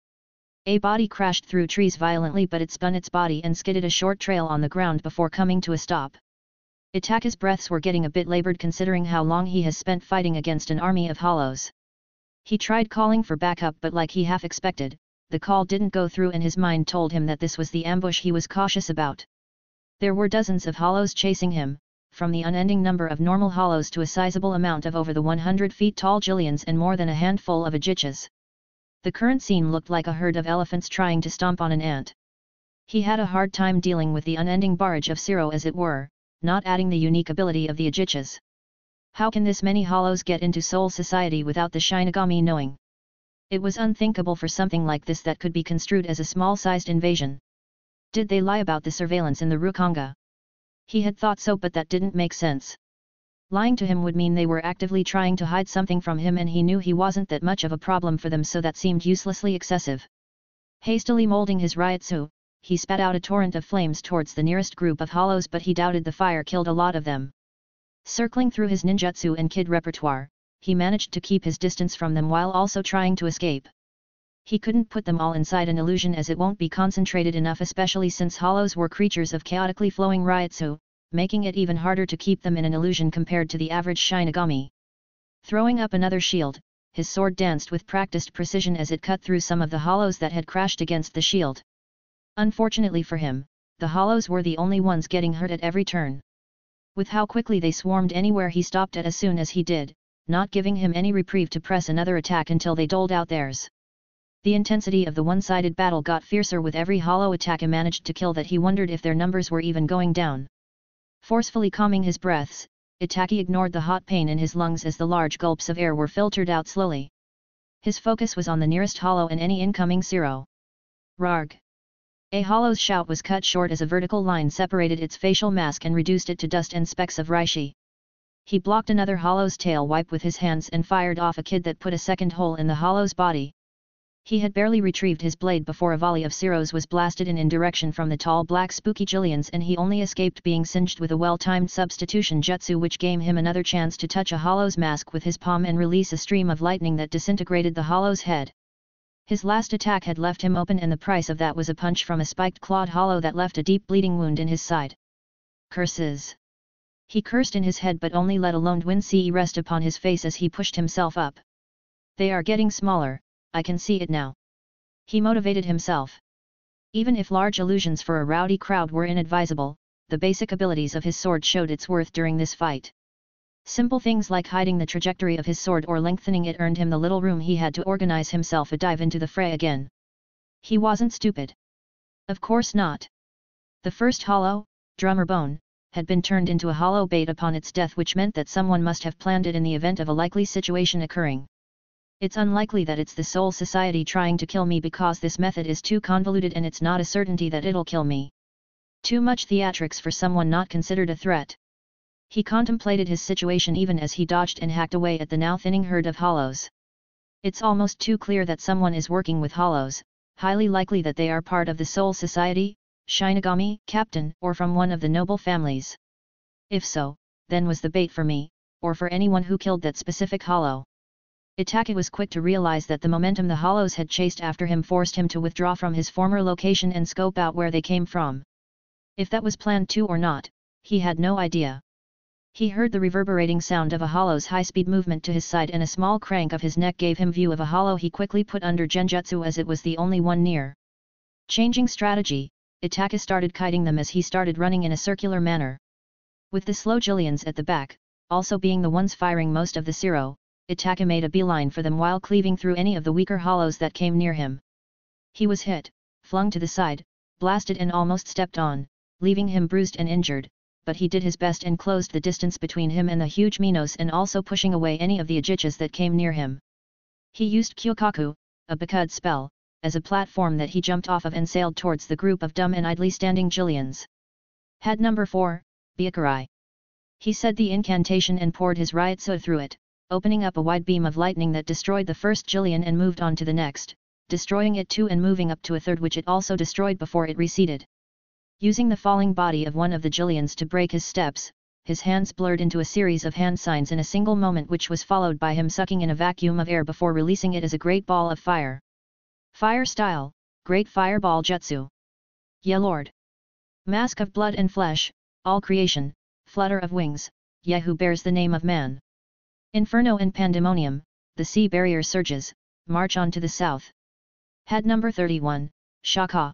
A body crashed through trees violently but it spun its body and skidded a short trail on the ground before coming to a stop. Itachi's breaths were getting a bit labored considering how long he has spent fighting against an army of hollows. He tried calling for backup but like he half expected, the call didn't go through and his mind told him that this was the ambush he was cautious about. There were dozens of hollows chasing him, from the unending number of normal hollows to a sizable amount of over the 100 feet tall Gillians and more than a handful of Adjuchas. The current scene looked like a herd of elephants trying to stomp on an ant. He had a hard time dealing with the unending barrage of Cero as it were, not adding the unique ability of the Adjuchas. How can this many hollows get into Soul Society without the Shinigami knowing? It was unthinkable for something like this that could be construed as a small-sized invasion. Did they lie about the surveillance in the Rukongai? He had thought so but that didn't make sense. Lying to him would mean they were actively trying to hide something from him and he knew he wasn't that much of a problem for them so that seemed uselessly excessive. Hastily molding his reiatsu, he spat out a torrent of flames towards the nearest group of hollows but he doubted the fire killed a lot of them. Circling through his ninjutsu and kido repertoire, he managed to keep his distance from them while also trying to escape. He couldn't put them all inside an illusion as it won't be concentrated enough especially since hollows were creatures of chaotically flowing reiatsu, making it even harder to keep them in an illusion compared to the average Shinigami. Throwing up another shield, his sword danced with practiced precision as it cut through some of the hollows that had crashed against the shield. Unfortunately for him, the hollows were the only ones getting hurt at every turn. With how quickly they swarmed anywhere he stopped at as soon as he did, not giving him any reprieve to press another attack until they doled out theirs. The intensity of the one-sided battle got fiercer with every hollow attack he managed to kill that he wondered if their numbers were even going down. Forcefully calming his breaths, Itachi ignored the hot pain in his lungs as the large gulps of air were filtered out slowly. His focus was on the nearest hollow and any incoming Cero. Rarg. A hollow's shout was cut short as a vertical line separated its facial mask and reduced it to dust and specks of Reishi. He blocked another Hollow's tail wipe with his hands and fired off a kido that put a second hole in the Hollow's body. He had barely retrieved his blade before a volley of Ceros was blasted in in direction from the tall black spooky Gillians and he only escaped being singed with a well-timed substitution jutsu which gave him another chance to touch a Hollow's mask with his palm and release a stream of lightning that disintegrated the Hollow's head. His last attack had left him open and the price of that was a punch from a spiked clawed hollow that left a deep bleeding wound in his side. Curses! He cursed in his head but only let a lone wind sea rest upon his face as he pushed himself up. They are getting smaller, I can see it now. He motivated himself. Even if large illusions for a rowdy crowd were inadvisable, the basic abilities of his sword showed its worth during this fight. Simple things like hiding the trajectory of his sword or lengthening it earned him the little room he had to organize himself a dive into the fray again. He wasn't stupid. Of course not. The first hollow, drummer bone, had been turned into a hollow bait upon its death which meant that someone must have planned it in the event of a likely situation occurring. It's unlikely that it's the Soul Society trying to kill me because this method is too convoluted and it's not a certainty that it'll kill me. Too much theatrics for someone not considered a threat. He contemplated his situation even as he dodged and hacked away at the now thinning herd of hollows. It's almost too clear that someone is working with hollows, highly likely that they are part of the Soul Society, Shinigami, captain, or from one of the noble families. If so, then was the bait for me, or for anyone who killed that specific hollow. Itachi was quick to realize that the momentum the hollows had chased after him forced him to withdraw from his former location and scope out where they came from. If that was planned too or not, he had no idea. He heard the reverberating sound of a hollow's high-speed movement to his side and a small crank of his neck gave him view of a hollow he quickly put under genjutsu as it was the only one near. Changing strategy, Itachi started kiting them as he started running in a circular manner. With the slow Gillians at the back, also being the ones firing most of the Cero, Itachi made a beeline for them while cleaving through any of the weaker hollows that came near him. He was hit, flung to the side, blasted and almost stepped on, leaving him bruised and injured, but he did his best and closed the distance between him and the huge Menos and also pushing away any of the Adjuchas that came near him. He used Kyokaku, a Bakudo spell, as a platform that he jumped off of and sailed towards the group of dumb and idly standing Gillians. Hado number 4, Byakurai. He said the incantation and poured his reiatsu through it, opening up a wide beam of lightning that destroyed the first Gillian and moved on to the next, destroying it too and moving up to a third which it also destroyed before it receded. Using the falling body of one of the Gillians to break his steps, his hands blurred into a series of hand signs in a single moment which was followed by him sucking in a vacuum of air before releasing it as a great ball of fire. Fire style, Great Fireball Jutsu. Yeah Lord. Mask of blood and flesh, all creation, flutter of wings, yeah who bears the name of man. Inferno and Pandemonium, the sea barrier surges, march on to the south. Hado number 31, Shaka.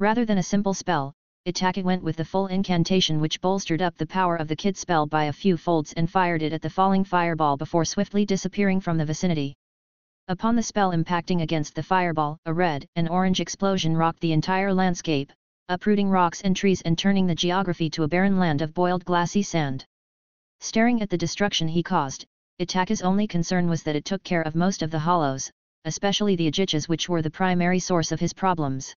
Rather than a simple spell, Itachi went with the full incantation which bolstered up the power of the kido spell by a few folds and fired it at the falling fireball before swiftly disappearing from the vicinity. Upon the spell impacting against the fireball, a red and orange explosion rocked the entire landscape, uprooting rocks and trees and turning the geography to a barren land of boiled glassy sand. Staring at the destruction he caused, Itachi's only concern was that it took care of most of the hollows, especially the Adjuchas which were the primary source of his problems.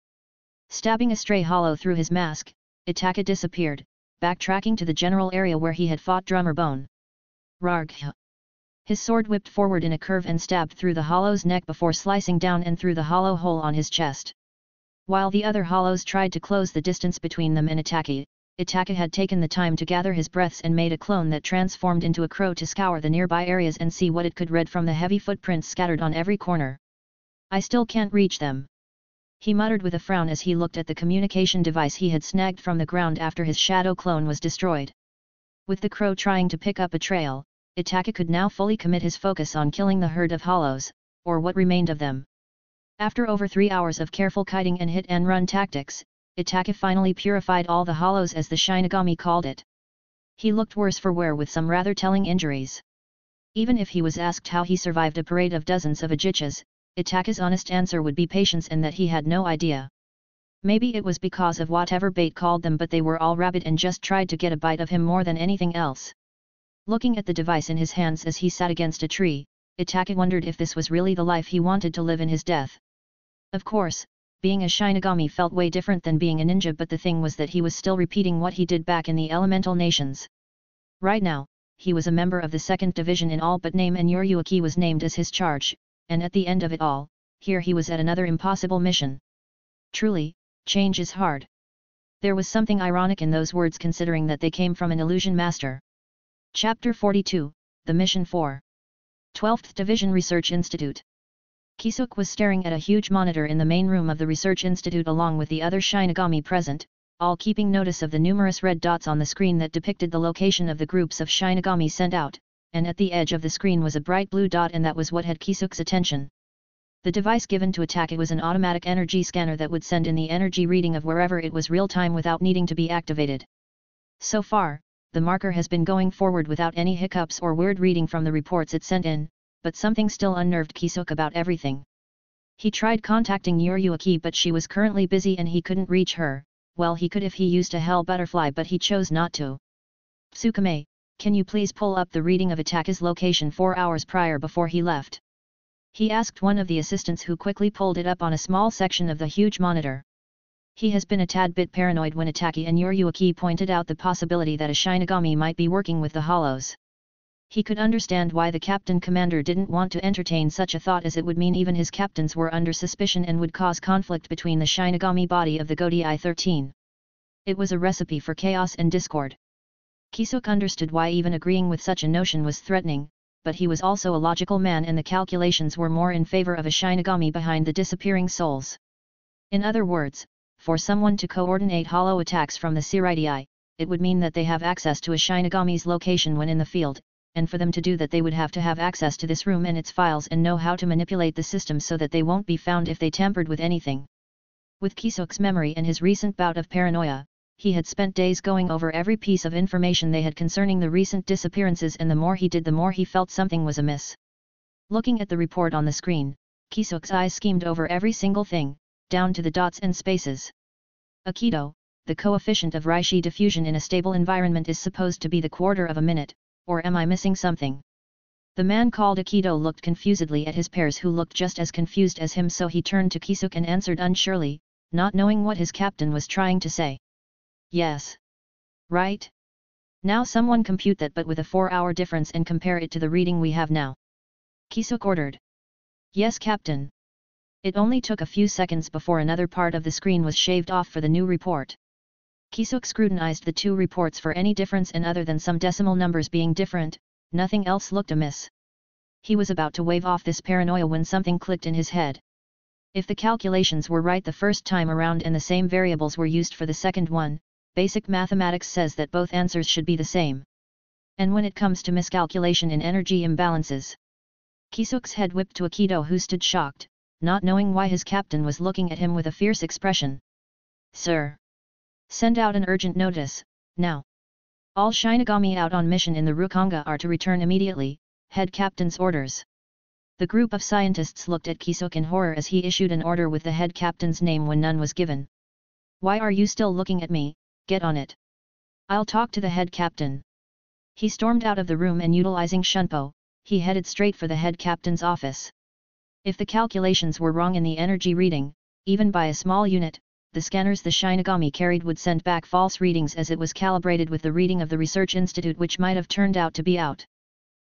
Stabbing a stray hollow through his mask, Itachi disappeared, backtracking to the general area where he had fought Drummer Bone. Rargh. His sword whipped forward in a curve and stabbed through the hollow's neck before slicing down and through the hollow hole on his chest. While the other hollows tried to close the distance between them and Itachi, Itachi had taken the time to gather his breaths and made a clone that transformed into a crow to scour the nearby areas and see what it could read from the heavy footprints scattered on every corner. I still can't reach them he muttered with a frown as he looked at the communication device he had snagged from the ground after his shadow clone was destroyed. With the crow trying to pick up a trail, Itachi could now fully commit his focus on killing the herd of hollows, or what remained of them. After over three hours of careful kiting and hit-and-run tactics, Itachi finally purified all the hollows as the Shinigami called it. He looked worse for wear with some rather telling injuries. Even if he was asked how he survived a parade of dozens of Adjuchas, Itachi's honest answer would be patience and that he had no idea. Maybe it was because of whatever bait called them but they were all rabid and just tried to get a bite of him more than anything else. Looking at the device in his hands as he sat against a tree, Itachi wondered if this was really the life he wanted to live in his death. Of course, being a Shinigami felt way different than being a ninja but the thing was that he was still repeating what he did back in the elemental nations. Right now, he was a member of the 2nd Division in all but name and Yoruichi was named as his charge, and at the end of it all, here he was at another impossible mission. Truly, change is hard. There was something ironic in those words considering that they came from an illusion master. Chapter 42, The Mission 4 12th Division Research Institute Kisuke was staring at a huge monitor in the main room of the Research Institute along with the other Shinigami present, all keeping notice of the numerous red dots on the screen that depicted the location of the groups of Shinigami sent out, and at the edge of the screen was a bright blue dot and that was what had Kisuke's attention. The device given to Itachi was an automatic energy scanner that would send in the energy reading of wherever it was real-time without needing to be activated. So far, the marker has been going forward without any hiccups or weird reading from the reports it sent in, but something still unnerved Kisuke about everything. He tried contacting Yoruichi but she was currently busy and he couldn't reach her, well he could if he used a hell butterfly but he chose not to. Tsukame, can you please pull up the reading of Itachi's location four hours prior before he left? He asked one of the assistants who quickly pulled it up on a small section of the huge monitor. He has been a tad bit paranoid when Itachi and Yoruichi pointed out the possibility that a Shinigami might be working with the Hollows. He could understand why the captain commander didn't want to entertain such a thought as it would mean even his captains were under suspicion and would cause conflict between the Shinigami body of the Gotei 13. It was a recipe for chaos and discord. Kisuke understood why even agreeing with such a notion was threatening, but he was also a logical man and the calculations were more in favor of a Shinigami behind the disappearing souls. In other words, for someone to coordinate hollow attacks from the Seireitei, it would mean that they have access to a Shinigami's location when in the field, and for them to do that they would have to have access to this room and its files and know how to manipulate the system so that they won't be found if they tampered with anything. With Kisuke's memory and his recent bout of paranoia, he had spent days going over every piece of information they had concerning the recent disappearances and the more he did the more he felt something was amiss. Looking at the report on the screen, Kisuke's eyes schemed over every single thing, down to the dots and spaces. Aikido, the coefficient of Reishi diffusion in a stable environment is supposed to be the quarter of a minute, or am I missing something? The man called Aikido looked confusedly at his pairs who looked just as confused as him so he turned to Kisuke and answered unsurely, not knowing what his captain was trying to say. Yes. Right? Now someone compute that but with a 4-hour difference and compare it to the reading we have now. Kisuke ordered. Yes Captain. It only took a few seconds before another part of the screen was shaved off for the new report. Kisuke scrutinized the two reports for any difference and other than some decimal numbers being different, nothing else looked amiss. He was about to wave off this paranoia when something clicked in his head. If the calculations were right the first time around and the same variables were used for the second one, basic mathematics says that both answers should be the same. And when it comes to miscalculation in energy imbalances, Kisuke's head whipped to Akito who stood shocked, not knowing why his captain was looking at him with a fierce expression. Sir! Send out an urgent notice, now! All Shinigami out on mission in the Rukongai are to return immediately, head captain's orders. The group of scientists looked at Kisuke in horror as he issued an order with the head captain's name when none was given. Why are you still looking at me, get on it. I'll talk to the head captain. He stormed out of the room and utilizing Shunpo, he headed straight for the head captain's office. If the calculations were wrong in the energy reading, even by a small unit, the scanners the Shinigami carried would send back false readings as it was calibrated with the reading of the research institute which might have turned out to be out.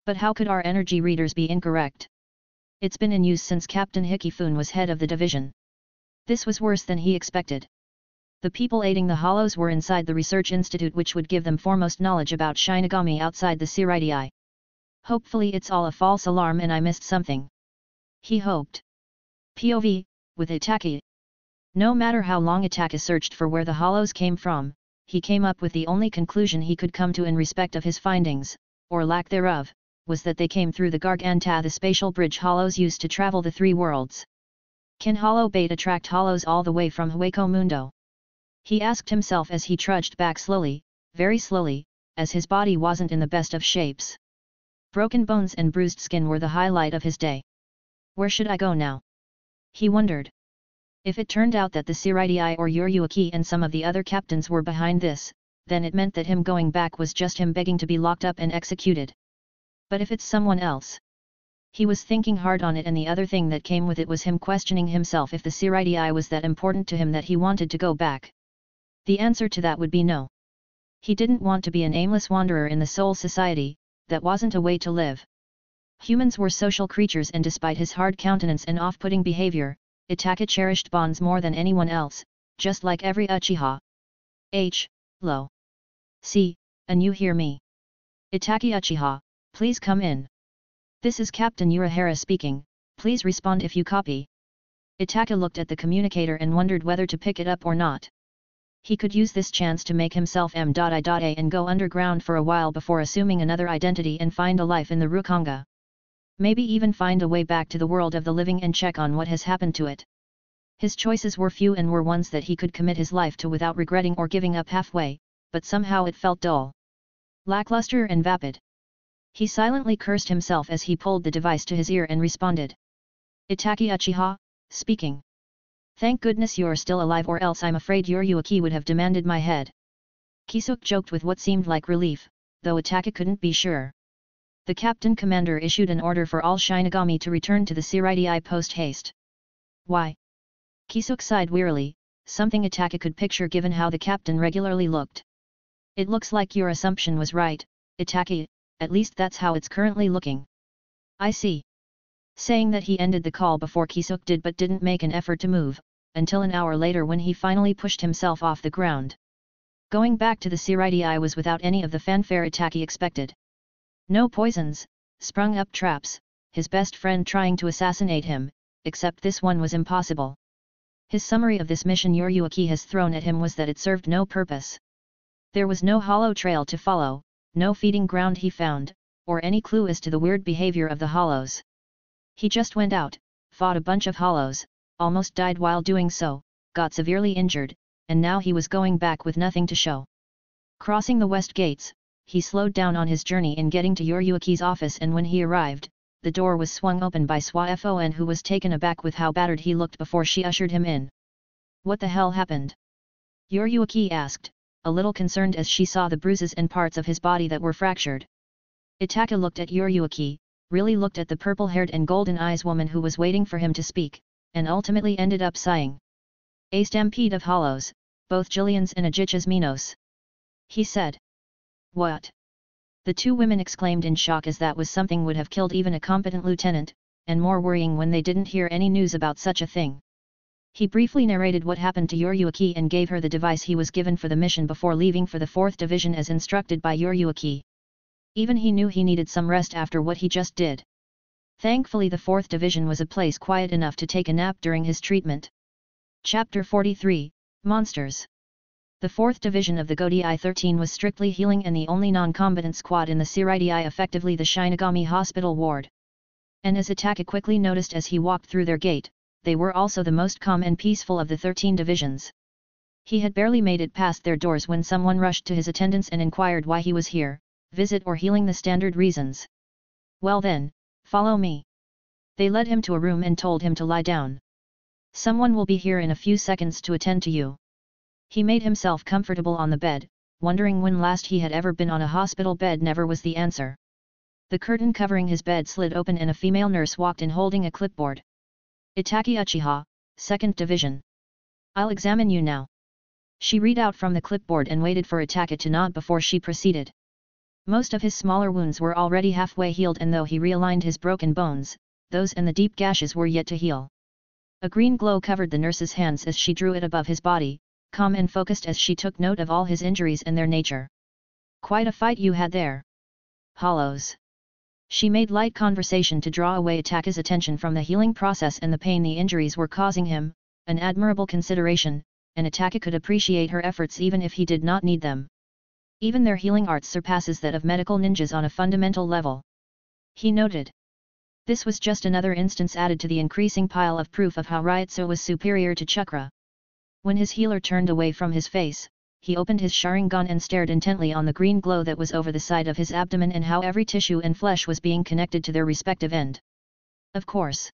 But how could our energy readers be incorrect? It's been in use since Captain Hikifune was head of the division. This was worse than he expected. The people aiding the Hollows were inside the research institute which would give them foremost knowledge about Shinigami outside the Seireitei. Hopefully it's all a false alarm and I missed something. He hoped. POV, with Itachi, no matter how long Itachi searched for where the hollows came from, he came up with the only conclusion he could come to in respect of his findings, or lack thereof, was that they came through the Garganta the spatial bridge hollows used to travel the three worlds. Can Hollow Bait attract hollows all the way from Hueco Mundo? He asked himself as he trudged back slowly, very slowly, as his body wasn't in the best of shapes. Broken bones and bruised skin were the highlight of his day. Where should I go now? He wondered. If it turned out that the Seireitei or Yoruichi and some of the other captains were behind this, then it meant that him going back was just him begging to be locked up and executed. But if it's someone else? He was thinking hard on it and the other thing that came with it was him questioning himself if the Seireitei was that important to him that he wanted to go back. The answer to that would be no. He didn't want to be an aimless wanderer in the soul society, that wasn't a way to live. Humans were social creatures and despite his hard countenance and off-putting behavior, Itachi cherished bonds more than anyone else, just like every Uchiha. H. Lo. C. And you hear me. Itachi Uchiha, please come in. This is Captain Urahara speaking, please respond if you copy. Itachi looked at the communicator and wondered whether to pick it up or not. He could use this chance to make himself M.I.A and go underground for a while before assuming another identity and find a life in the Rukongai. Maybe even find a way back to the world of the living and check on what has happened to it. His choices were few and were ones that he could commit his life to without regretting or giving up halfway, but somehow it felt dull. Lackluster and vapid. He silently cursed himself as he pulled the device to his ear and responded. Itachi Uchiha, speaking. Thank goodness you're still alive or else I'm afraid your Yoruichi would have demanded my head. Kisuke joked with what seemed like relief, though Itachi couldn't be sure the captain commander issued an order for all Shinigami to return to the Seireitei post-haste. Why? Kisuke sighed wearily, something Itachi could picture given how the captain regularly looked. It looks like your assumption was right, Itachi, at least that's how it's currently looking. I see. Saying that he ended the call before Kisuke did but didn't make an effort to move, until an hour later when he finally pushed himself off the ground. Going back to the Seireitei was without any of the fanfare Itachi expected. No poisons, sprung up traps, his best friend trying to assassinate him, except this one was impossible. His summary of this mission Yoruichi has thrown at him was that it served no purpose. There was no hollow trail to follow, no feeding ground he found, or any clue as to the weird behavior of the hollows. He just went out, fought a bunch of hollows, almost died while doing so, got severely injured, and now he was going back with nothing to show. Crossing the west gates, he slowed down on his journey in getting to Yoruichi's office and when he arrived, the door was swung open by Soi Fon who was taken aback with how battered he looked before she ushered him in. What the hell happened? Yoruichi asked, a little concerned as she saw the bruises and parts of his body that were fractured. Itachi looked at Yoruichi, really looked at the purple-haired and golden eyes woman who was waiting for him to speak, and ultimately ended up sighing. A stampede of hollows, both Gillian's and Adjucha's Menos. He said. What? The two women exclaimed in shock as that was something would have killed even a competent lieutenant, and more worrying when they didn't hear any news about such a thing. He briefly narrated what happened to Yoruichi and gave her the device he was given for the mission before leaving for the 4th Division as instructed by Yoruichi. Even he knew he needed some rest after what he just did. Thankfully the 4th Division was a place quiet enough to take a nap during his treatment. Chapter 43, Monsters The 4th Division of the Gotei 13 was strictly healing and the only non-combatant squad in the Seireitei effectively the Shinigami Hospital ward. And as Itachi quickly noticed as he walked through their gate, they were also the most calm and peaceful of the 13 divisions. He had barely made it past their doors when someone rushed to his attendance and inquired why he was here, visit or healing the standard reasons. Well then, follow me. They led him to a room and told him to lie down. Someone will be here in a few seconds to attend to you. He made himself comfortable on the bed, wondering when last he had ever been on a hospital bed never was the answer. The curtain covering his bed slid open and a female nurse walked in holding a clipboard. Itachi Uchiha, 2nd Division. I'll examine you now. She read out from the clipboard and waited for Itachi to nod before she proceeded. Most of his smaller wounds were already halfway healed and though he realigned his broken bones, those and the deep gashes were yet to heal. A green glow covered the nurse's hands as she drew it above his body, calm and focused as she took note of all his injuries and their nature. Quite a fight you had there. Hollows. She made light conversation to draw away Itachi's attention from the healing process and the pain the injuries were causing him, an admirable consideration, and Itachi could appreciate her efforts even if he did not need them. Even their healing arts surpasses that of medical ninjas on a fundamental level. He noted. This was just another instance added to the increasing pile of proof of how Reiatsu was superior to Chakra. When his healer turned away from his face, he opened his Sharingan and stared intently on the green glow that was over the side of his abdomen and how every tissue and flesh was being connected to their respective end. Of course.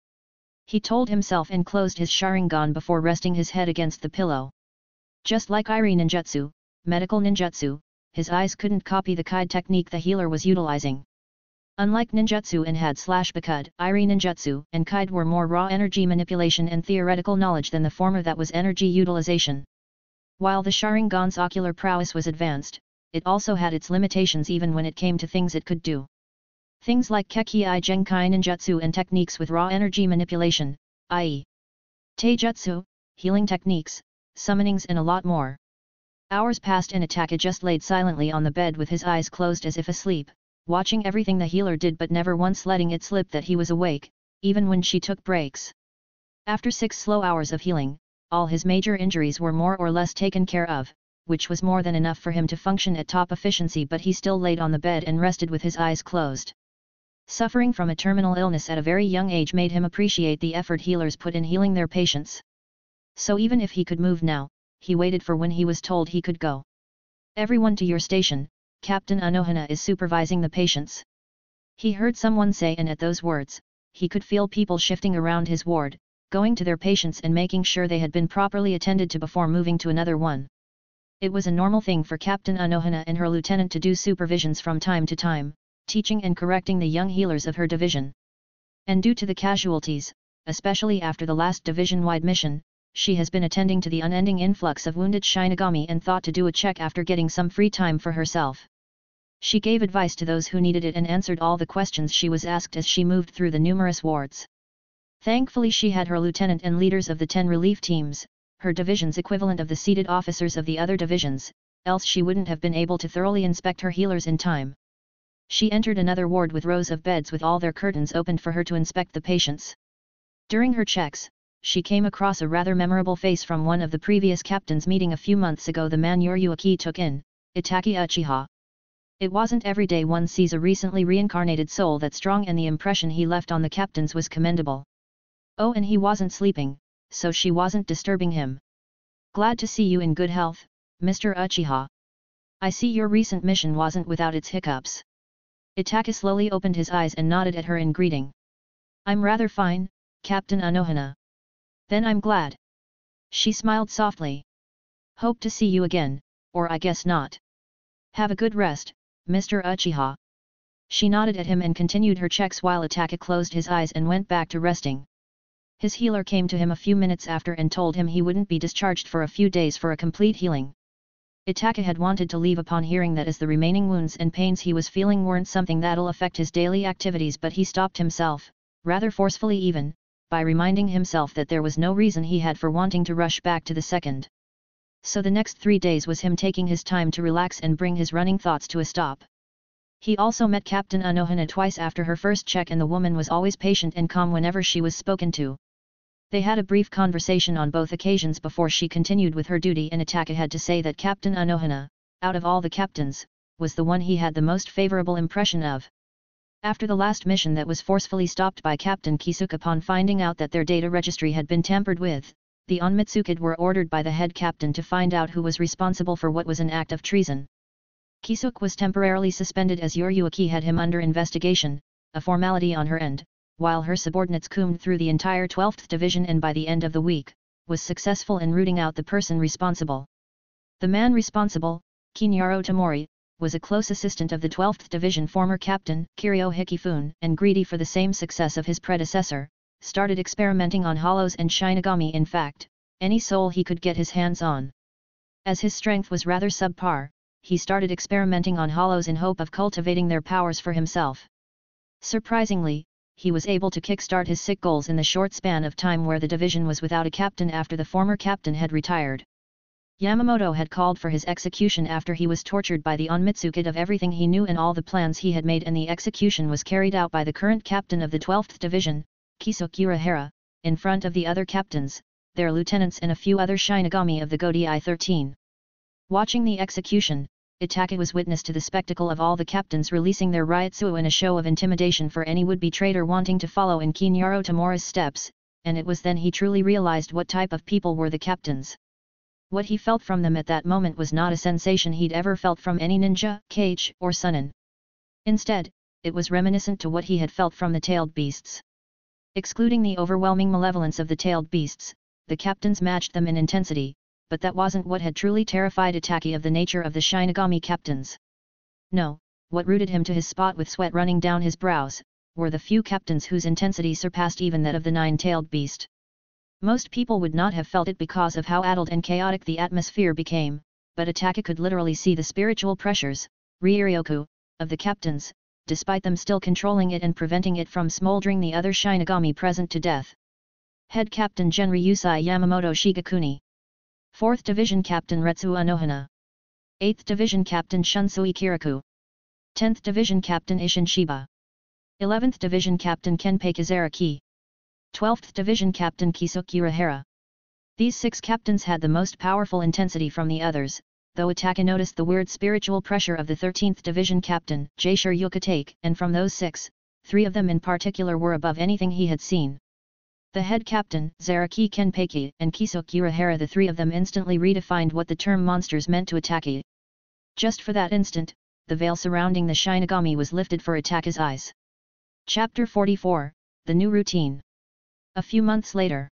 He told himself and closed his Sharingan before resting his head against the pillow. Just like Iryo Ninjutsu, medical ninjutsu, his eyes couldn't copy the Kaido technique the healer was utilizing. Unlike ninjutsu and Hado slash Bakudo, Iryo ninjutsu and Kaido were more raw energy manipulation and theoretical knowledge than the former that was energy utilization. While the Sharingan's ocular prowess was advanced, it also had its limitations even when it came to things it could do. Things like Kekkei Genkai ninjutsu and techniques with raw energy manipulation, i.e. Taijutsu, healing techniques, summonings and a lot more. Hours passed and Itachi just laid silently on the bed with his eyes closed as if asleep, watching everything the healer did but never once letting it slip that he was awake, even when she took breaks. After six slow hours of healing, all his major injuries were more or less taken care of, which was more than enough for him to function at top efficiency but he still laid on the bed and rested with his eyes closed. Suffering from a terminal illness at a very young age made him appreciate the effort healers put in healing their patients. So even if he could move now, he waited for when he was told he could go. Everyone to your station, Captain Unohana is supervising the patients. He heard someone say and at those words, he could feel people shifting around his ward, going to their patients and making sure they had been properly attended to before moving to another one. It was a normal thing for Captain Unohana and her lieutenant to do supervisions from time to time, teaching and correcting the young healers of her division. And due to the casualties, especially after the last division-wide mission, she has been attending to the unending influx of wounded Shinigami and thought to do a check after getting some free time for herself. She gave advice to those who needed it and answered all the questions she was asked as she moved through the numerous wards. Thankfully she had her lieutenant and leaders of the 10 relief teams, her division's equivalent of the seated officers of the other divisions, else she wouldn't have been able to thoroughly inspect her healers in time. She entered another ward with rows of beds with all their curtains opened for her to inspect the patients. During her checks, she came across a rather memorable face from one of the previous captains meeting a few months ago the man Yoruichi took in, Itachi Uchiha. It wasn't every day one sees a recently reincarnated soul that strong and the impression he left on the captains was commendable. Oh and he wasn't sleeping, so she wasn't disturbing him. Glad to see you in good health, Mr. Uchiha. I see your recent mission wasn't without its hiccups. Itachi slowly opened his eyes and nodded at her in greeting. I'm rather fine, Captain Unohana. Then I'm glad. She smiled softly. Hope to see you again, or I guess not. Have a good rest, Mr. Uchiha. She nodded at him and continued her checks while Itachi closed his eyes and went back to resting. His healer came to him a few minutes after and told him he wouldn't be discharged for a few days for a complete healing. Itachi had wanted to leave upon hearing that as the remaining wounds and pains he was feeling weren't something that'll affect his daily activities but he stopped himself, rather forcefully even, by reminding himself that there was no reason he had for wanting to rush back to the second. So the next three days was him taking his time to relax and bring his running thoughts to a stop. He also met Captain Unohana twice after her first check and the woman was always patient and calm whenever she was spoken to. They had a brief conversation on both occasions before she continued with her duty and Itachi had to say that Captain Unohana, out of all the captains, was the one he had the most favorable impression of. After the last mission that was forcefully stopped by Captain Kisuke upon finding out that their data registry had been tampered with, the Onmitsukido were ordered by the head captain to find out who was responsible for what was an act of treason. Kisuke was temporarily suspended as Yoruichi had him under investigation, a formality on her end, while her subordinates combed through the entire 12th Division and by the end of the week, was successful in rooting out the person responsible. The man responsible, Kinyaro Tamori, was a close assistant of the 12th Division former captain, Kirio Hikifune, and greedy for the same success of his predecessor, started experimenting on hollows and Shinigami in fact, any soul he could get his hands on. As his strength was rather subpar, he started experimenting on hollows in hope of cultivating their powers for himself. Surprisingly, he was able to kickstart his sick goals in the short span of time where the division was without a captain after the former captain had retired. Yamamoto had called for his execution after he was tortured by the Onmitsukido of everything he knew and all the plans he had made and the execution was carried out by the current captain of the 12th Division, Kisuke Urahara, in front of the other captains, their lieutenants and a few other Shinigami of the Gotei 13. Watching the execution, Itachi was witness to the spectacle of all the captains releasing their reiatsu in a show of intimidation for any would-be traitor wanting to follow in Kinyaro Tamura's steps, and it was then he truly realized what type of people were the captains. What he felt from them at that moment was not a sensation he'd ever felt from any ninja, kage, or sannin. Instead, it was reminiscent to what he had felt from the tailed beasts. Excluding the overwhelming malevolence of the tailed beasts, the captains matched them in intensity, but that wasn't what had truly terrified Itachi of the nature of the Shinigami captains. No, what rooted him to his spot with sweat running down his brows, were the few captains whose intensity surpassed even that of the nine-tailed beast. Most people would not have felt it because of how addled and chaotic the atmosphere became, but Itachi could literally see the spiritual pressures, Reiryoku, of the captains, despite them still controlling it and preventing it from smoldering the other Shinigami present to death. Head Captain Genryusai Yamamoto Shigekuni 4th Division Captain Retsu Unohana. 8th Division Captain Shunsui Kyoraku. 10th Division Captain Ishin Shiba. 11th Division Captain Kenpachi Zaraki. 12th Division Captain Kisuke Urahara. These six captains had the most powerful intensity from the others, though Itachi noticed the weird spiritual pressure of the 13th Division Captain, Jushiro Ukitake, and from those six, three of them in particular were above anything he had seen. The head captain, Zaraki Kenpachi, and Kisuke Urahara the three of them instantly redefined what the term monsters meant to Itachi. Just for that instant, the veil surrounding the Shinigami was lifted for Itachi's eyes. Chapter 44, The New Routine A few months later.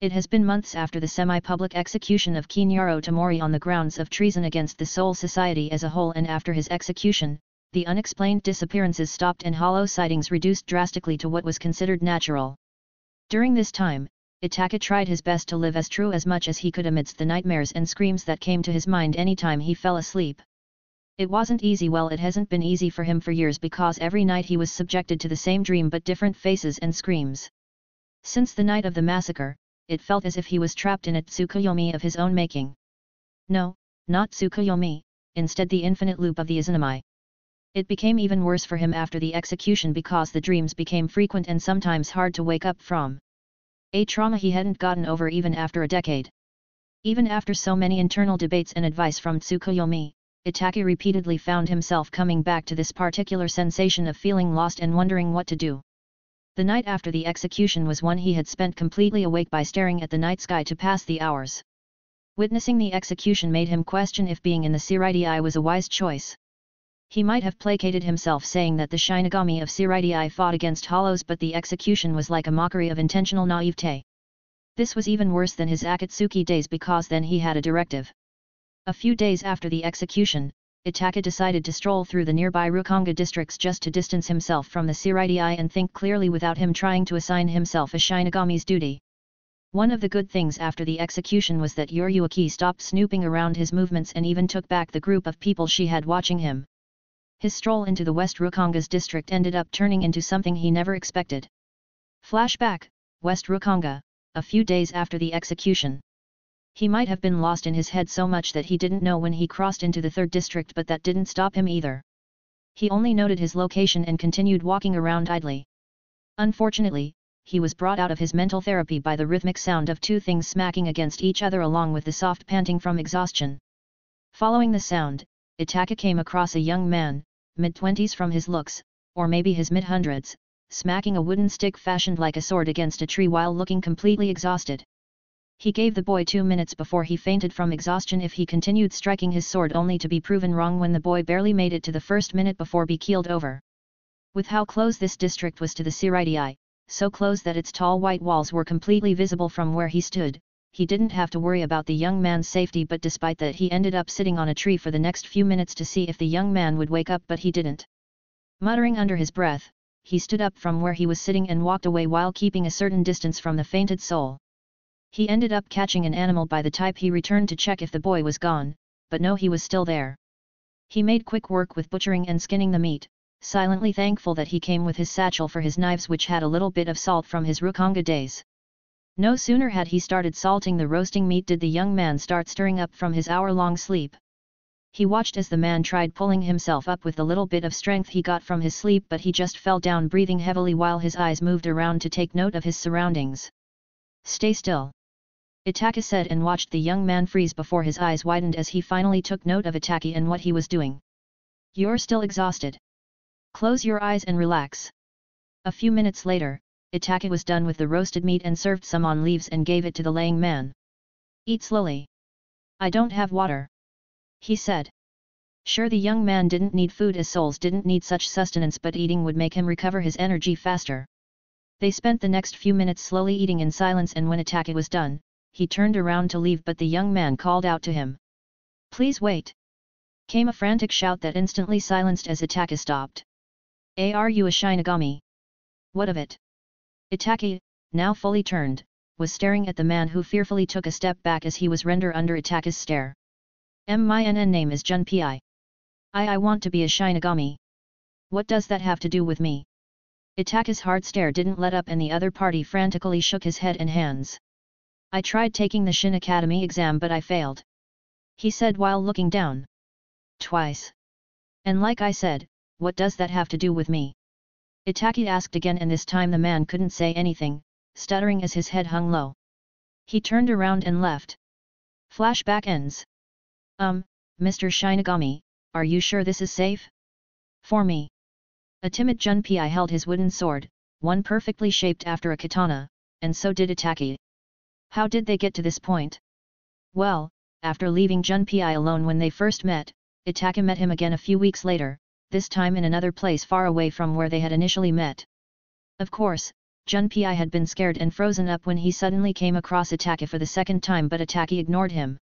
It has been months after the semi-public execution of Kinyaro Tamori on the grounds of treason against the Soul Society as a whole and after his execution, the unexplained disappearances stopped and hollow sightings reduced drastically to what was considered natural. During this time, Itachi tried his best to live as true as much as he could amidst the nightmares and screams that came to his mind any time he fell asleep. It wasn't easy well it hasn't been easy for him for years because every night he was subjected to the same dream but different faces and screams. Since the night of the massacre, it felt as if he was trapped in a Tsukuyomi of his own making. No, not Tsukuyomi, instead the infinite loop of the Izanami. It became even worse for him after the execution because the dreams became frequent and sometimes hard to wake up from. A trauma he hadn't gotten over even after a decade. Even after so many internal debates and advice from Tsukuyomi, Itachi repeatedly found himself coming back to this particular sensation of feeling lost and wondering what to do. The night after the execution was one he had spent completely awake by staring at the night sky to pass the hours. Witnessing the execution made him question if being in the Seireitei was a wise choice. He might have placated himself saying that the Shinigami of Seireitei fought against hollows but the execution was like a mockery of intentional naivete. This was even worse than his Akatsuki days because then he had a directive. A few days after the execution, Itachi decided to stroll through the nearby Rukongai districts just to distance himself from the Seireitei and think clearly without him trying to assign himself a Shinigami's duty. One of the good things after the execution was that Yoruichi stopped snooping around his movements and even took back the group of people she had watching him his stroll into the West Rukongai's district ended up turning into something he never expected. Flashback, West Rukongai, a few days after the execution. He might have been lost in his head so much that he didn't know when he crossed into the 3rd district but that didn't stop him either. He only noted his location and continued walking around idly. Unfortunately, he was brought out of his mental therapy by the rhythmic sound of two things smacking against each other along with the soft panting from exhaustion. Following the sound, Itachi came across a young man, mid-twenties from his looks, or maybe his mid-hundreds, smacking a wooden stick fashioned like a sword against a tree while looking completely exhausted. He gave the boy two minutes before he fainted from exhaustion if he continued striking his sword only to be proven wrong when the boy barely made it to the first minute before be keeled over. With how close this district was to the Seireitei, so close that its tall white walls were completely visible from where he stood, he didn't have to worry about the young man's safety but despite that he ended up sitting on a tree for the next few minutes to see if the young man would wake up but he didn't. Muttering under his breath, he stood up from where he was sitting and walked away while keeping a certain distance from the fainted soul. He ended up catching an animal by the type he returned to check if the boy was gone, but no he was still there. He made quick work with butchering and skinning the meat, silently thankful that he came with his satchel for his knives which had a little bit of salt from his Rukongai days. No sooner had he started salting the roasting meat did the young man start stirring up from his hour-long sleep. He watched as the man tried pulling himself up with the little bit of strength he got from his sleep but he just fell down breathing heavily while his eyes moved around to take note of his surroundings. Stay still. Itachi said and watched the young man freeze before his eyes widened as he finally took note of Itachi and what he was doing. You're still exhausted. Close your eyes and relax. A few minutes later, Itachi was done with the roasted meat and served some on leaves and gave it to the laying man. Eat slowly. I don't have water. He said. Sure the young man didn't need food as souls didn't need such sustenance but eating would make him recover his energy faster. They spent the next few minutes slowly eating in silence and when Itaki was done, he turned around to leave but the young man called out to him. Please wait. Came a frantic shout that instantly silenced as Itachi stopped. Are you a Shinigami? What of it? Itachi, now fully turned, was staring at the man who fearfully took a step back as he was rendered under Itachi's stare. MINN name is Junpei. I I want to be a Shinigami. What does that have to do with me? Itachi's hard stare didn't let up and the other party frantically shook his head and hands. I tried taking the Shin Academy exam but I failed. He said while looking down. Twice. And like I said, what does that have to do with me? Itachi asked again and this time the man couldn't say anything, stuttering as his head hung low. He turned around and left. Flashback ends. Um, Mr. Shinigami, are you sure this is safe? For me. A timid Junpei held his wooden sword, one perfectly shaped after a katana, and so did Itachi. How did they get to this point? Well, after leaving Junpei alone when they first met, Itachi met him again a few weeks later, this time in another place far away from where they had initially met. Of course, Junpei had been scared and frozen up when he suddenly came across Itachi for the second time but Itachi ignored him.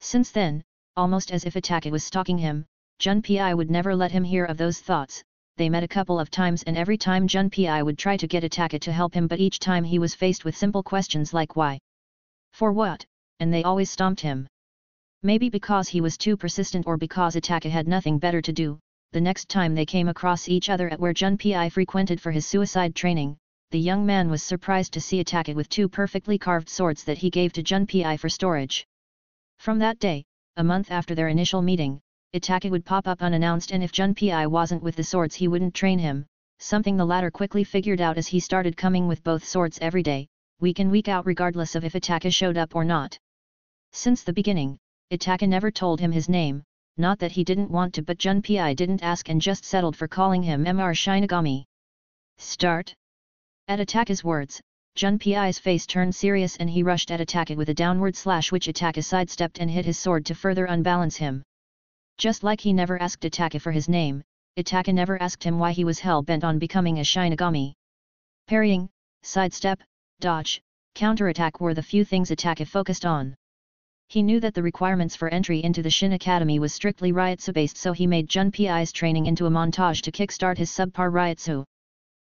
Since then, almost as if Itachi was stalking him, Junpei would never let him hear of those thoughts, they met a couple of times and every time Jun Junpei would try to get Itachi to help him but each time he was faced with simple questions like why. For what, and they always stomped him. Maybe because he was too persistent or because Itachi had nothing better to do, the next time they came across each other at where Jun Junpei frequented for his suicide training, the young man was surprised to see Itachi with two perfectly carved swords that he gave to Jun Junpei for storage. From that day, a month after their initial meeting, Itachi would pop up unannounced and if Junpei wasn't with the swords he wouldn't train him, something the latter quickly figured out as he started coming with both swords every day, week in week out regardless of if Itachi showed up or not. Since the beginning, Itachi never told him his name, not that he didn't want to but Junpei didn't ask and just settled for calling him Mr. Shinigami. Start? At Itachi's words, Junpei's face turned serious and he rushed at Itachi with a downward slash which Itachi sidestepped and hit his sword to further unbalance him. Just like he never asked Itachi for his name, Itachi never asked him why he was hell-bent on becoming a Shinigami. Parrying, sidestep, dodge, counterattack were the few things Itachi focused on. He knew that the requirements for entry into the Shin Academy was strictly Reiatsu based so he made Junpei's training into a montage to kickstart his subpar Reiatsu.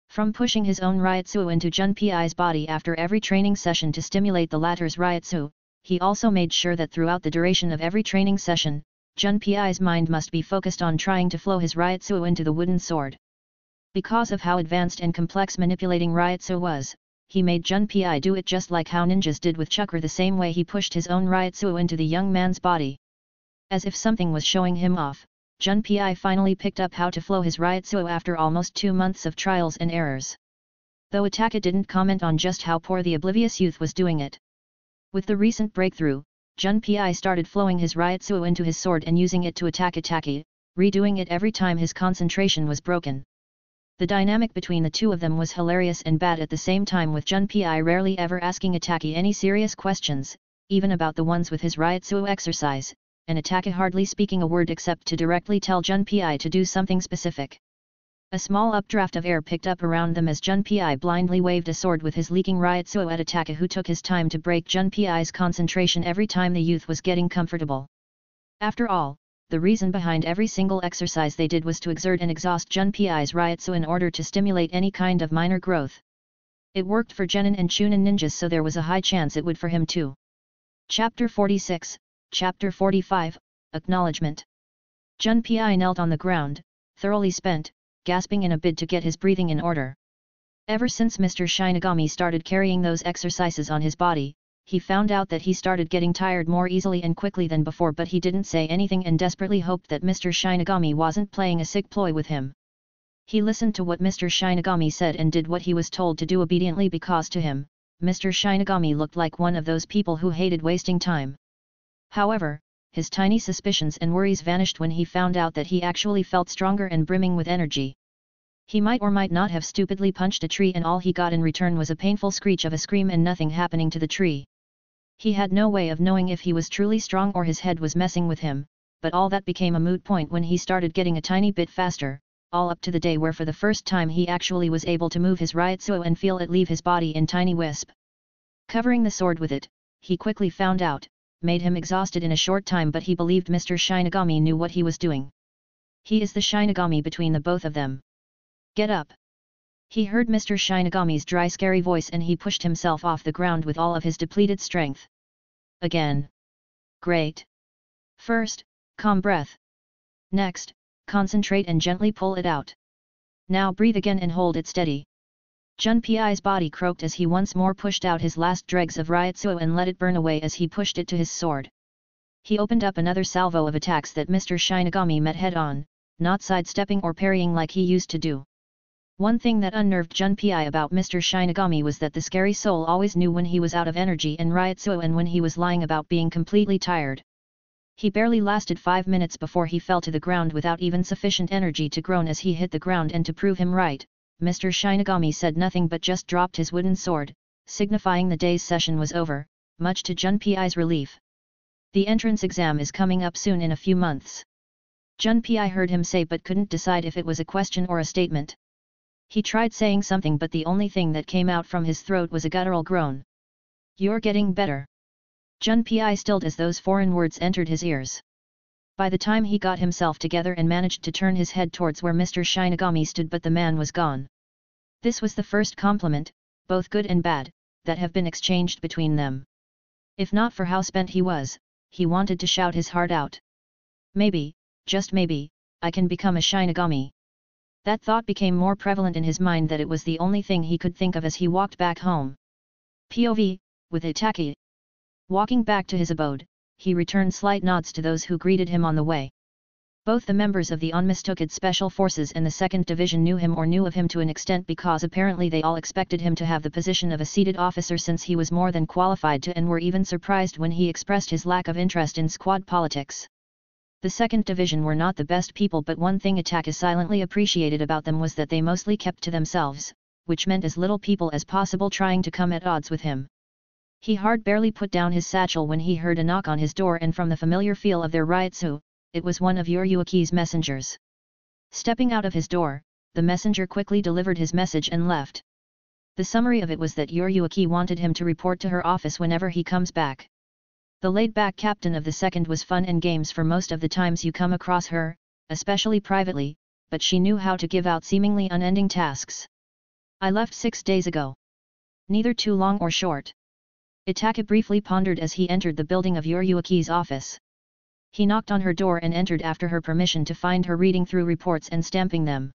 From pushing his own Reiatsu into Junpei's body after every training session to stimulate the latter's Reiatsu, he also made sure that throughout the duration of every training session, Junpei's mind must be focused on trying to flow his Reiatsu into the wooden sword. Because of how advanced and complex manipulating Reiatsu was, he made Junpei do it just like how ninjas did with Chakra the same way he pushed his own Reiatsu into the young man's body. As if something was showing him off, Junpei finally picked up how to flow his Reiatsu after almost two months of trials and errors. Though Itachi didn't comment on just how poor the oblivious youth was doing it. With the recent breakthrough, Junpei started flowing his Reiatsu into his sword and using it to attack Itachi, redoing it every time his concentration was broken. The dynamic between the two of them was hilarious and bad at the same time with Junpei rarely ever asking Itachi any serious questions, even about the ones with his Reiatsu exercise, and Itachi hardly speaking a word except to directly tell Junpei to do something specific. A small updraft of air picked up around them as Junpei blindly waved a sword with his leaking Reiatsu at Itachi who took his time to break Junpei's concentration every time the youth was getting comfortable. After all, the reason behind every single exercise they did was to exert and exhaust Junpei's Reiatsu in order to stimulate any kind of minor growth. It worked for Genin and Chunin ninjas so there was a high chance it would for him too. Chapter 46, Chapter 45, Acknowledgement Junpei knelt on the ground, thoroughly spent, gasping in a bid to get his breathing in order. Ever since Mr. Shinigami started carrying those exercises on his body, he found out that he started getting tired more easily and quickly than before but he didn't say anything and desperately hoped that Mr. Shinigami wasn't playing a sick ploy with him. He listened to what Mr. Shinigami said and did what he was told to do obediently because to him, Mr. Shinigami looked like one of those people who hated wasting time. However, his tiny suspicions and worries vanished when he found out that he actually felt stronger and brimming with energy. He might or might not have stupidly punched a tree and all he got in return was a painful screech of a scream and nothing happening to the tree. He had no way of knowing if he was truly strong or his head was messing with him, but all that became a moot point when he started getting a tiny bit faster, all up to the day where for the first time he actually was able to move his Reiatsu and feel it leave his body in tiny wisp. Covering the sword with it, he quickly found out, made him exhausted in a short time but he believed Mr. Shinigami knew what he was doing. He is the Shinigami between the both of them. Get up! He heard Mr. Shinigami's dry scary voice and he pushed himself off the ground with all of his depleted strength. Again. Great. First, calm breath. Next, concentrate and gently pull it out. Now breathe again and hold it steady. Junpei's body croaked as he once more pushed out his last dregs of Reiatsu and let it burn away as he pushed it to his sword. He opened up another salvo of attacks that Mr. Shinigami met head-on, not sidestepping or parrying like he used to do. One thing that unnerved Jun Junpei about Mr. Shinigami was that the scary soul always knew when he was out of energy and Reiatsu and when he was lying about being completely tired. He barely lasted five minutes before he fell to the ground without even sufficient energy to groan as he hit the ground and to prove him right, Mr. Shinigami said nothing but just dropped his wooden sword, signifying the day's session was over, much to Junpei's relief. The entrance exam is coming up soon in a few months. Junpei heard him say but couldn't decide if it was a question or a statement. He tried saying something but the only thing that came out from his throat was a guttural groan. You're getting better. Junpei stilled as those foreign words entered his ears. By the time he got himself together and managed to turn his head towards where Mr. Shinigami stood but the man was gone. This was the first compliment, both good and bad, that have been exchanged between them. If not for how spent he was, he wanted to shout his heart out. Maybe, just maybe, I can become a Shinigami. That thought became more prevalent in his mind that it was the only thing he could think of as he walked back home. POV, with Itachi. Walking back to his abode, he returned slight nods to those who greeted him on the way. Both the members of the Onmitsukido Special Forces and the 2nd Division knew him or knew of him to an extent because apparently they all expected him to have the position of a seated officer since he was more than qualified to and were even surprised when he expressed his lack of interest in squad politics. The 2nd Division were not the best people but one thing Itachi silently appreciated about them was that they mostly kept to themselves, which meant as little people as possible trying to come at odds with him. He hard barely put down his satchel when he heard a knock on his door and from the familiar feel of their Reiatsu, it was one of Yoruichi's messengers. Stepping out of his door, the messenger quickly delivered his message and left. The summary of it was that Yoruichi wanted him to report to her office whenever he comes back. The laid-back captain of the second was fun and games for most of the times you come across her, especially privately, but she knew how to give out seemingly unending tasks. I left six days ago. Neither too long or short. Itachi briefly pondered as he entered the building of Yoruichi's office. He knocked on her door and entered after her permission to find her reading through reports and stamping them.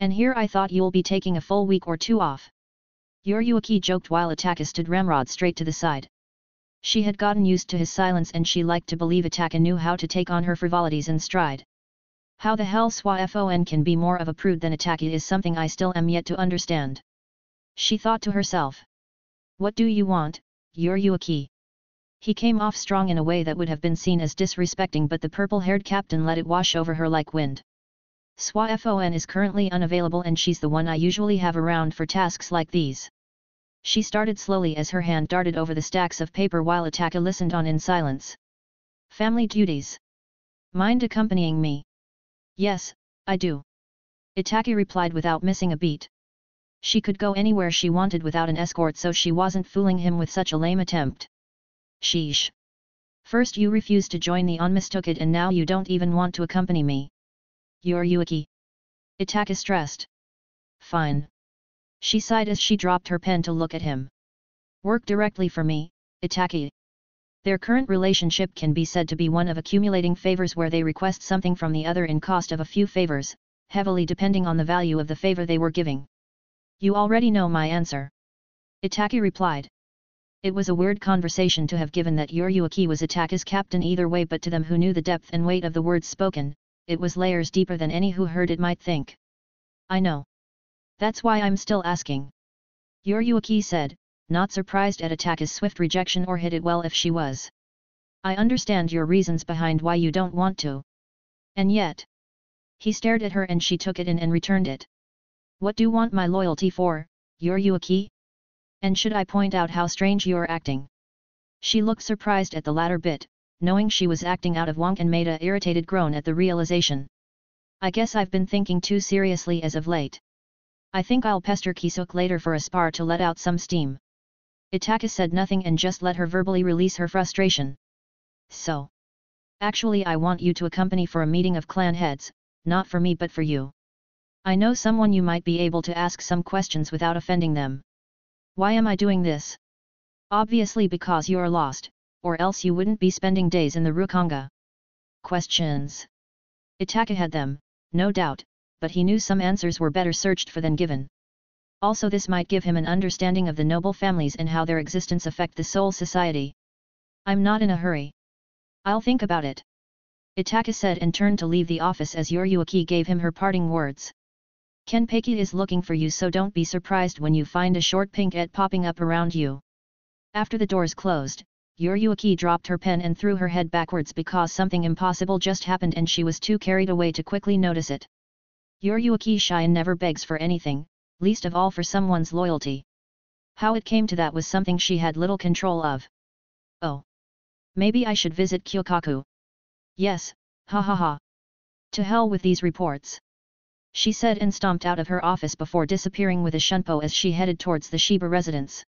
And here I thought you'll be taking a full week or two off. Yoruichi joked while Itachi stood ramrod straight to the side. She had gotten used to his silence and she liked to believe Itachi knew how to take on her frivolities in stride. How the hell Soi Fon can be more of a prude than Itachi is something I still am yet to understand. She thought to herself. What do you want, Yoruichi? He came off strong in a way that would have been seen as disrespecting but the purple-haired captain let it wash over her like wind. Soi Fon is currently unavailable and she's the one I usually have around for tasks like these. She started slowly as her hand darted over the stacks of paper while Itachi listened on in silence. Family duties. Mind accompanying me? Yes, I do. Itachi replied without missing a beat. She could go anywhere she wanted without an escort so she wasn't fooling him with such a lame attempt. Sheesh. First you refused to join the Onmitsukido and now you don't even want to accompany me. Yoruichi. Itachi stressed. Fine. She sighed as she dropped her pen to look at him. Work directly for me, Itachi. Their current relationship can be said to be one of accumulating favors where they request something from the other in cost of a few favors, heavily depending on the value of the favor they were giving. You already know my answer. Itachi replied. It was a weird conversation to have given that Yoruichi was Itachi's captain either way but to them who knew the depth and weight of the words spoken, it was layers deeper than any who heard it might think. I know. That's why I'm still asking. Yoruichi said, not surprised at Itachi's swift rejection or hit it well if she was. I understand your reasons behind why you don't want to. And yet. He stared at her and she took it in and returned it. What do you want my loyalty for, Yoruichi? And should I point out how strange you're acting? She looked surprised at the latter bit, knowing she was acting out of wonk and made a irritated groan at the realization. I guess I've been thinking too seriously as of late. I think I'll pester Kisuke later for a spar to let out some steam. Itachi said nothing and just let her verbally release her frustration. So. Actually I want you to accompany for a meeting of clan heads, not for me but for you. I know someone you might be able to ask some questions without offending them. Why am I doing this? Obviously because you're lost, or else you wouldn't be spending days in the Rukongai. Questions. Itachi had them, no doubt, but he knew some answers were better searched for than given. Also this might give him an understanding of the noble families and how their existence affect the soul society. I'm not in a hurry. I'll think about it. Itachi said and turned to leave the office as Yoruichi gave him her parting words. Kenpachi is looking for you so don't be surprised when you find a short pink et popping up around you. After the doors closed, Yoruichi dropped her pen and threw her head backwards because something impossible just happened and she was too carried away to quickly notice it. Yoruichi Shihoin never begs for anything, least of all for someone's loyalty. How it came to that was something she had little control of. Oh. Maybe I should visit Kyoraku. Yes, ha ha ha. To hell with these reports. She said and stomped out of her office before disappearing with a shunpo as she headed towards the Shiba residence.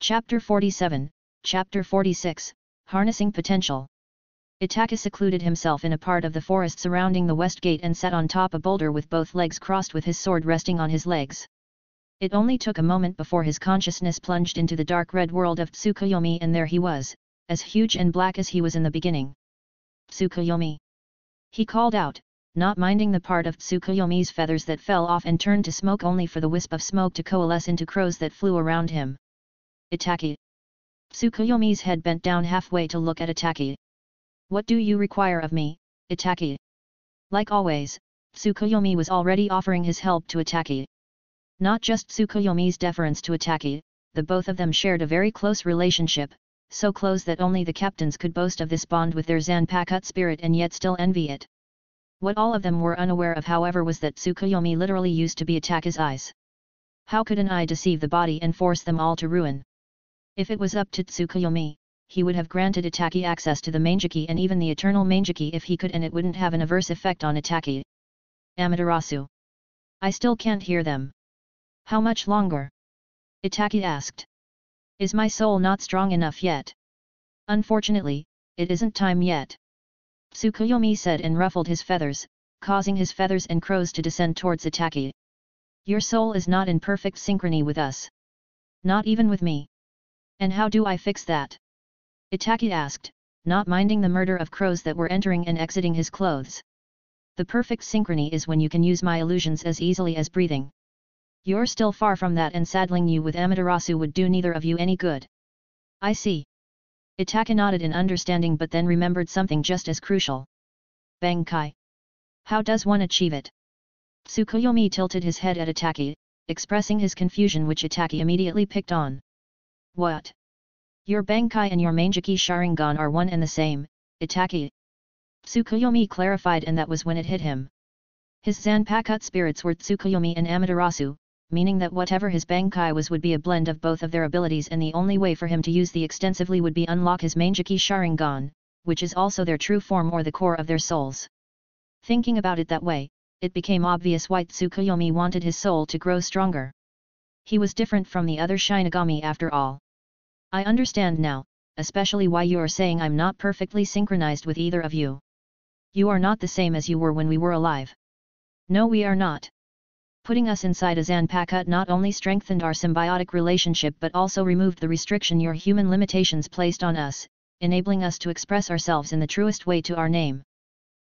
Chapter 47, Chapter 46 Harnessing Potential Itachi secluded himself in a part of the forest surrounding the west gate and sat on top a boulder with both legs crossed with his sword resting on his legs. It only took a moment before his consciousness plunged into the dark red world of Tsukuyomi and there he was, as huge and black as he was in the beginning. Tsukuyomi! He called out, not minding the part of Tsukuyomi's feathers that fell off and turned to smoke only for the wisp of smoke to coalesce into crows that flew around him. Itachi! Tsukuyomi's head bent down halfway to look at Itachi. What do you require of me, Itachi? Like always, Tsukuyomi was already offering his help to Itachi. Not just Tsukuyomi's deference to Itachi, the both of them shared a very close relationship, so close that only the captains could boast of this bond with their Zanpakuto spirit and yet still envy it. What all of them were unaware of however was that Tsukuyomi literally used to be Itachi's eyes. How could an eye deceive the body and force them all to ruin? If it was up to Tsukuyomi, he would have granted Itachi access to the Mangekyo and even the Eternal Mangekyo if he could and it wouldn't have an adverse effect on Itachi. Amaterasu. I still can't hear them. How much longer? Itachi asked. Is my soul not strong enough yet? Unfortunately, it isn't time yet. Tsukuyomi said and ruffled his feathers, causing his feathers and crows to descend towards Itachi. Your soul is not in perfect synchrony with us. Not even with me. And how do I fix that? Itachi asked, not minding the murder of crows that were entering and exiting his clothes. The perfect synchrony is when you can use my illusions as easily as breathing. You're still far from that and saddling you with Amaterasu would do neither of you any good. I see. Itachi nodded in understanding but then remembered something just as crucial. Bankai. How does one achieve it? Tsukuyomi tilted his head at Itachi, expressing his confusion which Itachi immediately picked on. What? Your Bankai and your Mangekyo Sharingan are one and the same, Itachi. Tsukuyomi clarified and that was when it hit him. His Zanpakuto spirits were Tsukuyomi and Amaterasu, meaning that whatever his Bankai was would be a blend of both of their abilities and the only way for him to use the extensively would be unlock his Mangekyo Sharingan, which is also their true form or the core of their souls. Thinking about it that way, it became obvious why Tsukuyomi wanted his soul to grow stronger. He was different from the other Shinigami after all. I understand now, especially why you are saying I'm not perfectly synchronized with either of you. You are not the same as you were when we were alive. No we are not. Putting us inside a Zanpakuto not only strengthened our symbiotic relationship but also removed the restriction your human limitations placed on us, enabling us to express ourselves in the truest way to our name.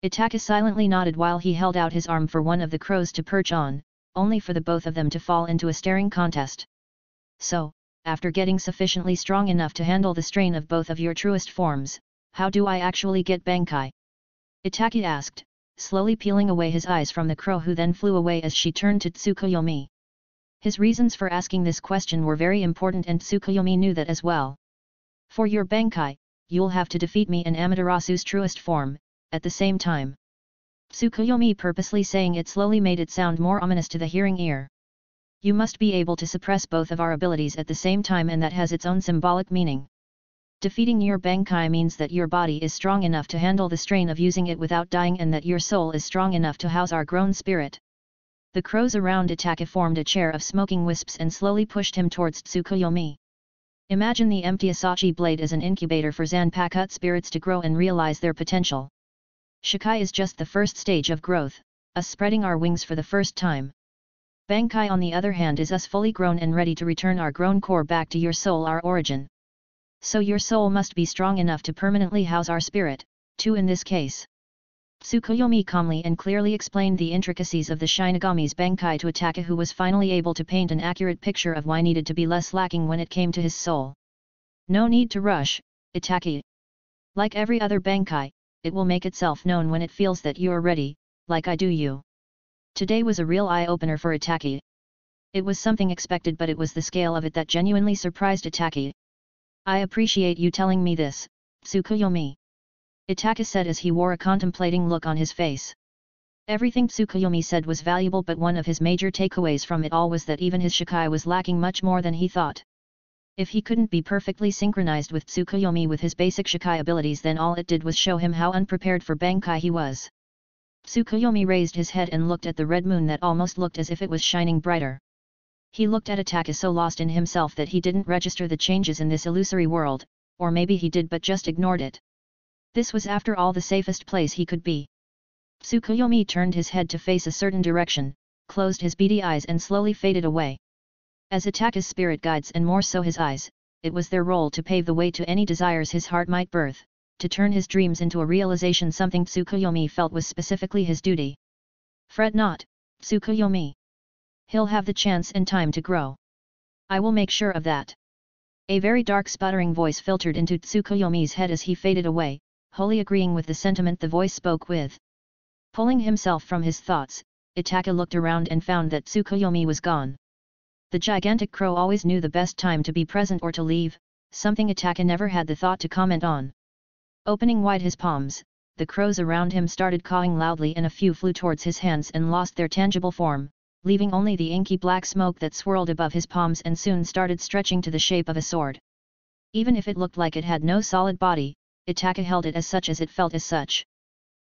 Itachi silently nodded while he held out his arm for one of the crows to perch on, only for the both of them to fall into a staring contest. So, after getting sufficiently strong enough to handle the strain of both of your truest forms, how do I actually get Bankai? Itachi asked, slowly peeling away his eyes from the crow who then flew away as she turned to Tsukuyomi. His reasons for asking this question were very important and Tsukuyomi knew that as well. For your Bankai, you'll have to defeat me in Amaterasu's truest form, at the same time. Tsukuyomi purposely saying it slowly made it sound more ominous to the hearing ear. You must be able to suppress both of our abilities at the same time and that has its own symbolic meaning. Defeating your Bankai means that your body is strong enough to handle the strain of using it without dying and that your soul is strong enough to house our grown spirit. The crows around Itachi formed a chair of smoking wisps and slowly pushed him towards Tsukuyomi. Imagine the empty Asauchi blade as an incubator for Zanpakuto spirits to grow and realize their potential. Shikai is just the first stage of growth, us spreading our wings for the first time. Bankai on the other hand is us fully grown and ready to return our grown core back to your soul our origin. So your soul must be strong enough to permanently house our spirit, too in this case. Tsukuyomi calmly and clearly explained the intricacies of the Shinigami's Bankai to Itachi who was finally able to paint an accurate picture of why needed to be less lacking when it came to his soul. No need to rush, Itachi. Like every other Bankai, it will make itself known when it feels that you're ready, like I do you. Today was a real eye-opener for Itachi. It was something expected but it was the scale of it that genuinely surprised Itachi. I appreciate you telling me this, Tsukuyomi. Itachi said as he wore a contemplating look on his face. Everything Tsukuyomi said was valuable but one of his major takeaways from it all was that even his Shikai was lacking much more than he thought. If he couldn't be perfectly synchronized with Tsukuyomi with his basic Shikai abilities then all it did was show him how unprepared for Bankai he was. Tsukuyomi raised his head and looked at the red moon that almost looked as if it was shining brighter. He looked at Itachi so lost in himself that he didn't register the changes in this illusory world, or maybe he did but just ignored it. This was after all the safest place he could be. Tsukuyomi turned his head to face a certain direction, closed his beady eyes and slowly faded away. As Itachi's spirit guides and more so his eyes, it was their role to pave the way to any desires his heart might birth, to turn his dreams into a realization something Tsukuyomi felt was specifically his duty. Fret not, Tsukuyomi he'll have the chance and time to grow. I will make sure of that. A very dark sputtering voice filtered into Tsukuyomi's head as he faded away, wholly agreeing with the sentiment the voice spoke with. Pulling himself from his thoughts, Itachi looked around and found that Tsukuyomi was gone. The gigantic crow always knew the best time to be present or to leave, something Itachi never had the thought to comment on. Opening wide his palms, the crows around him started cawing loudly and a few flew towards his hands and lost their tangible form, leaving only the inky black smoke that swirled above his palms and soon started stretching to the shape of a sword. Even if it looked like it had no solid body, Itachi held it as such as it felt as such.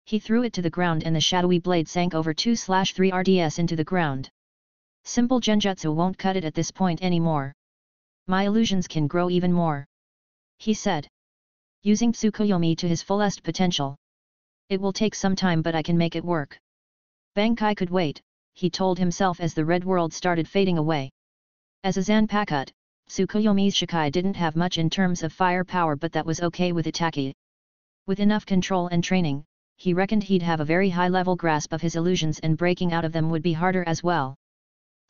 He threw it to the ground and the shadowy blade sank over 2-3 RDS into the ground. Simple genjutsu won't cut it at this point anymore. My illusions can grow even more. He said. Using Tsukuyomi to his fullest potential. It will take some time but I can make it work. Bankai could wait, he told himself as the red world started fading away. As a Zanpakuto, Tsukuyomi's Shikai didn't have much in terms of firepower but that was okay with Itachi. With enough control and training, he reckoned he'd have a very high level grasp of his illusions and breaking out of them would be harder as well.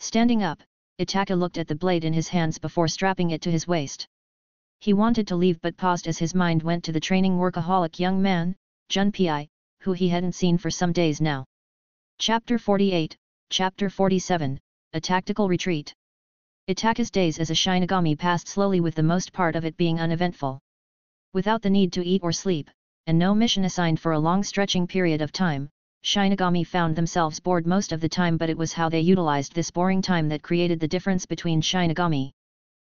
Standing up, Itachi looked at the blade in his hands before strapping it to his waist. He wanted to leave but paused as his mind went to the training workaholic young man, Junpei, who he hadn't seen for some days now. Chapter 48, Chapter 47, A Tactical Retreat Itachi's days as a Shinigami passed slowly with the most part of it being uneventful. Without the need to eat or sleep, and no mission assigned for a long stretching period of time, Shinigami found themselves bored most of the time but it was how they utilized this boring time that created the difference between Shinigami.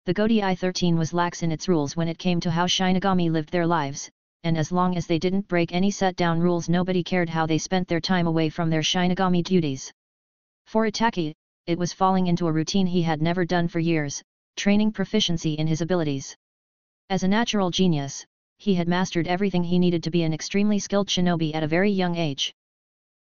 The Gotei 13 was lax in its rules when it came to how Shinigami lived their lives, and as long as they didn't break any set-down rules nobody cared how they spent their time away from their Shinigami duties. For Itachi, it was falling into a routine he had never done for years, training proficiency in his abilities. As a natural genius, he had mastered everything he needed to be an extremely skilled shinobi at a very young age.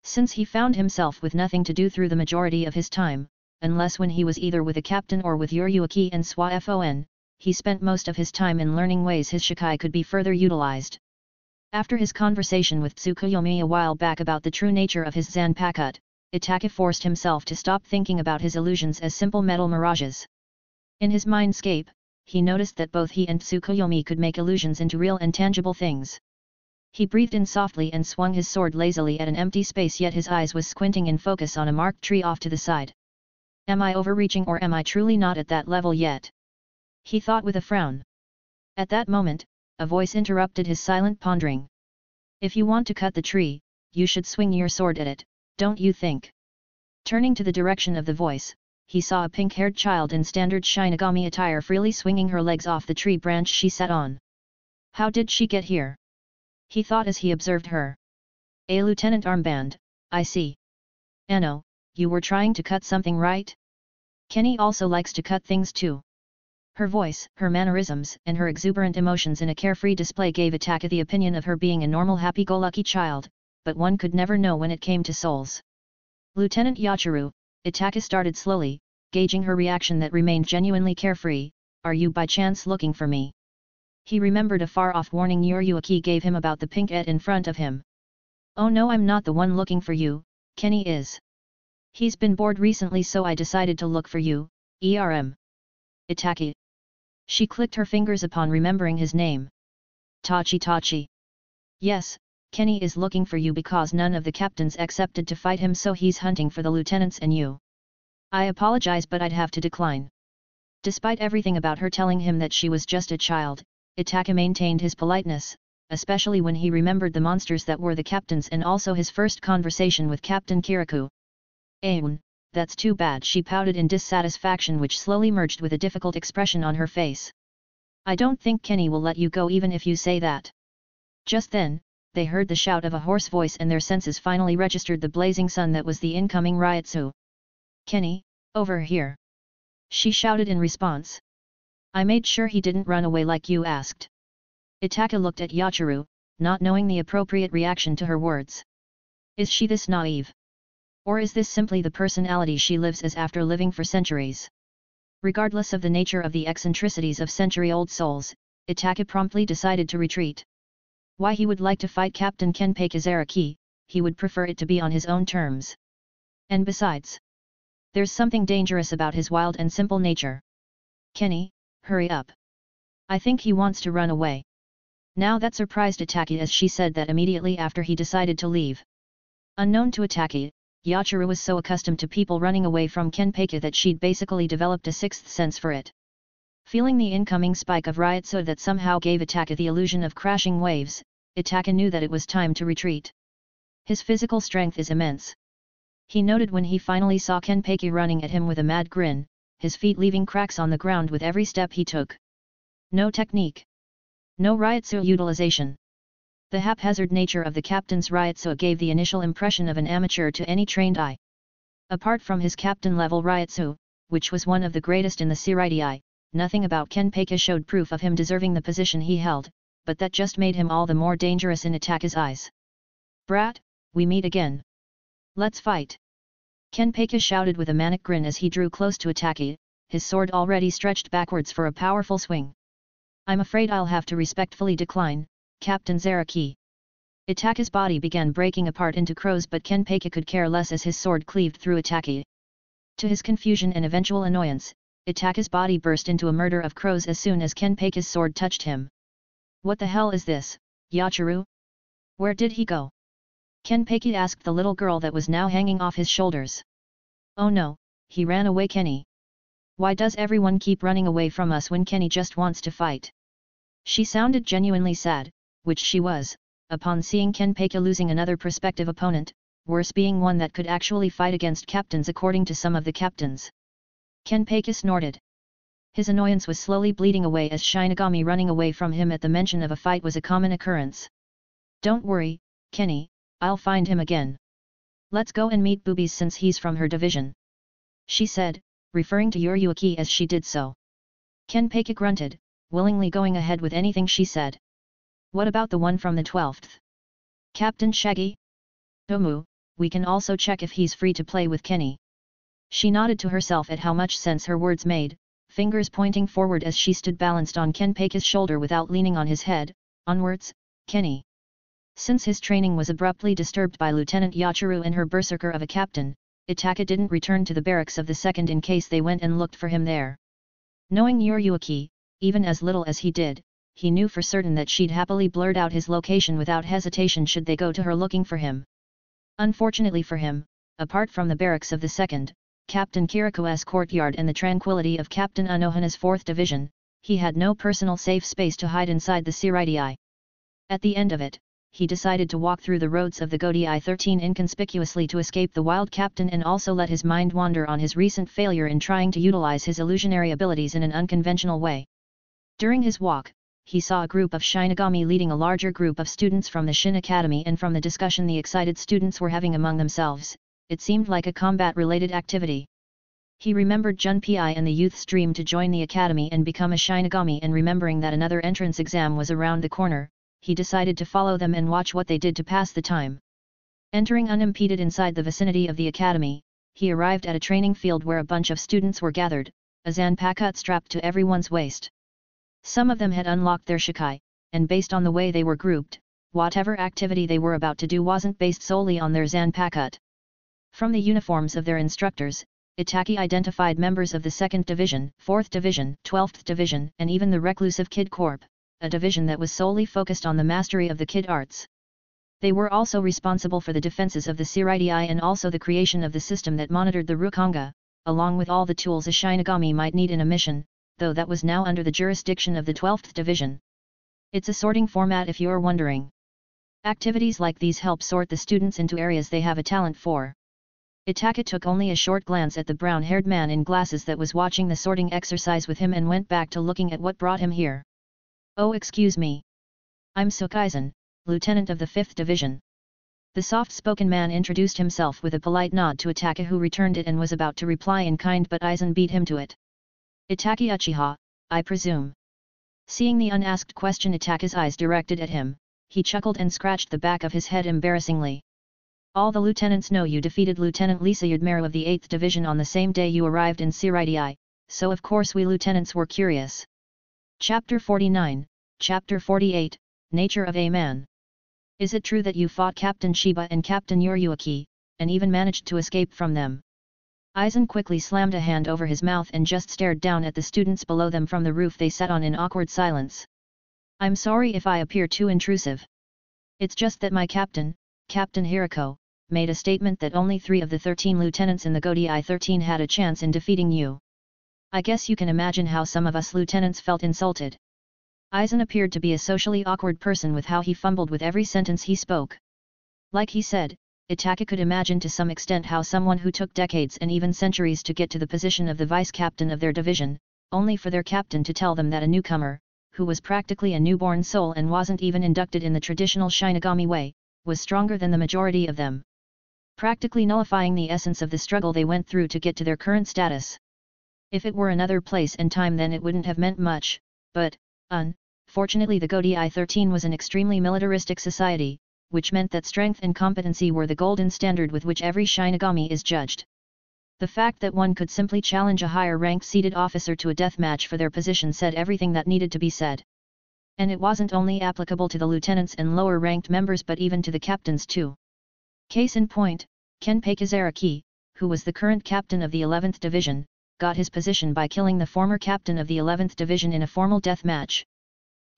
Since he found himself with nothing to do through the majority of his time, unless when he was either with a captain or with Yoruichi and Soi-Fon, he spent most of his time in learning ways his Shikai could be further utilized. After his conversation with Tsukuyomi a while back about the true nature of his Zanpakuto, Itachi forced himself to stop thinking about his illusions as simple metal mirages. In his mindscape, he noticed that both he and Tsukuyomi could make illusions into real and tangible things. He breathed in softly and swung his sword lazily at an empty space yet his eyes was squinting in focus on a marked tree off to the side. Am I overreaching or am I truly not at that level yet? He thought with a frown. At that moment, a voice interrupted his silent pondering. If you want to cut the tree, you should swing your sword at it, don't you think? Turning to the direction of the voice, he saw a pink-haired child in standard Shinigami attire freely swinging her legs off the tree branch she sat on. How did she get here? He thought as he observed her. A lieutenant armband, I see. Ano, you were trying to cut something right? Kenny also likes to cut things too. Her voice, her mannerisms, and her exuberant emotions in a carefree display gave Itachi the opinion of her being a normal happy-go-lucky child, but one could never know when it came to souls. Lieutenant Yachiru, Itachi started slowly, gauging her reaction that remained genuinely carefree, are you by chance looking for me? He remembered a far-off warning Yoruichi gave him about the pink et in front of him. Oh no I'm not the one looking for you, Kenny is. He's been bored recently so I decided to look for you, ERM. Itachi. She clicked her fingers upon remembering his name. Tachi Tachi. Yes, Kenny is looking for you because none of the captains accepted to fight him so he's hunting for the lieutenants and you. I apologize but I'd have to decline. Despite everything about her telling him that she was just a child, Itachi maintained his politeness, especially when he remembered the monsters that were the captains and also his first conversation with Captain Kirikou. Aun, that's too bad she pouted in dissatisfaction which slowly merged with a difficult expression on her face. I don't think Kenny will let you go even if you say that. Just then, they heard the shout of a hoarse voice and their senses finally registered the blazing sun that was the incoming Reiatsu. Kenny, over here! She shouted in response. I made sure he didn't run away like you asked. Itachi looked at Yachiru, not knowing the appropriate reaction to her words. Is she this naive? Or is this simply the personality she lives as after living for centuries? Regardless of the nature of the eccentricities of century-old souls, Itachi promptly decided to retreat. Why he would like to fight Captain Kenpachi Zaraki, he would prefer it to be on his own terms. And besides, there's something dangerous about his wild and simple nature. Kenny, hurry up. I think he wants to run away. Now that surprised Itachi as she said that immediately after he decided to leave. Unknown to Itachi, Yachiru was so accustomed to people running away from Kenpachi that she'd basically developed a sixth sense for it. Feeling the incoming spike of Reiatsu that somehow gave Itachi the illusion of crashing waves, Itachi knew that it was time to retreat. His physical strength is immense. He noted when he finally saw Kenpachi running at him with a mad grin, his feet leaving cracks on the ground with every step he took. No technique. No Reiatsu utilization. The haphazard nature of the captain's Reiatsu gave the initial impression of an amateur to any trained eye. Apart from his captain-level Reiatsu, which was one of the greatest in the Seireitei, nothing about Kenpachi showed proof of him deserving the position he held, but that just made him all the more dangerous in Itachi's eyes. Brat, we meet again. Let's fight. Kenpachi shouted with a manic grin as he drew close to Itachi, his sword already stretched backwards for a powerful swing. I'm afraid I'll have to respectfully decline, Captain Zaraki. Itachi's body began breaking apart into crows but Kenpachi could care less as his sword cleaved through Itachi. To his confusion and eventual annoyance, Itachi's body burst into a murder of crows as soon as Kenpachi's sword touched him. What the hell is this, Yachiru? Where did he go? Kenpachi asked the little girl that was now hanging off his shoulders. Oh no, he ran away Kenny. Why does everyone keep running away from us when Kenny just wants to fight? She sounded genuinely sad, which she was, upon seeing Kenpachi losing another prospective opponent, worse being one that could actually fight against captains according to some of the captains. Kenpachi snorted. His annoyance was slowly bleeding away as Shinigami running away from him at the mention of a fight was a common occurrence. Don't worry, Kenny, I'll find him again. Let's go and meet Boobies since he's from her division. She said, referring to Yoruichi as she did so. Kenpachi grunted, willingly going ahead with anything she said. What about the one from the 12th? Captain Shaggy? Tomu, we can also check if he's free to play with Kenny. She nodded to herself at how much sense her words made, fingers pointing forward as she stood balanced on Ken Kenpachi's shoulder without leaning on his head, onwards, Kenny. Since his training was abruptly disturbed by Lieutenant Yachiru and her berserker of a captain, Itachi didn't return to the barracks of the second in case they went and looked for him there. Knowing Yoruichi, even as little as he did, he knew for certain that she'd happily blurt out his location without hesitation should they go to her looking for him. Unfortunately for him, apart from the barracks of the second, Captain Kiriko's courtyard and the tranquility of Captain Unohana's 4th Division, he had no personal safe space to hide inside the Seireitei. At the end of it, he decided to walk through the roads of the Gotei 13 inconspicuously to escape the wild captain and also let his mind wander on his recent failure in trying to utilize his illusionary abilities in an unconventional way. During his walk, he saw a group of Shinigami leading a larger group of students from the Shino Academy and from the discussion the excited students were having among themselves, it seemed like a combat-related activity. He remembered Junpei and the youth's dream to join the academy and become a Shinigami and remembering that another entrance exam was around the corner, he decided to follow them and watch what they did to pass the time. Entering unimpeded inside the vicinity of the academy, he arrived at a training field where a bunch of students were gathered, a zanpakuto strapped to everyone's waist. Some of them had unlocked their shikai, and based on the way they were grouped, whatever activity they were about to do wasn't based solely on their zanpakuto. From the uniforms of their instructors, Itachi identified members of the 2nd Division, 4th Division, 12th Division, and even the Reclusive Kido Corps, a division that was solely focused on the mastery of the kido arts. They were also responsible for the defenses of the Seireitei and also the creation of the system that monitored the Rukongai, along with all the tools a Shinigami might need in a mission, though that was now under the jurisdiction of the 12th Division. It's a sorting format if you're wondering. Activities like these help sort the students into areas they have a talent for. Itachi took only a short glance at the brown-haired man in glasses that was watching the sorting exercise with him and went back to looking at what brought him here. Oh excuse me. I'm Sosuke Aizen, lieutenant of the 5th Division. The soft-spoken man introduced himself with a polite nod to Itachi who returned it and was about to reply in kind but Aizen beat him to it. Itachi Uchiha, I presume. Seeing the unasked question Itachi's eyes directed at him, he chuckled and scratched the back of his head embarrassingly. All the lieutenants know you defeated Lieutenant Lisa Yadomaru of the 8th Division on the same day you arrived in Seireitei, so of course we lieutenants were curious. Chapter 49, Chapter 48, Nature of a Man. Is it true that you fought Captain Shiba and Captain Yoruichi, and even managed to escape from them? Aizen quickly slammed a hand over his mouth and just stared down at the students below them from the roof they sat on in awkward silence. I'm sorry if I appear too intrusive. It's just that my captain, Captain Hirako, made a statement that only three of the 13 lieutenants in the Gotei 13 had a chance in defeating you. I guess you can imagine how some of us lieutenants felt insulted. Aizen appeared to be a socially awkward person with how he fumbled with every sentence he spoke. Like he said, Itachi could imagine to some extent how someone who took decades and even centuries to get to the position of the vice-captain of their division, only for their captain to tell them that a newcomer, who was practically a newborn soul and wasn't even inducted in the traditional Shinigami way, was stronger than the majority of them. Practically nullifying the essence of the struggle they went through to get to their current status. If it were another place and time then it wouldn't have meant much, but, unfortunately the Gotei 13 was an extremely militaristic society, which meant that strength and competency were the golden standard with which every Shinigami is judged. The fact that one could simply challenge a higher ranked seated officer to a death match for their position said everything that needed to be said. And it wasn't only applicable to the lieutenants and lower ranked members but even to the captains too. Case in point, Kenpachi Zaraki, who was the current captain of the 11th Division, got his position by killing the former captain of the 11th Division in a formal death match.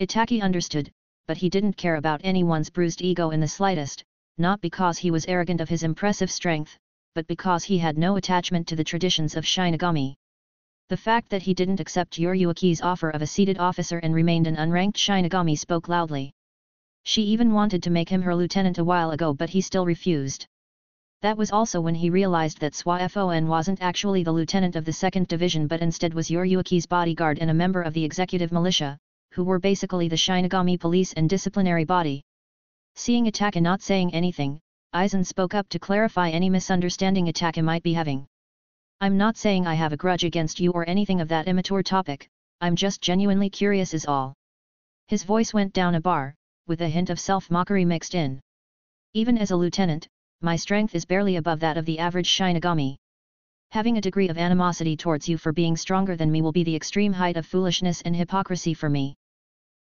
Itachi understood, but he didn't care about anyone's bruised ego in the slightest, not because he was arrogant of his impressive strength, but because he had no attachment to the traditions of Shinigami. The fact that he didn't accept Yoruichi's offer of a seated officer and remained an unranked Shinigami spoke loudly. She even wanted to make him her lieutenant a while ago but he still refused. That was also when he realized that Soi Fon wasn't actually the lieutenant of the 2nd Division but instead was Yoruichi's bodyguard and a member of the executive militia, who were basically the Shinigami police and disciplinary body. Seeing Itachi not saying anything, Aizen spoke up to clarify any misunderstanding Itachi might be having. I'm not saying I have a grudge against you or anything of that immature topic, I'm just genuinely curious is all. His voice went down a bar, with a hint of self-mockery mixed in. Even as a lieutenant, my strength is barely above that of the average Shinigami. Having a degree of animosity towards you for being stronger than me will be the extreme height of foolishness and hypocrisy for me.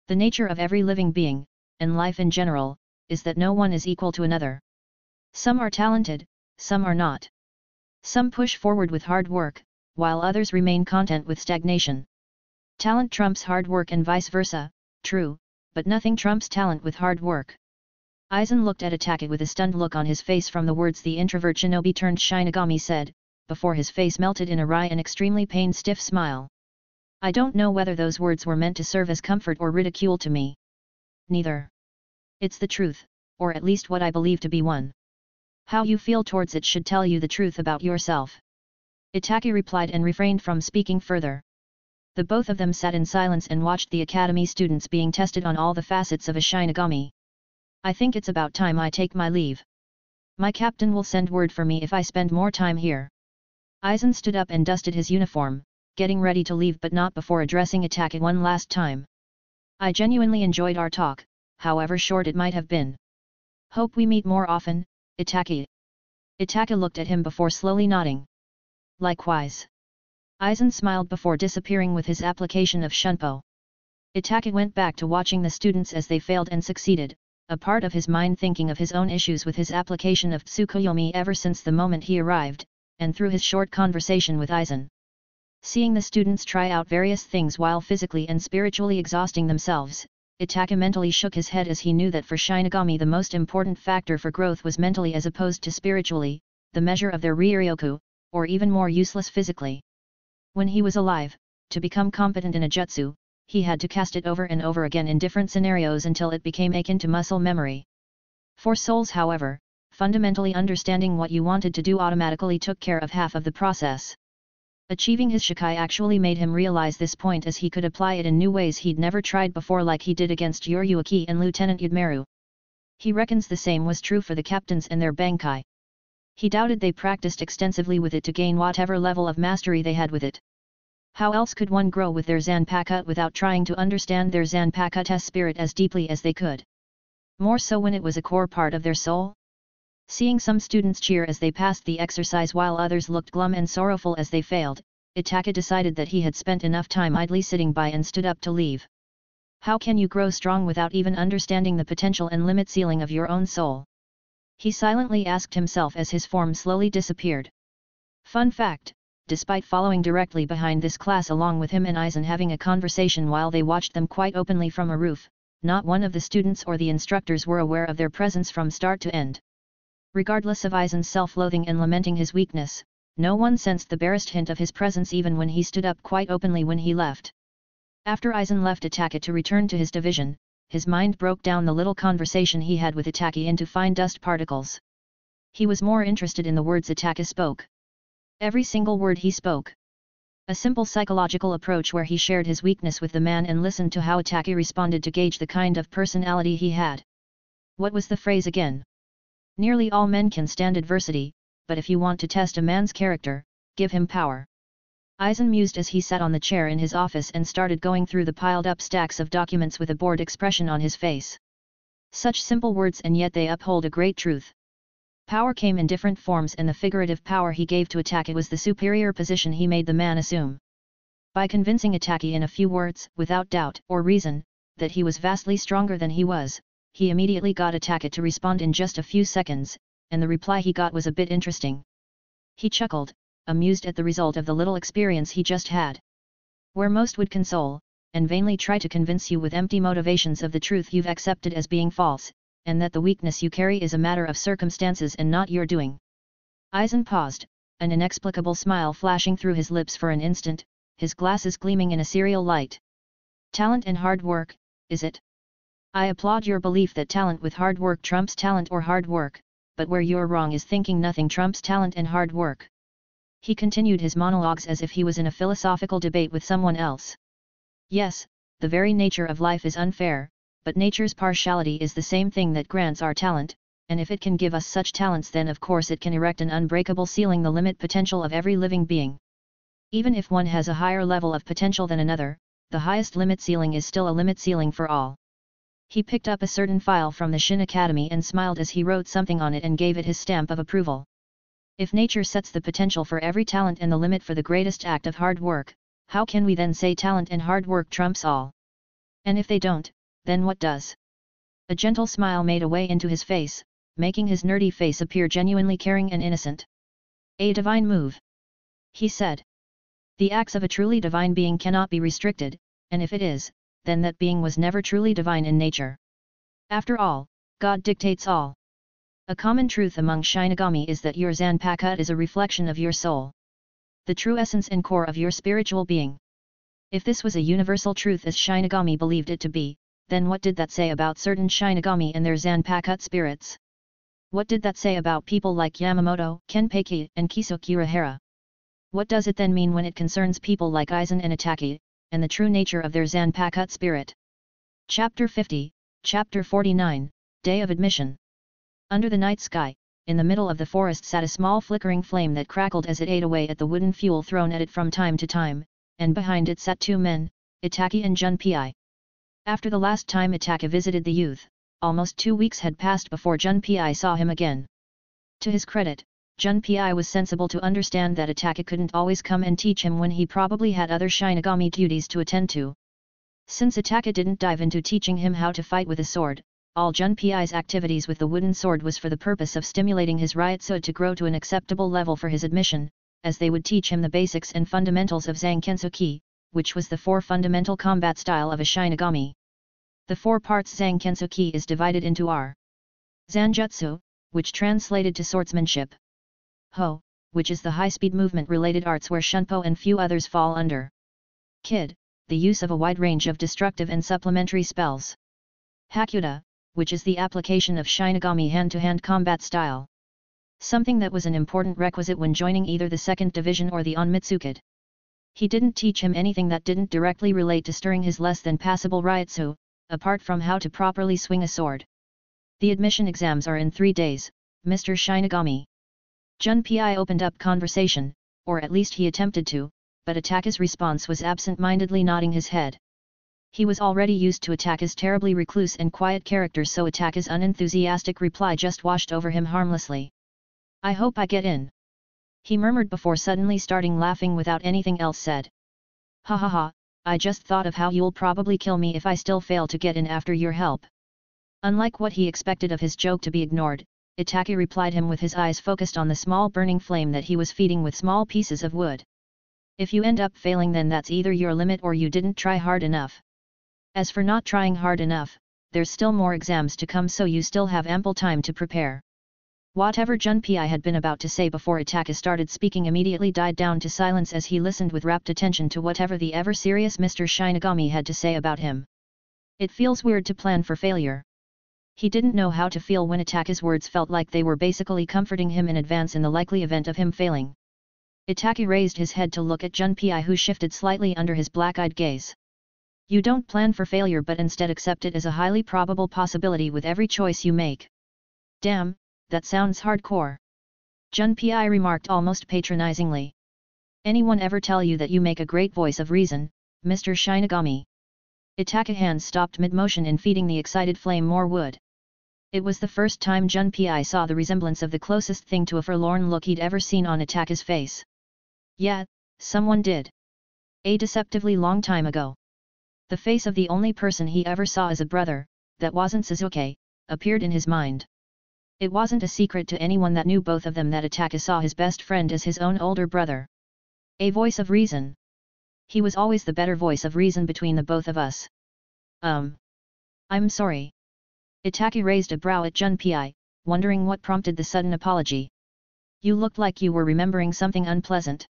The nature of every living being, and life in general, is that no one is equal to another. Some are talented, some are not. Some push forward with hard work, while others remain content with stagnation. Talent trumps hard work and vice versa, true, but nothing trumps talent with hard work. Aizen looked at Itachi with a stunned look on his face from the words the introvert shinobi turned Shinigami said, before his face melted in a wry and extremely pain-stiff smile. I don't know whether those words were meant to serve as comfort or ridicule to me. Neither. It's the truth, or at least what I believe to be one. How you feel towards it should tell you the truth about yourself. Itachi replied and refrained from speaking further. The both of them sat in silence and watched the academy students being tested on all the facets of a Shinigami. I think it's about time I take my leave. My captain will send word for me if I spend more time here. Aizen stood up and dusted his uniform, getting ready to leave but not before addressing Itachi one last time. I genuinely enjoyed our talk, however short it might have been. Hope we meet more often, Itachi. Itachi looked at him before slowly nodding. Likewise. Aizen smiled before disappearing with his application of Shunpo. Itachi went back to watching the students as they failed and succeeded, a part of his mind thinking of his own issues with his application of Tsukuyomi ever since the moment he arrived, and through his short conversation with Aizen. Seeing the students try out various things while physically and spiritually exhausting themselves, Itachi mentally shook his head as he knew that for Shinigami the most important factor for growth was mentally as opposed to spiritually, the measure of their Reiryoku, or even more useless physically. When he was alive, to become competent in a jutsu, he had to cast it over and over again in different scenarios until it became akin to muscle memory. For souls however, fundamentally understanding what you wanted to do automatically took care of half of the process. Achieving his Shikai actually made him realize this point as he could apply it in new ways he'd never tried before like he did against Yoruichi and Lieutenant Yadomaru. He reckons the same was true for the captains and their Bankai. He doubted they practiced extensively with it to gain whatever level of mastery they had with it. How else could one grow with their Zanpakuto without trying to understand their Zanpakuto's spirit as deeply as they could? More so when it was a core part of their soul? Seeing some students cheer as they passed the exercise while others looked glum and sorrowful as they failed, Itachi decided that he had spent enough time idly sitting by and stood up to leave. How can you grow strong without even understanding the potential and limit ceiling of your own soul? He silently asked himself as his form slowly disappeared. Fun fact, despite following directly behind this class along with him and Aizen having a conversation while they watched them quite openly from a roof, not one of the students or the instructors were aware of their presence from start to end. Regardless of Aizen's self-loathing and lamenting his weakness, no one sensed the barest hint of his presence even when he stood up quite openly when he left. After Aizen left Itachi to return to his division, his mind broke down the little conversation he had with Itachi into fine dust particles. He was more interested in the words Itachi spoke. Every single word he spoke. A simple psychological approach where he shared his weakness with the man and listened to how Itachi responded to gauge the kind of personality he had. What was the phrase again? Nearly all men can stand adversity, but if you want to test a man's character, give him power. Aizen mused as he sat on the chair in his office and started going through the piled-up stacks of documents with a bored expression on his face. Such simple words and yet they uphold a great truth. Power came in different forms and the figurative power he gave to Itachi was the superior position he made the man assume. By convincing Itachi in a few words, without doubt or reason, that he was vastly stronger than he was, he immediately got Itachi to respond in just a few seconds, and the reply he got was a bit interesting. He chuckled, amused at the result of the little experience he just had. Where most would console, and vainly try to convince you with empty motivations of the truth you've accepted as being false, and that the weakness you carry is a matter of circumstances and not your doing. Aizen paused, an inexplicable smile flashing through his lips for an instant, his glasses gleaming in a serial light. Talent and hard work, is it? I applaud your belief that talent with hard work trumps talent or hard work, but where you're wrong is thinking nothing trumps talent and hard work. He continued his monologues as if he was in a philosophical debate with someone else. Yes, the very nature of life is unfair, but nature's partiality is the same thing that grants our talent, and if it can give us such talents then of course it can erect an unbreakable ceiling the limit potential of every living being. Even if one has a higher level of potential than another, the highest limit ceiling is still a limit ceiling for all. He picked up a certain file from the Shino Academy and smiled as he wrote something on it and gave it his stamp of approval. If nature sets the potential for every talent and the limit for the greatest act of hard work, how can we then say talent and hard work trumps all? And if they don't, then what does? A gentle smile made a way into his face, making his nerdy face appear genuinely caring and innocent. A divine move. He said. The acts of a truly divine being cannot be restricted, and if it is, then that being was never truly divine in nature. After all, God dictates all. A common truth among Shinigami is that your Zanpakuto is a reflection of your soul. The true essence and core of your spiritual being. If this was a universal truth as Shinigami believed it to be, then what did that say about certain Shinigami and their Zanpakuto spirits? What did that say about people like Yamamoto, Kenpachi, and Kisuke Urahara? What does it then mean when it concerns people like Aizen and Itachi, and the true nature of their Zanpakuto spirit? Chapter 50, Chapter 49, Day of Admission Under the night sky, in the middle of the forest sat a small flickering flame that crackled as it ate away at the wooden fuel thrown at it from time to time, and behind it sat two men, Itachi and Junpei. After the last time Itachi visited the youth, almost two weeks had passed before Junpei saw him again. To his credit, Junpei was sensible to understand that Itachi couldn't always come and teach him when he probably had other Shinigami duties to attend to. Since Itachi didn't dive into teaching him how to fight with a sword, all Junpei's activities with the wooden sword was for the purpose of stimulating his Reiatsu to grow to an acceptable level for his admission, as they would teach him the basics and fundamentals of Zankensoku, which was the four fundamental combat style of a Shinigami. The four parts Zankensoku is divided into are Zanjutsu, which translated to swordsmanship. Ho, which is the high-speed movement-related arts where Shunpo and few others fall under. Kido, the use of a wide range of destructive and supplementary spells. Hakuda, which is the application of Shinigami hand-to-hand -hand combat style. Something that was an important requisite when joining either the 2nd Division or the Onmitsukido. He didn't teach him anything that didn't directly relate to stirring his less than passable Reiatsu, apart from how to properly swing a sword. The admission exams are in three days, Mr. Shinigami. Junpei opened up conversation, or at least he attempted to, but Itachi's response was absent-mindedly nodding his head. He was already used to Itachi's terribly recluse and quiet character so Itachi's unenthusiastic reply just washed over him harmlessly. I hope I get in. He murmured before suddenly starting laughing without anything else said. Ha ha ha, I just thought of how you'll probably kill me if I still fail to get in after your help. Unlike what he expected of his joke to be ignored, Itachi replied him with his eyes focused on the small burning flame that he was feeding with small pieces of wood. If you end up failing then that's either your limit or you didn't try hard enough. As for not trying hard enough, there's still more exams to come so you still have ample time to prepare. Whatever Junpei had been about to say before Itachi started speaking immediately died down to silence as he listened with rapt attention to whatever the ever-serious Mr. Shinigami had to say about him. It feels weird to plan for failure. He didn't know how to feel when Itachi's words felt like they were basically comforting him in advance in the likely event of him failing. Itachi raised his head to look at Junpei who shifted slightly under his black-eyed gaze. You don't plan for failure but instead accept it as a highly probable possibility with every choice you make. Damn, that sounds hardcore. Junpei remarked almost patronizingly. Anyone ever tell you that you make a great voice of reason, Mr. Shinigami? Itachi hands stopped mid-motion in feeding the excited flame more wood. It was the first time Junpei saw the resemblance of the closest thing to a forlorn look he'd ever seen on Itachi's face. Yeah, someone did. A deceptively long time ago. The face of the only person he ever saw as a brother, that wasn't Sasuke, appeared in his mind. It wasn't a secret to anyone that knew both of them that Itachi saw his best friend as his own older brother. A voice of reason. He was always the better voice of reason between the both of us. Um. I'm sorry. Itachi raised a brow at Junpei, wondering what prompted the sudden apology. You looked like you were remembering something unpleasant.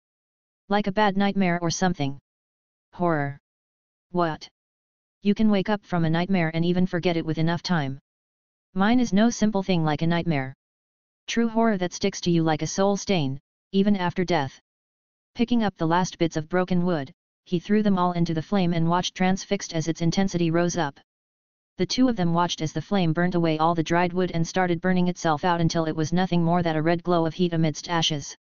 Like a bad nightmare or something. Horror. What? You can wake up from a nightmare and even forget it with enough time. Mine is no simple thing like a nightmare. True horror that sticks to you like a soul stain, even after death. Picking up the last bits of broken wood, he threw them all into the flame and watched transfixed as its intensity rose up. The two of them watched as the flame burnt away all the dried wood and started burning itself out until it was nothing more than a red glow of heat amidst ashes.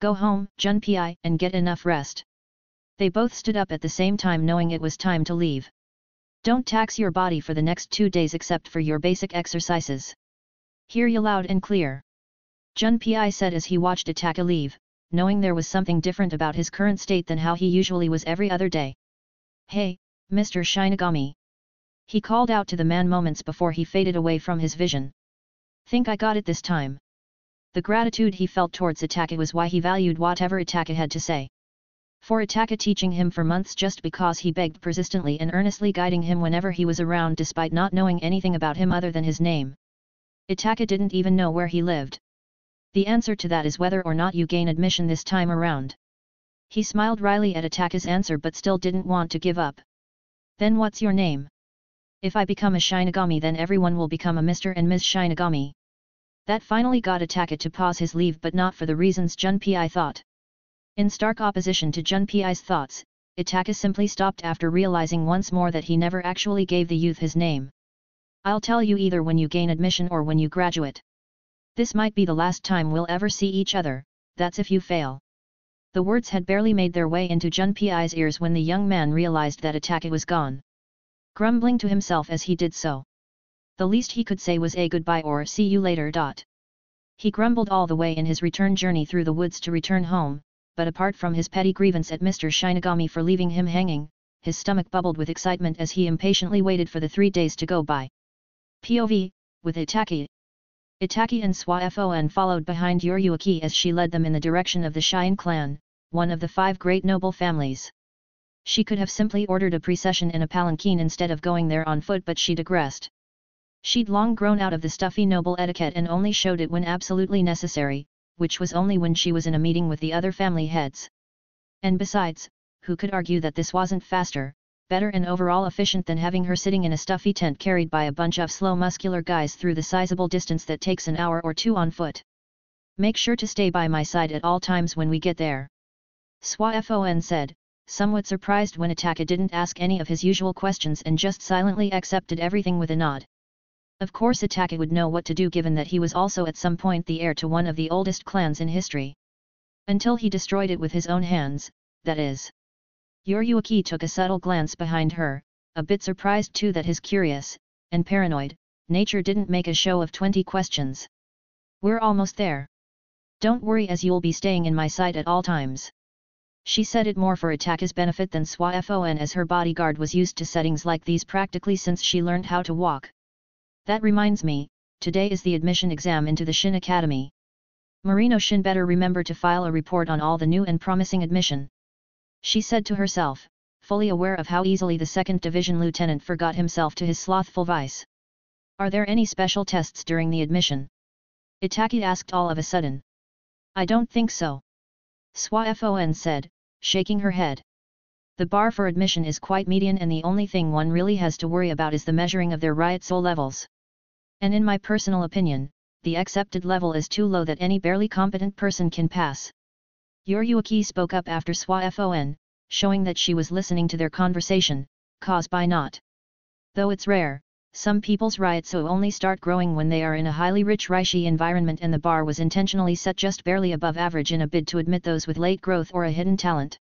Go home, Junpei, and get enough rest. They both stood up at the same time knowing it was time to leave. Don't tax your body for the next two days except for your basic exercises. Hear you loud and clear. Jun Junpei said as he watched Itachi leave, knowing there was something different about his current state than how he usually was every other day. Hey, Mr. Shinigami. He called out to the man moments before he faded away from his vision. Think I got it this time. The gratitude he felt towards Itachi was why he valued whatever Itachi had to say for Itachi teaching him for months just because he begged persistently and earnestly guiding him whenever he was around despite not knowing anything about him other than his name. Itachi didn't even know where he lived. The answer to that is whether or not you gain admission this time around. He smiled wryly at Itachi's answer but still didn't want to give up. Then what's your name? If I become a Shinigami then everyone will become a Mr. and Ms. Shinigami. That finally got Itachi to pause his leave but not for the reasons Junpei thought. In stark opposition to Junpei's thoughts, Itachi simply stopped after realizing once more that he never actually gave the youth his name. I'll tell you either when you gain admission or when you graduate. This might be the last time we'll ever see each other, that's if you fail. The words had barely made their way into Junpei's ears when the young man realized that Itachi was gone. Grumbling to himself as he did so. The least he could say was a goodbye or see you later. He grumbled all the way in his return journey through the woods to return home, but apart from his petty grievance at Mr. Shinigami for leaving him hanging, his stomach bubbled with excitement as he impatiently waited for the three days to go by. POV, with Itachi. Itachi and Soi Fon followed behind Yoruichi as she led them in the direction of the Shine clan, one of the five great noble families. She could have simply ordered a precession in a palanquin instead of going there on foot but she digressed. She'd long grown out of the stuffy noble etiquette and only showed it when absolutely necessary, which was only when she was in a meeting with the other family heads. And besides, who could argue that this wasn't faster, better and overall efficient than having her sitting in a stuffy tent carried by a bunch of slow muscular guys through the sizable distance that takes an hour or two on foot. Make sure to stay by my side at all times when we get there. Soi Fon said, somewhat surprised when Itachi didn't ask any of his usual questions and just silently accepted everything with a nod. Of course Itachi would know what to do given that he was also at some point the heir to one of the oldest clans in history. Until he destroyed it with his own hands, that is. Yoruichi took a subtle glance behind her, a bit surprised too that his curious, and paranoid, nature didn't make a show of 20 questions. We're almost there. Don't worry as you'll be staying in my sight at all times. She said it more for Itachi's benefit than Soi Fon as her bodyguard was used to settings like these practically since she learned how to walk. That reminds me, today is the admission exam into the Shino Academy. Marino Shin better remember to file a report on all the new and promising admission. She said to herself, fully aware of how easily the 2nd Division Lieutenant forgot himself to his slothful vice. Are there any special tests during the admission? Itachi asked all of a sudden. I don't think so. Soi Fon said, shaking her head. The bar for admission is quite median and the only thing one really has to worry about is the measuring of their reiatsu levels. And in my personal opinion, the accepted level is too low that any barely competent person can pass. Yoruichi spoke up after Soi Fon, showing that she was listening to their conversation, caused by not. Though it's rare, some people's reiatsu only start growing when they are in a highly rich Reishi environment and the bar was intentionally set just barely above average in a bid to admit those with late growth or a hidden talent.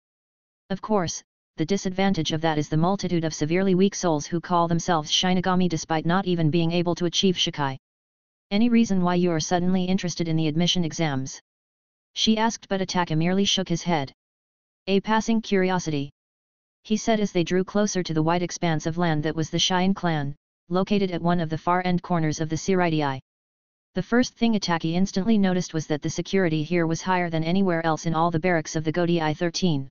Of course, the disadvantage of that is the multitude of severely weak souls who call themselves Shinigami despite not even being able to achieve Shikai. Any reason why you are suddenly interested in the admission exams? She asked but Itachi merely shook his head. A passing curiosity. He said as they drew closer to the wide expanse of land that was the Shine clan, located at one of the far end corners of the Seireitei. The first thing Itachi instantly noticed was that the security here was higher than anywhere else in all the barracks of the Gotei 13.